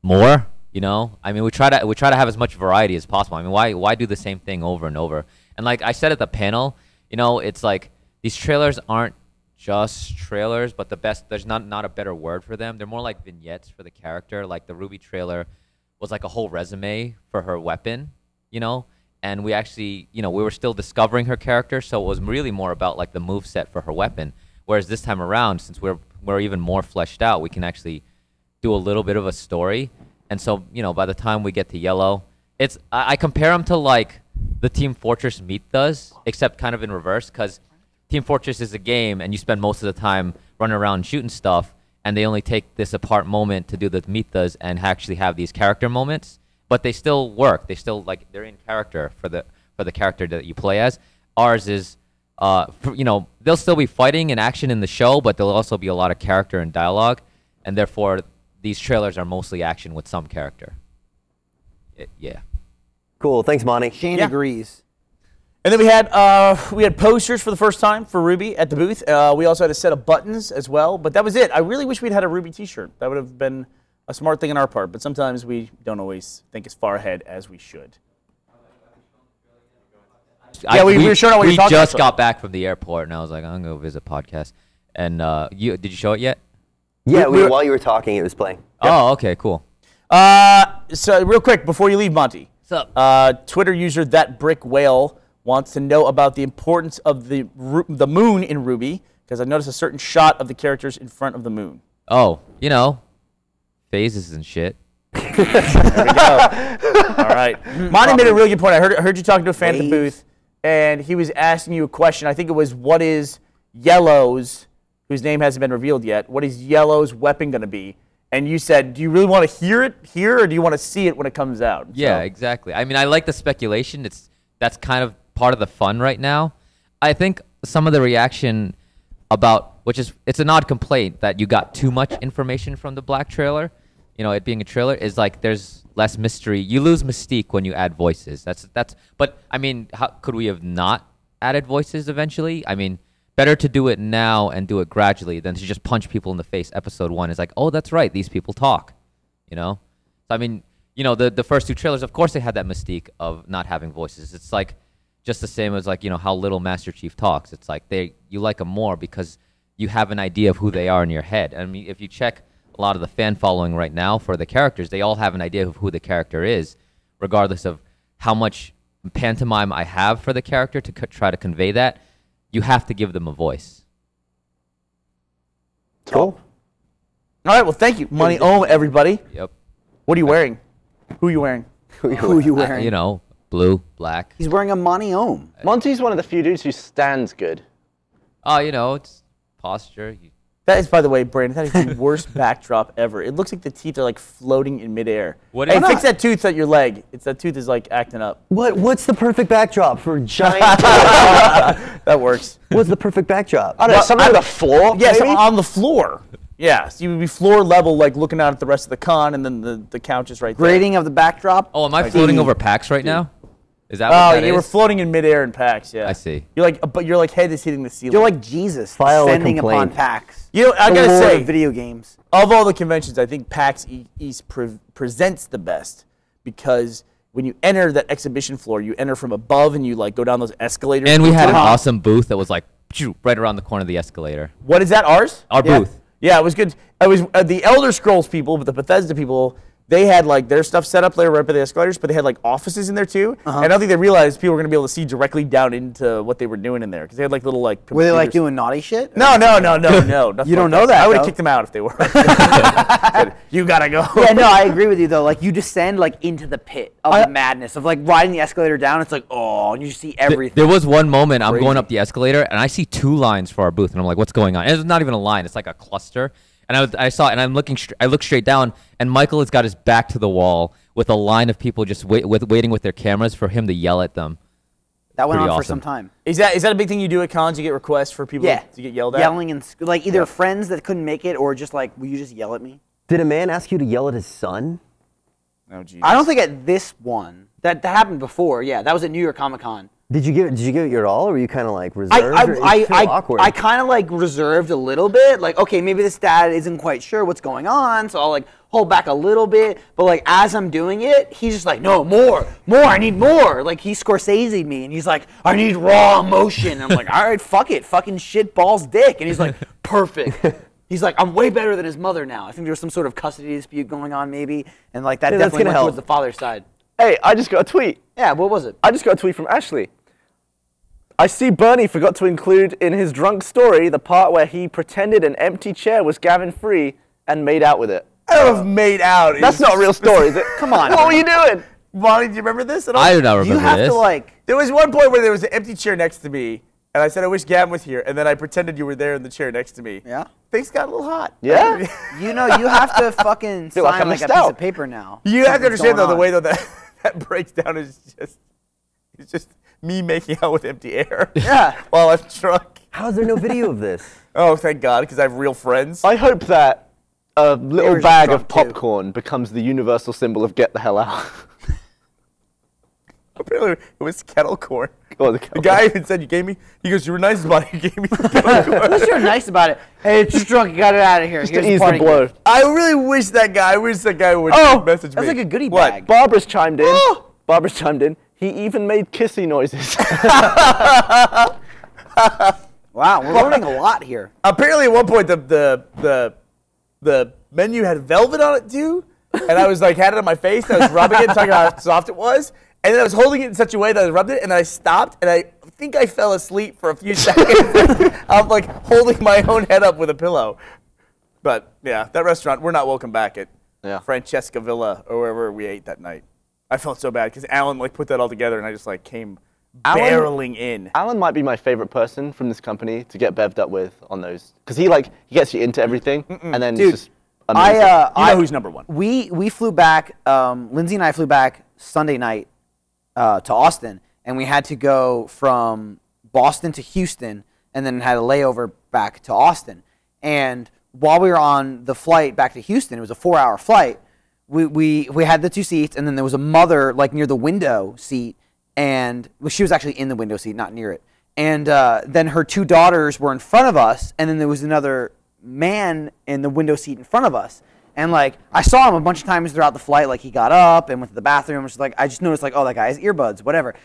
more. You know, I mean, we try to we try to have as much variety as possible. I mean, why why do the same thing over and over? And like I said at the panel, you know, it's like these trailers aren't just trailers, but the best there's not not a better word for them. They're more like vignettes for the character. Like the Ruby trailer was like a whole resume for her weapon, you know. And we actually, you know, we were still discovering her character, so it was really more about like the move set for her weapon. Whereas this time around, since we're we're even more fleshed out, we can actually do a little bit of a story. And so, you know, by the time we get to yellow, it's I, I compare them to like the Team Fortress meet does, except kind of in reverse, because Team Fortress is a game, and you spend most of the time running around shooting stuff, and they only take this apart moment to do the meet does and actually have these character moments. But they still work. They still like they're in character for the for the character that you play as. Ours is, uh, for, you know, they'll still be fighting and action in the show, but there'll also be a lot of character and dialogue, and therefore these trailers are mostly action with some character. It- yeah. Cool. Thanks, Monty. Shane Yeah. agrees. And then we had uh, we had posters for the first time for RWBY at the booth. Uh, we also had a set of buttons as well, but that was it. I really wish we'd had a RWBY T-shirt. That would have been a smart thing on our part. But sometimes we don't always think as far ahead as we should. Yeah, we- we were sure what we you're talking just about. got back from the airport, and I was like, I'm gonna go visit podcast. And uh, you did you show it yet? Yeah, We- we, we- while you were talking, it was playing. Oh, okay, cool. Uh, so real quick before you leave, Monty. What's up? Uh, Twitter user that brick whale wants to know about the importance of the the moon in RWBY because I noticed a certain shot of the characters in front of the moon. Oh, you know, phases and shit. there we go. All right. Monty made a really good point. I heard, I heard you talking to a fan at the booth, and he was asking you a question. I think it was, what is Yellow's, whose name hasn't been revealed yet, what is Yellow's weapon going to be? and you said, "Do you really want to hear it here, or do you want to see it when it comes out?" Yeah, So- exactly. I mean, I like the speculation. It's that's kind of part of the fun right now. I think some of the reaction about which is it's an odd complaint that you got too much information from the black trailer. You know, it being a trailer is like there's less mystery. You lose mystique when you add voices. That's that's. But I mean, how could we have not added voices eventually? I mean, better to do it now and do it gradually than to just punch people in the face. Episode one is like, oh, that's right, these people talk. You know, so I mean, you know, the the first two trailers, of course, they had that mystique of not having voices. It's like just the same as like you know how little Master Chief talks. It's like they you like them more because you have an idea of who they are in your head. I mean, if you check a lot of the fan following right now for the characters, they all have an idea of who the character is, regardless of how much pantomime I have for the character to co- try to convey that. You have to give them a voice. Cool. All right. Well, thank you, Monty Oum, everybody. Yep. What are you wearing? Who are you wearing? Who are you wearing? you know, blue, black. He's wearing a Monty Oum. Monty's one of the few dudes who stands good. Oh, you know, it's posture. You, That is, by the way, Brandon. That is the worst backdrop ever. It looks like the teeth are like floating in midair. What Hey, fix that tooth at your leg. It's that tooth is like acting up. What What's the perfect backdrop for giant? That works. what's the perfect backdrop? I don't know, something on the floor, Yes, maybe? on the floor. Yes, you would be floor level, like looking out at the rest of the con, and then the, the couch is right there. Grading of the backdrop. oh, am I floating over PAX right now? Is that what Oh, that you were floating in midair in PAX. Yeah, I see. You're like, but your like head is hitting the ceiling. You're like Jesus File a descending upon complaint. PAX. You know, I The gotta Lord say, of video games. of all the conventions, I think PAX East pre- presents the best because when you enter that exhibition floor, you enter from above and you like go down those escalators. And we had an Uh-huh. awesome booth that was like right around the corner of the escalator. What is that? Ours? Our Yeah. booth. Yeah, it was good. It was uh, the Elder Scrolls people, but the Bethesda people. They had like their stuff set up there right by the escalators, but they had like offices in there too. Uh-huh. And I don't think they realized people were gonna be able to see directly down into what they were doing in there because they had like little like. Were they like doing naughty shit? No, no, no, no, no. nothing You don't like know that, I would have kicked them out if they were. Said, you gotta go. yeah, no, I agree with you though. Like you descend like into the pit of I- the madness of like riding the escalator down. It's like oh, and you see everything. There was one moment I'm going up the escalator and I see two lines for our booth and I'm like, what's going on? And it's not even a line; it's like a cluster. And I, was, I saw it and I'm looking. Str- I look straight down and Michael has got his back to the wall with a line of people just wait, with, waiting with their cameras for him to yell at them. that went on pretty for some time. Is that is that a big thing you do at cons? You get requests for people Yeah, to get yelled at. yelling and sc- like either friends that couldn't make it or just like, will you just yell at me? Did a man ask you to yell at his son? Oh, Jesus. I don't think at this one that that happened before. Yeah, that was at New York Comic Con. Did you give it? Did you give it your all, or were you kind of like reserved? I I, I, awkward. I kind of like reserved a little bit. Like, okay, maybe this dad isn't quite sure what's going on, so I'll like hold back a little bit. But like as I'm doing it, he's just like, no, more, more. I need more. Like he Scorsese'd me, and he's like, I need raw emotion. And I'm like, all right, fuck it, fucking shit balls dick. And he's like, perfect. He's like, I'm way better than his mother now. I think there was some sort of custody dispute going on, maybe, and like that Yeah, definitely went help. towards the father's side. Hey, I just got a tweet. Yeah, what was it? I just got a tweet from Ashley. I see Burnie forgot to include in his drunk story the part where he pretended an empty chair was Gavin Free and made out with it. I don't know made out. That's is- not a real story, is it? Come on. What were you doing? Bonnie, do you remember this at all? I do not remember this. You have this. to like. There was one point where there was an empty chair next to me, and I said, I wish Gavin was here, and then I pretended you were there in the chair next to me. Yeah. Things got a little hot. Yeah? You know, you have to fucking Feel like sign I like a missed piece of paper now. You have to understand, though, going the way, though, that, that breaks down is just, it's just me making out with empty air. Yeah. While I'm drunk. How's there no video of this? Oh, thank God, because I have real friends. I hope that a were little just bag of drunk, too. popcorn becomes the universal symbol of get the hell out. Apparently, it was kettle corn. Oh, the The kettle guy even said, "You gave me." He goes, "You were nice about it. You gave me some kettle corn." Unless you're nice about it. Hey, it's just drunk. You got it out of here. Just Here's to ease the blow. gift. I really wish that guy. I wish that guy would Oh, message That's me. like a goodie What? bag. Barbara's chimed in. Oh! Barbara's chimed in. He even made kissy noises. Wow, we're learning a lot here. Apparently, at one point, the the the the menu had velvet on it too, and I was like had it on my face. And I was rubbing it, talking about how soft it was, and then I was holding it in such a way that I rubbed it, and I stopped, and I think I fell asleep for a few seconds. I'm like holding my own head up with a pillow. But yeah, that restaurant, we're not welcome back at Yeah. Francesca Villa or wherever we ate that night. I felt so bad because Alan like put that all together, and I just like came Alan- barreling in. Alan might be my favorite person from this company to get bevved up with on those, because he like he gets you into everything, and then Dude, it's just I, uh, you know I- who's number one. We we flew back. Um, Lindsay and I flew back Sunday night uh, to Austin, and we had to go from Boston to Houston, and then had a layover back to Austin. And while we were on the flight back to Houston, it was a four-hour flight. We, we we had the two seats, and then there was a mother like near the window seat, and well, she was actually in the window seat, not near it. And uh, then her two daughters were in front of us, and then there was another man in the window seat in front of us. And like I saw him a bunch of times throughout the flight, like he got up and went to the bathroom. Just like I just noticed, like oh that guy has earbuds, whatever.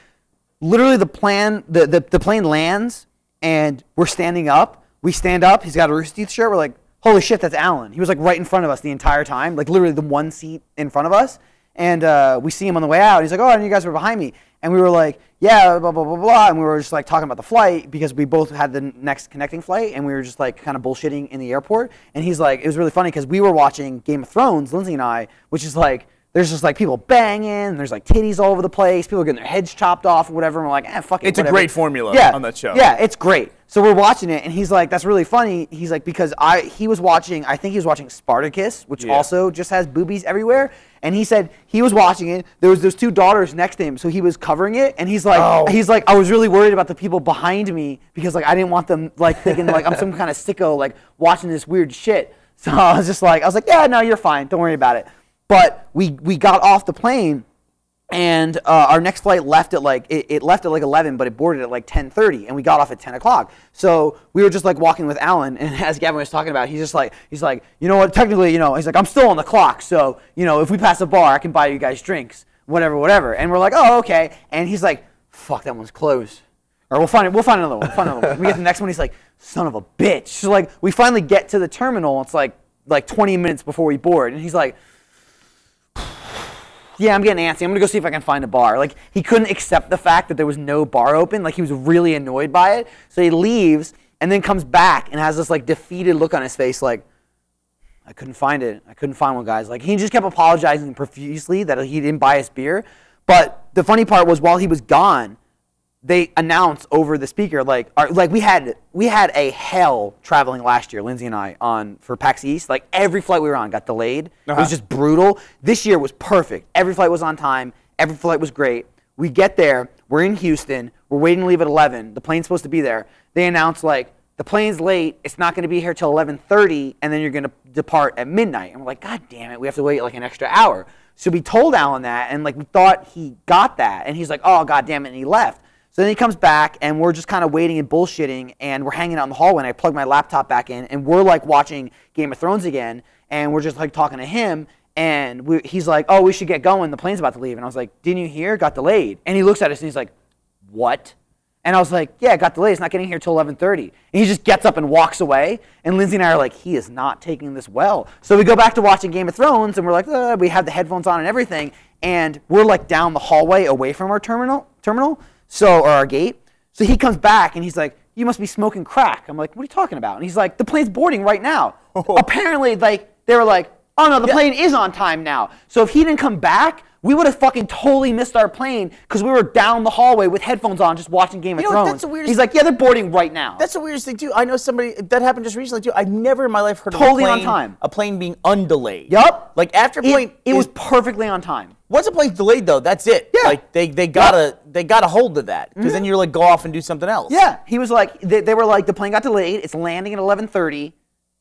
Literally, the plan, the, the the plane lands, and we're standing up. We stand up. He's got a Rooster Teeth shirt. We're like, holy shit, that's Alan. He was like right in front of us the entire time, like literally the one seat in front of us. And uh, we see him on the way out. He's like, oh, and you guys were behind me. And we were like, yeah, blah, blah, blah, blah. And we were just like talking about the flight because we both had the next connecting flight. And we were just like kind of bullshitting in the airport. And he's like, it was really funny because we were watching Game of Thrones, Lindsay and I, which is like, there's just like people banging, and there's like titties all over the place. People are getting their heads chopped off or whatever. And we're like, eh, fuck it. It's a great formula yeah, on that show. Yeah, it's great. So we're watching it, and he's like, "That's really funny." He's like, because I he was watching, I think he was watching Spartacus, which Yeah. also just has boobies everywhere. And he said he was watching it. There was those two daughters next to him, so he was covering it, and he's like, Oh. he's like, I was really worried about the people behind me because like I didn't want them like thinking like I'm some kind of sicko like watching this weird shit. So I was just like, I was like, yeah, no, you're fine. Don't worry about it. But we we got off the plane and uh, our next flight left at like it, it left at like 11 but it boarded at like 10.30 and we got off at 10 o'clock so we were just like walking with alan and as gavin was talking about he's just like he's like you know what technically you know he's like i'm still on the clock so you know if we pass a bar i can buy you guys drinks whatever whatever and we're like oh okay and he's like fuck that one's closed or we'll find it. We'll find another one. We'll find another one. We get the next one. He's like, "Son of a bitch!" So like, we finally get to the terminal. It's like like 20 minutes before we board, and he's like, yeah, I'm getting antsy. I'm gonna go see if I can find a bar. Like he couldn't accept the fact that there was no bar open. Like he was really annoyed by it. So he leaves and then comes back and has this like defeated look on his face, like I couldn't find it. I couldn't find one, guys. Like he just kept apologizing profusely that he didn't buy his beer. But the funny part was while he was gone, they announce over the speaker like our, like we had we had a hell traveling last year, Lindsay and I on for PAX East. Like every flight we were on got delayed. It was uh-huh. just brutal. This year was perfect. Every flight was on time. Every flight was great. We get there. We're in Houston. We're waiting to leave at 11. The plane's supposed to be there. They announce like the plane's late. It's not going to be here till 11:30, and then you're going to depart at midnight. And we're like, God damn it, we have to wait like an extra hour. So we told Alan that, and like we thought he got that, and he's like, Oh God damn it, and he left. So then he comes back, and we're just kind of waiting and bullshitting, and we're hanging out in the hallway. And I plug my laptop back in, and we're like watching Game of Thrones again, and we're just like talking to him. And we, he's like, "Oh, we should get going. The plane's about to leave." And I was like, "Didn't you hear? Got delayed." And he looks at us and he's like, "What?" And I was like, "Yeah, got delayed. It's not getting here till 11:30." And he just gets up and walks away. And Lindsay and I are like, "He is not taking this well." So we go back to watching Game of Thrones, and we're like, uh, we have the headphones on and everything, and we're like down the hallway away from our terminal, terminal, so or our gate. So he comes back and he's like, "You must be smoking crack." I'm like, "What are you talking about?" And he's like, "The plane's boarding right now." Oh. Apparently, like they were like, "Oh no, the plane is on time now." So if he didn't come back, we would have fucking totally missed our plane because we were down the hallway with headphones on, just watching Game of You know what, Thrones. that's the weirdest- He's like, "Yeah, they're boarding right now." That's the weirdest thing too. I know somebody that happened just recently too. I've never in my life heard Totally of a on plane, time. a plane being undelayed. Yup. Like after it, plane, it is- was perfectly on time. once a plane's delayed though, that's it. Yeah. Like they they gotta they got a hold of that because then mm-hmm. you're like go off and do something else. Yeah, he was like, they, they were like, the plane got delayed. It's landing at 11:30,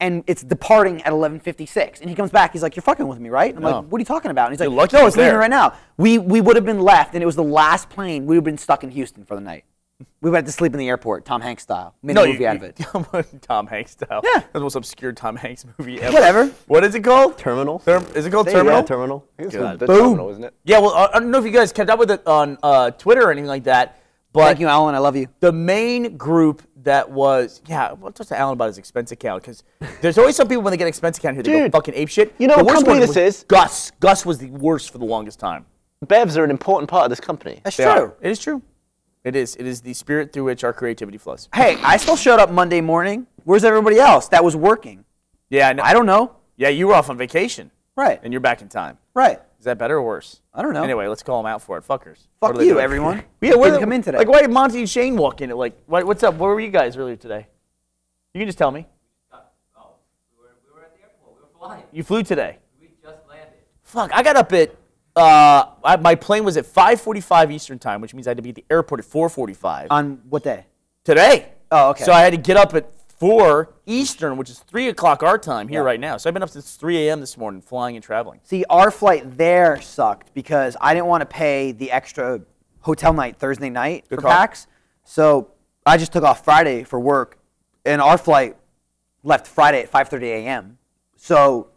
and it's departing at 11:56. And he comes back. He's like, "You're fucking with me, right?" I'm No. like, "What are you talking about?" And he's like, You're lucky "No, it's was leaving right now." We we would have been left, and it was the last plane. We would have been stuck in Houston for the night. We would have to sleep in the airport, Tom Hanks style. Made No, a movie you, out of it. Tom Hanks style. Yeah. That's the most obscure Tom Hanks movie ever. Whatever. What is it called? Terminal. Term- is it called Yeah, Terminal? terminal. It's Boom. terminal, isn't it? Yeah, well, I I don't know if you guys kept up with it on uh, Twitter or anything like that, but Thank you, Alan. I love you. the main group that was yeah, we'll talk to Alan about his expense account because there's always some people when they get expense account here they Dude, go fucking ape shit. you know The what worst company this is? Gus. Gus was the worst for the longest time. Bevs are an important part of this company. That's They true. are. It is true. It is. It is the spirit through which our creativity flows. Hey, I still showed up Monday morning. Where's everybody else that was working? Yeah, I, know. I don't know. Yeah, you were off on vacation Right. and you're back in time. Right. Is that better or worse? I don't know. Anyway, let's call them out for it. Fuckers. What Fuck are they you, everyone. Yeah, where Didn't the- come in today. Like, why did Monty and Shane walk in? Like, what, what's up? Where were you guys earlier today? You can just tell me. Uh, oh, we were, we were at the airport. We were flying. You flew today. We just landed. Fuck, I got up at. Uh, I, my plane was at 5:45 Eastern time, which means I had to be at the airport at 4:45 On what day? today. Oh, okay. So I had to get up at four Eastern, which is three o'clock our time here right now. So I've been up since 3 a.m. this morning, flying and traveling. See, our flight there sucked because I didn't want to pay the extra hotel night Thursday night for call. PAX. So I just took off Friday for work, and our flight left Friday at 5:30 a.m. So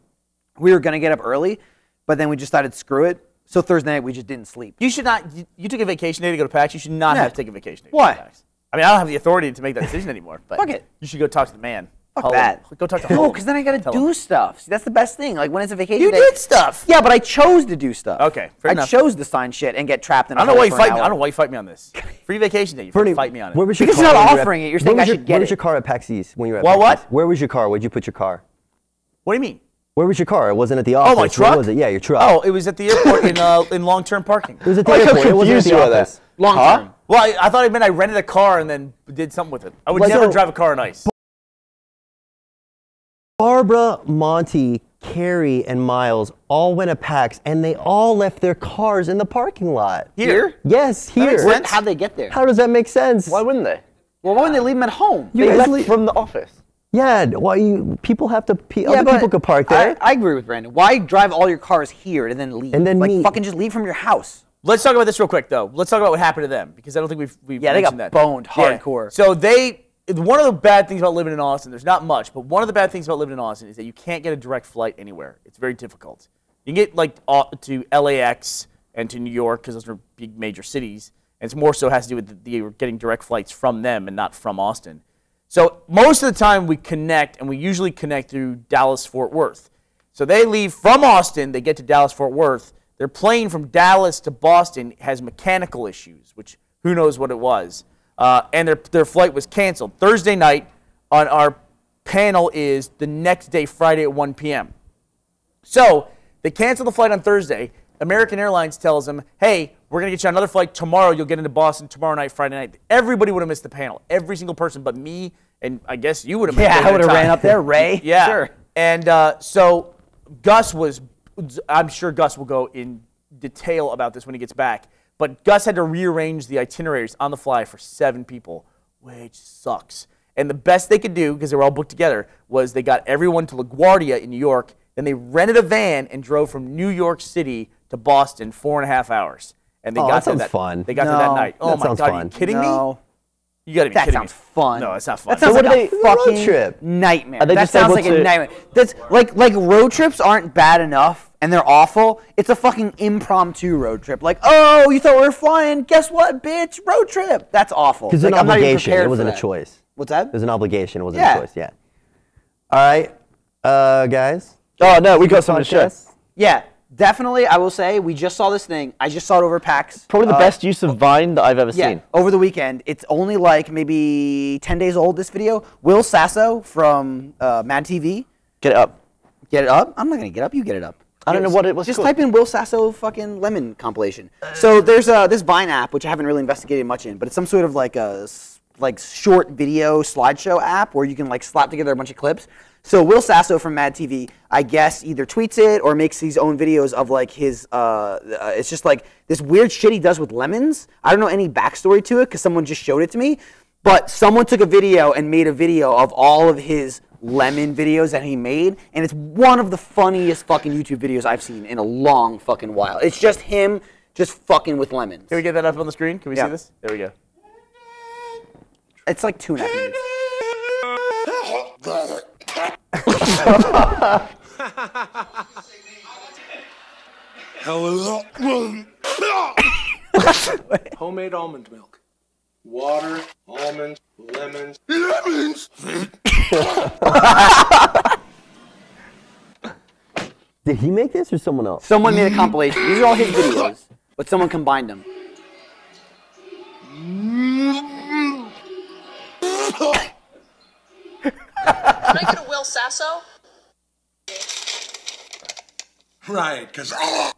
we were gonna get up early, but then we just decided screw it. So Thursday night we just didn't sleep. You should not. You, you took a vacation day to go to PAX. You should not Yeah. have to take a vacation day. to Why? Go to PAX. I mean, I don't have the authority to make that decision anymore. But Fuck it. You should go talk to the man. Fuck Hull- that. Go talk to. No, because then I gotta Tell do him. stuff. See, that's the best thing. Like when it's a vacation You day. did stuff. Yeah, but I chose to do stuff. Okay, fair I enough. chose to sign shit and get trapped in. a I don't know why you hole for an fight me. I don't know why you fight me on this. Free vacation day. You Burnie, fight me on it. Where was your Because car you're not when you were offering at- it. You're saying I your- should get Where was your car at PAX East when you were at What, PAX what? Where was your car? Where'd you put your car? What do you mean? Where was your car? It wasn't at the office. Oh, my Where truck. was it? Yeah, your truck. Oh, it was at the airport in uh, in long-term parking. it was at the I got airport. It wasn't at confused the about that. office. Long Huh? term. Well, I, I thought it meant I rented a car and then did something with it. I would Like, never so- drive a car on ice. Barbara, Monty, Kerry, and Miles all went to PAX, and they all left their cars in the parking lot. Here? Yes, here. makes sense. How'd they get there? How does that make sense? Why wouldn't they? Well, why wouldn't they leave them at home? You They guys left leave- from the office. Yeah, why you people have to? Pe- Yeah, other people could park there. I, I agree with Brandon. Why drive all your cars here and then leave? And then like meet. fucking just leave from your house. Let's talk about this real quick, though. Let's talk about what happened to them because I don't think we've we've Yeah, they got mentioned that. boned Yeah. hardcore. So they one of the bad things about living in Austin. There's not much, but one of the bad things about living in Austin is that you can't get a direct flight anywhere. It's very difficult. You can get like to LAX and to New York because those are big major cities, and it's more so has to do with the, the getting direct flights from them and not from Austin. So most of the time we connect, and we usually connect through Dallas Fort Worth. So they leave from Austin, they get to Dallas Fort Worth. Their plane from Dallas to Boston has mechanical issues, which who knows what it was. Uh, and their, their flight was canceled. Thursday night on our panel is the next day, Friday at 1 p.m. So they cancel the flight on Thursday. American Airlines tells them, hey, we're going to get you on another flight tomorrow. You'll get into Boston tomorrow night, Friday night. Everybody would have missed the panel. Every single person but me, and I guess you would have Yeah, I would have ran up there, Ray. Yeah. Sure. And uh, so Gus was, I'm sure Gus will go in detail about this when he gets back. But Gus had to rearrange the itineraries on the fly for seven people, which sucks. And the best they could do, because they were all booked together, was they got everyone to LaGuardia in New York. Then they rented a van and drove from New York City to Boston, four and a half hours. And they Oh, got that there sounds fun. They got there that night. Oh That my sounds god, are you kidding no. me? You gotta be That kidding sounds me. fun. No, it's not fun. That sounds what like do a they- road fucking trip? nightmare. Are they that just sounds able like a nightmare. That's like like road trips aren't bad enough and they're awful. It's a fucking impromptu road trip. Like, oh, you thought we were flying? Guess what, bitch? Road trip. That's awful. Because like, an I'm not even obligation. It wasn't a choice. What's that? It was an obligation. It wasn't Yeah. a choice. Yeah. All right, uh, guys. Oh no, we got something to share. Yeah, definitely. I will say we just saw this thing. I just saw it over PAX. Probably the Uh, best use of Vine that I've ever Yeah, seen. over the weekend. It's only like maybe 10 days old, this video. Will Sasso from uh, Mad TV. Get it up. Get it up? I'm not going to get up. You get it up. I don't know what it was Just called. type in Will Sasso fucking lemon compilation. So there's uh, this Vine app, which I haven't really investigated much in, but it's some sort of like a like short video slideshow app where you can like slap together a bunch of clips. So Will Sasso from Mad TV, I guess, either tweets it or makes his own videos of like his. Uh, uh, it's just like this weird shit he does with lemons. I don't know any backstory to it because someone just showed it to me. But someone took a video and made a video of all of his lemon videos that he made, and it's one of the funniest fucking YouTube videos I've seen in a long fucking while. It's just him just fucking with lemons. Can we get that up on the screen? Can we Yeah. see this? There we go. It's like two and a half minutes. Homemade almond milk. Water, almonds, lemons. Lemons! Did he make this or someone else? Someone made a compilation. These are all his videos, but someone combined them. Mm. Can I get a Will Sasso? Right, because oh,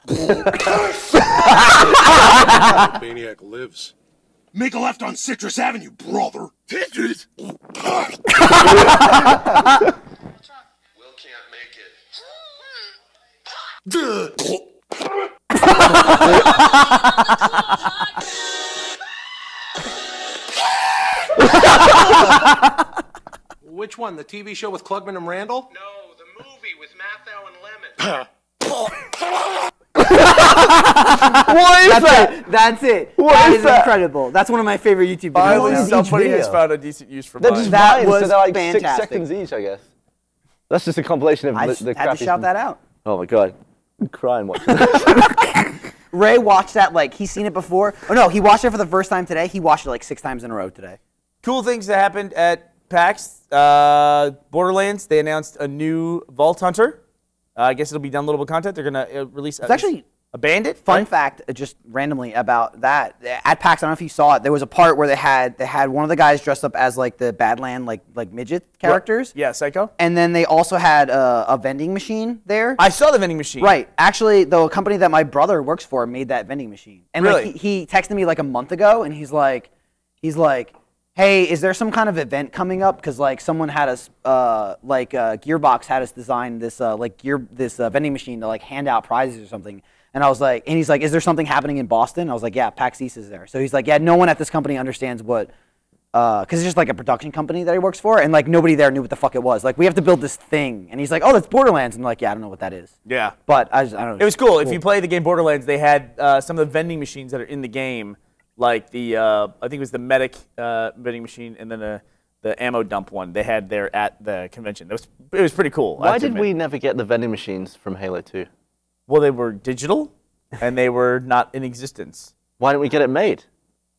maniac lives. Make a left on Citrus Avenue, brother. Citrus. Will can't make it. Duh. Which one? The TV show with Klugman and Randall? No, the movie with Matthau and Lemmon. what is that's It. That's it. What that is is that? incredible. That's one of my favorite YouTube videos. Finally, now. somebody has found a decent use for They're mine. That was so they're like fantastic. six seconds each, I guess. That's just a compilation of I the, just the had to crappy- shout that out. Oh my god, I'm crying watching. Ray watched that like he's seen it before. Oh no, he watched it for the first time today. He watched it like six times in a row today. Cool things that happened at PAX. Uh, Borderlands, they announced a new Vault Hunter. Uh, I guess it'll be downloadable content. They're gonna uh, release. It's actually a bandit. Fun right? fact, uh, just randomly about that at PAX. I don't know if you saw it. There was a part where they had they had one of the guys dressed up as like the Badland like like midget characters. Yeah, Psycho. And then they also had uh, a vending machine there. I saw the vending machine. Right. Actually, the company that my brother works for made that vending machine. And Really? like he, he texted me like a month ago, and he's like, he's like, hey, is there some kind of event coming up? Because like someone had us, uh, like uh, Gearbox had us design this uh, like gear this uh, vending machine to like hand out prizes or something. And I was like, and he's like, is there something happening in Boston? I was like, yeah, PAX East is there. So he's like, yeah, no one at this company understands what. Because it's just like a production company that he works for, and like nobody there knew what the fuck it was. Like we have to build this thing, and he's like, "Oh, that's Borderlands," and I'm like, "Yeah, I don't know what that is." Yeah. But I, just, I don't know. It was cool. If you play the game Borderlands, they had uh, some of the vending machines that are in the game, like the uh, I think it was the medic uh, vending machine, and then the the ammo dump one. They had there at the convention. It was it was pretty cool. Why did we never get the vending machines from Halo 2? Well, they were digital, and they were not in existence. Why didn't we get it made?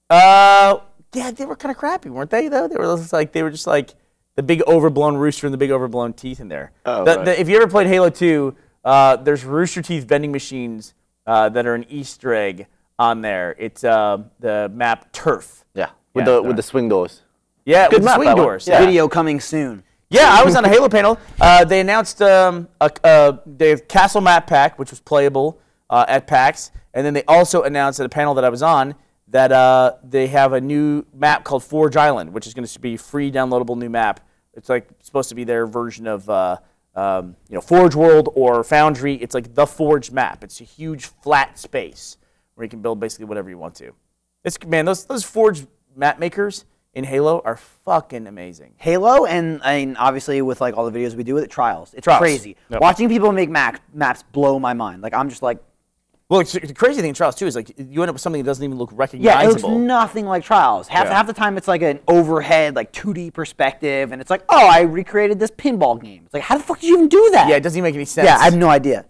Uh, yeah, they were kind of crappy, weren't they? Though they were just like they were just like the big overblown rooster and the big overblown teeth in there. Oh, The- right. the- if you ever played Halo 2, uh, there's Rooster Teeth vending machines uh, that are an Easter egg on there. It's uh, the map Turf. Yeah, with Yeah, the with the swing doors. Yeah, Good with map, swing doors. Yeah. Video coming soon. Yeah, I was on a Halo panel. Uh, they announced um, a, uh, they have Castle Map Pack, which was playable uh, at PAX, and then they also announced at a panel that I was on that uh, they have a new map called Forge Island, which is going to be free downloadable new map. It's like supposed to be their version of uh, um, you know Forge World or Foundry. It's like the Forge map. It's a huge flat space where you can build basically whatever you want to. It's man, those those Forge map makers in Halo are fucking amazing. Halo and I mean, obviously with like all the videos we do with it, Trials. It's Trials. crazy. Yep. Watching people make map, maps blow my mind. Like I'm just like, Well, the crazy thing in Trials too is like you end up with something that doesn't even look recognizable. yeah, it looks nothing like Trials. Half Yeah. half the time it's like an overhead, like 2D perspective, and it's like, oh, I recreated this pinball game. It's like, how the fuck did you even do that? yeah, it doesn't even make any sense. Yeah, I have no idea.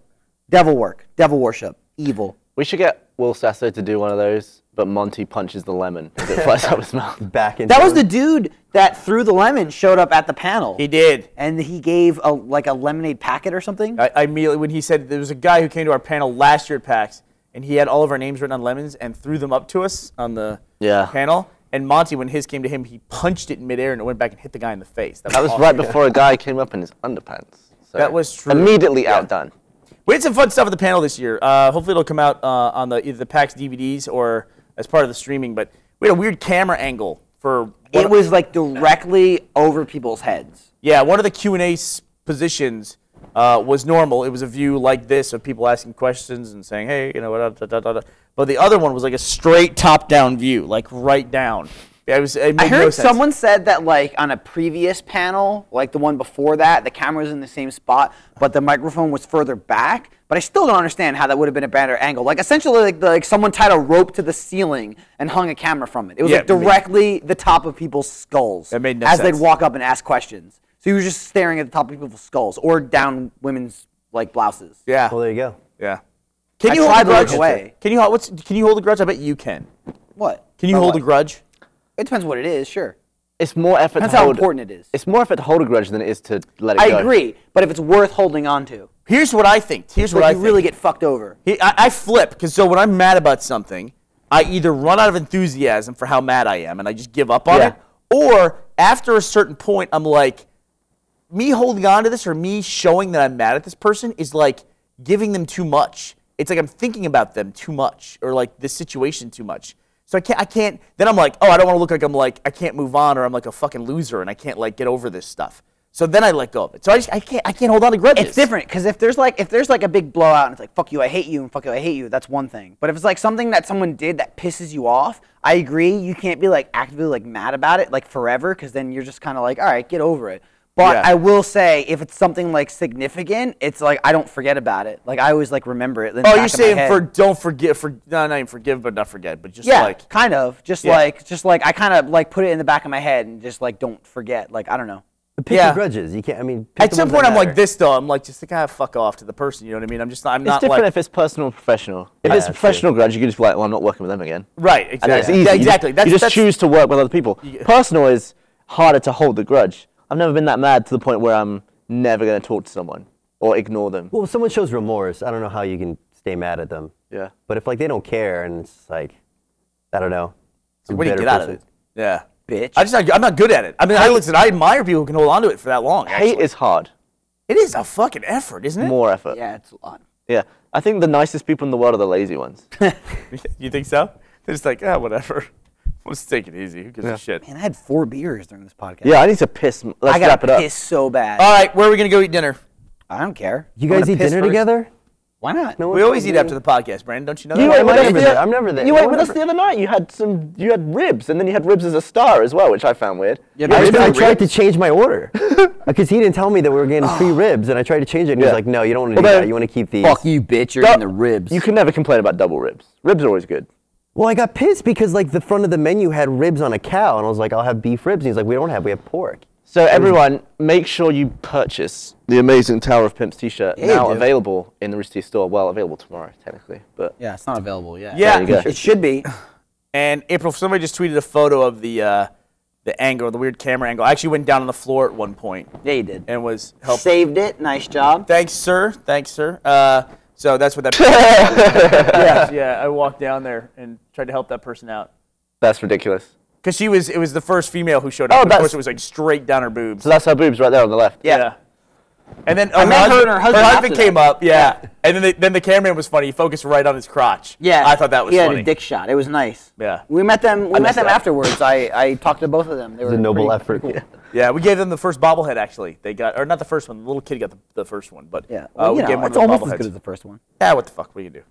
Devil work, devil worship, evil. We should get Will Sasso to do one of those, but Monty punches the lemon as it flies out his mouth. Back into That was the dude that threw the lemon showed up at the panel. he did. and he gave a like a lemonade packet or something. I, I immediately when he said there was a guy who came to our panel last year at PAX and he had all of our names written on lemons and threw them up to us on the Yeah. panel. And Monty, when his came to him, he punched it in midair and it went back and hit the guy in the face. That was awesome. right before a guy came up in his underpants. So That was true. Immediately Yeah. outdone. We had some fun stuff at the panel this year. Uh, hopefully, it'll come out uh, on the either the PAX DVDs or as part of the streaming. But we had a weird camera angle for. It was like directly over people's heads. Yeah, one of the Q and A positions uh, was normal. It was a view like this of people asking questions and saying, "Hey, you know what?" Da, da, da, da. But the other one was like a straight top-down view, like right down. It was. It made I heard no sense. someone said that like on a previous panel, like the one before that, the camera was in the same spot, but the microphone was further back. But I still don't understand how that would have been a better angle. Like essentially, like, the, like someone tied a rope to the ceiling and hung a camera from it. It was Yeah, like it made- directly the top of people's skulls That made no as sense. they'd walk up and ask questions. So you were just staring at the top of people's skulls or down women's like blouses. Yeah. Well, there you go. Yeah. Can I you hold tried a grudge? away. Can you hold what's? Can you hold a grudge? I bet you can. What? Can you About hold what? a grudge? It depends what it is. Sure. It's more effort Depends to how hold important it is. It's more effort to hold a grudge than it is to let it I go. I agree, but if it's worth holding on to, Here's what I think. Here's what I you think. really get fucked over. He, I, I flip because so when I'm mad about something, I either run out of enthusiasm for how mad I am and I just give up on Yeah. it, or after a certain point, I'm like, me holding on to this or me showing that I'm mad at this person is like giving them too much. It's like I'm thinking about them too much or like this situation too much. So I can't. I can't. Then I'm like, oh, I don't want to look like I'm like I can't move on or I'm like a fucking loser and I can't like get over this stuff. So then I let go of it. So I just I can't I can't hold on to grudges. It's different because if there's like if there's like a big blowout and it's like fuck you, I hate you, and fuck you, I hate you, that's one thing. But if it's like something that someone did that pisses you off, I agree. You can't be like actively like mad about it like forever because then you're just kind of like all right, get over it. But Yeah. I will say if it's something like significant, it's like I don't forget about it. Like I always like remember it. in Oh, you're saying for don't forget for no, not even forgive but not forget, but just yeah, like kind of just Yeah. like just like I kind of like put it in the back of my head and just like don't forget. Like I don't know. Pick Yeah. grudges. You can't. I mean, pick At some point, I'm like this though. I'm like just to kind of fuck off to the person. You know what I mean? I'm just I'm It's not different like if it's personal or professional. If it's a that's true. professional grudge, you can just be like, well, I'm not working with them again. right. And Exactly. that's easy. Yeah, You just- exactly. That's, you just that's, choose to work with other people. Personal is harder to hold the grudge. I've never been that mad to the point where I'm never going to talk to someone or ignore them. Well, if someone shows remorse, I don't know how you can stay mad at them. Yeah. But if like they don't care and it's like, I don't know. I'm What do you better get out of it? Yeah. Bitch. I just not, I'm not good at it. I mean, I listen. I admire people who can hold on to it for that long. Hate is hard. It is a fucking effort, isn't it? More effort. Yeah, it's a lot. Yeah. I think the nicest people in the world are the lazy ones. you think so? They're just like, ah, whatever. Let's take it easy. Who gives a shit? Man, I had four beers during this podcast. yeah, I need to piss. Let's I gotta wrap it up. piss so bad. All right, where are we gonna go eat dinner? I don't care. You I'm guys eat dinner first. together? Why not? No We always eat after the podcast, Brandon. Don't you know You that? ate with I'm never there. I'm never there. You No ate with us the other night. You had some. You had ribs, and then you had ribs as a star as well, which I found weird. Yeah, I, ribs I and tried to change my order because he didn't tell me that we were getting free ribs, and I tried to change it, and he was like, "No, you don't want to Well, do that. You want to keep these." Fuck you, bitch. You're Duh. in the ribs. You can never complain about double ribs. Ribs are always good. Well, I got pissed because like the front of the menu had ribs on a cow, and I was like, "I'll have beef ribs." And he's like, "We don't have. We have pork." So everyone, make sure you purchase the amazing Tower of Pimps T-shirt Yeah, now do. available in the Rooster Teeth store. Well, available tomorrow technically, but yeah, it's not available yet. Yeah. You go. It should be. And April, somebody just tweeted a photo of the uh, the angle, the weird camera angle. I actually went down on the floor at one point Yeah, you did. and was helped. Saved it. Nice job. Thanks, sir. Thanks, sir. Uh, so that's what that. yeah, yeah. I walked down there and tried to help that person out that's ridiculous. because she was. It was the first female who showed up. Oh, of course, it was like straight down her boobs. So that's her boobs right there on the left. Yeah. And then uh, met her husband, and her husband after came that. up, yeah. And then, they, then the cameraman was funny. He focused right on his crotch. Yeah. I thought that was he funny. had a dick shot. It was nice. Yeah. We met them. We met them that. afterwards. I, I talked to both of them. They were It's a noble pretty- effort. pretty cool. Yeah, we gave them the first bobblehead. Actually, they got or not the first one. The little kid got the, the first one, but Yeah. uh, Well, we you gave know, one it's the almost as good as the first one. Yeah, what the fuck? What do you do?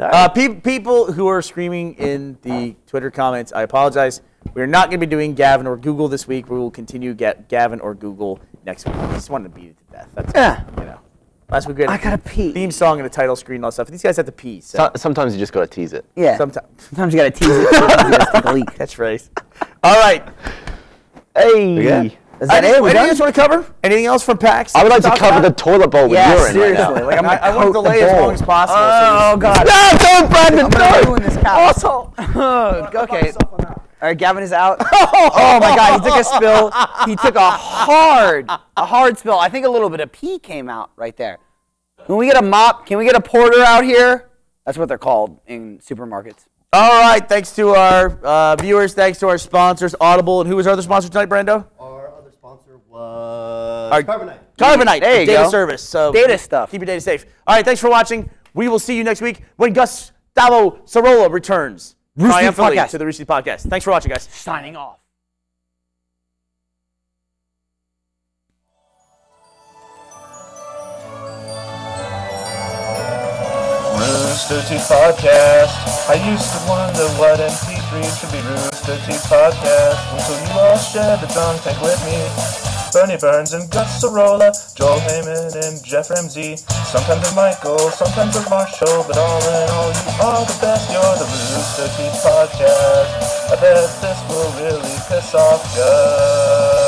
Uh, pe- people who are screaming in the Twitter comments, I apologize. We're not going to be doing Gavin or Google this week. We will continue get Gavin or Google next week. I just wanted to beat it to death. That's Yeah. you know. Last week we had I a gotta pee. theme song and the title screen and all that stuff. These guys have to pee. So. So, sometimes you just gotta tease it. Yeah. Sometimes. Sometimes you gotta tease it. Sometimes you gotta take a leak. Catchphrase. All right. Hey. Yeah. Is that Anything, it? Anything else you want to cover? Anything else from PAX? I would like to cover about? the toilet bowl with Yeah, urine seriously. right now. Like I'm I, I want to delay the as bowl. long as possible. Oh God. No, don't, Brandon, I'm gonna don't. ruin this couch. okay. All right, Gavin is out. oh my God, he took a spill. He took a hard, a hard spill. I think a little bit of pee came out right there. Can we get a mop? Can we get a porter out here? That's what they're called in supermarkets. All right. Thanks to our uh, viewers. Thanks to our sponsors, Audible. And who was our other sponsor tonight, Brando? Our other sponsor was Our- Carbonite. Carbonite. There you data go. service. So Data stuff. Keep your data safe. All right. Thanks for watching. We will see you next week when Gustavo Sorola returns Rooster Teeth Podcast. to the Rooster Teeth Podcast. Thanks for watching, guys. Signing off. Rooster Teeth Podcast. I used to wonder what MP3 should be Rooster Teeth Podcast until you all shared the drunk tank with me. Burnie Burns and Gus Sorola, Joel Heyman and Geoff Ramsey. Sometimes there's Michael, sometimes there's Marshall, but all in all, you are the best. You're the Rooster Teeth Podcast. I bet this will really piss off Gus.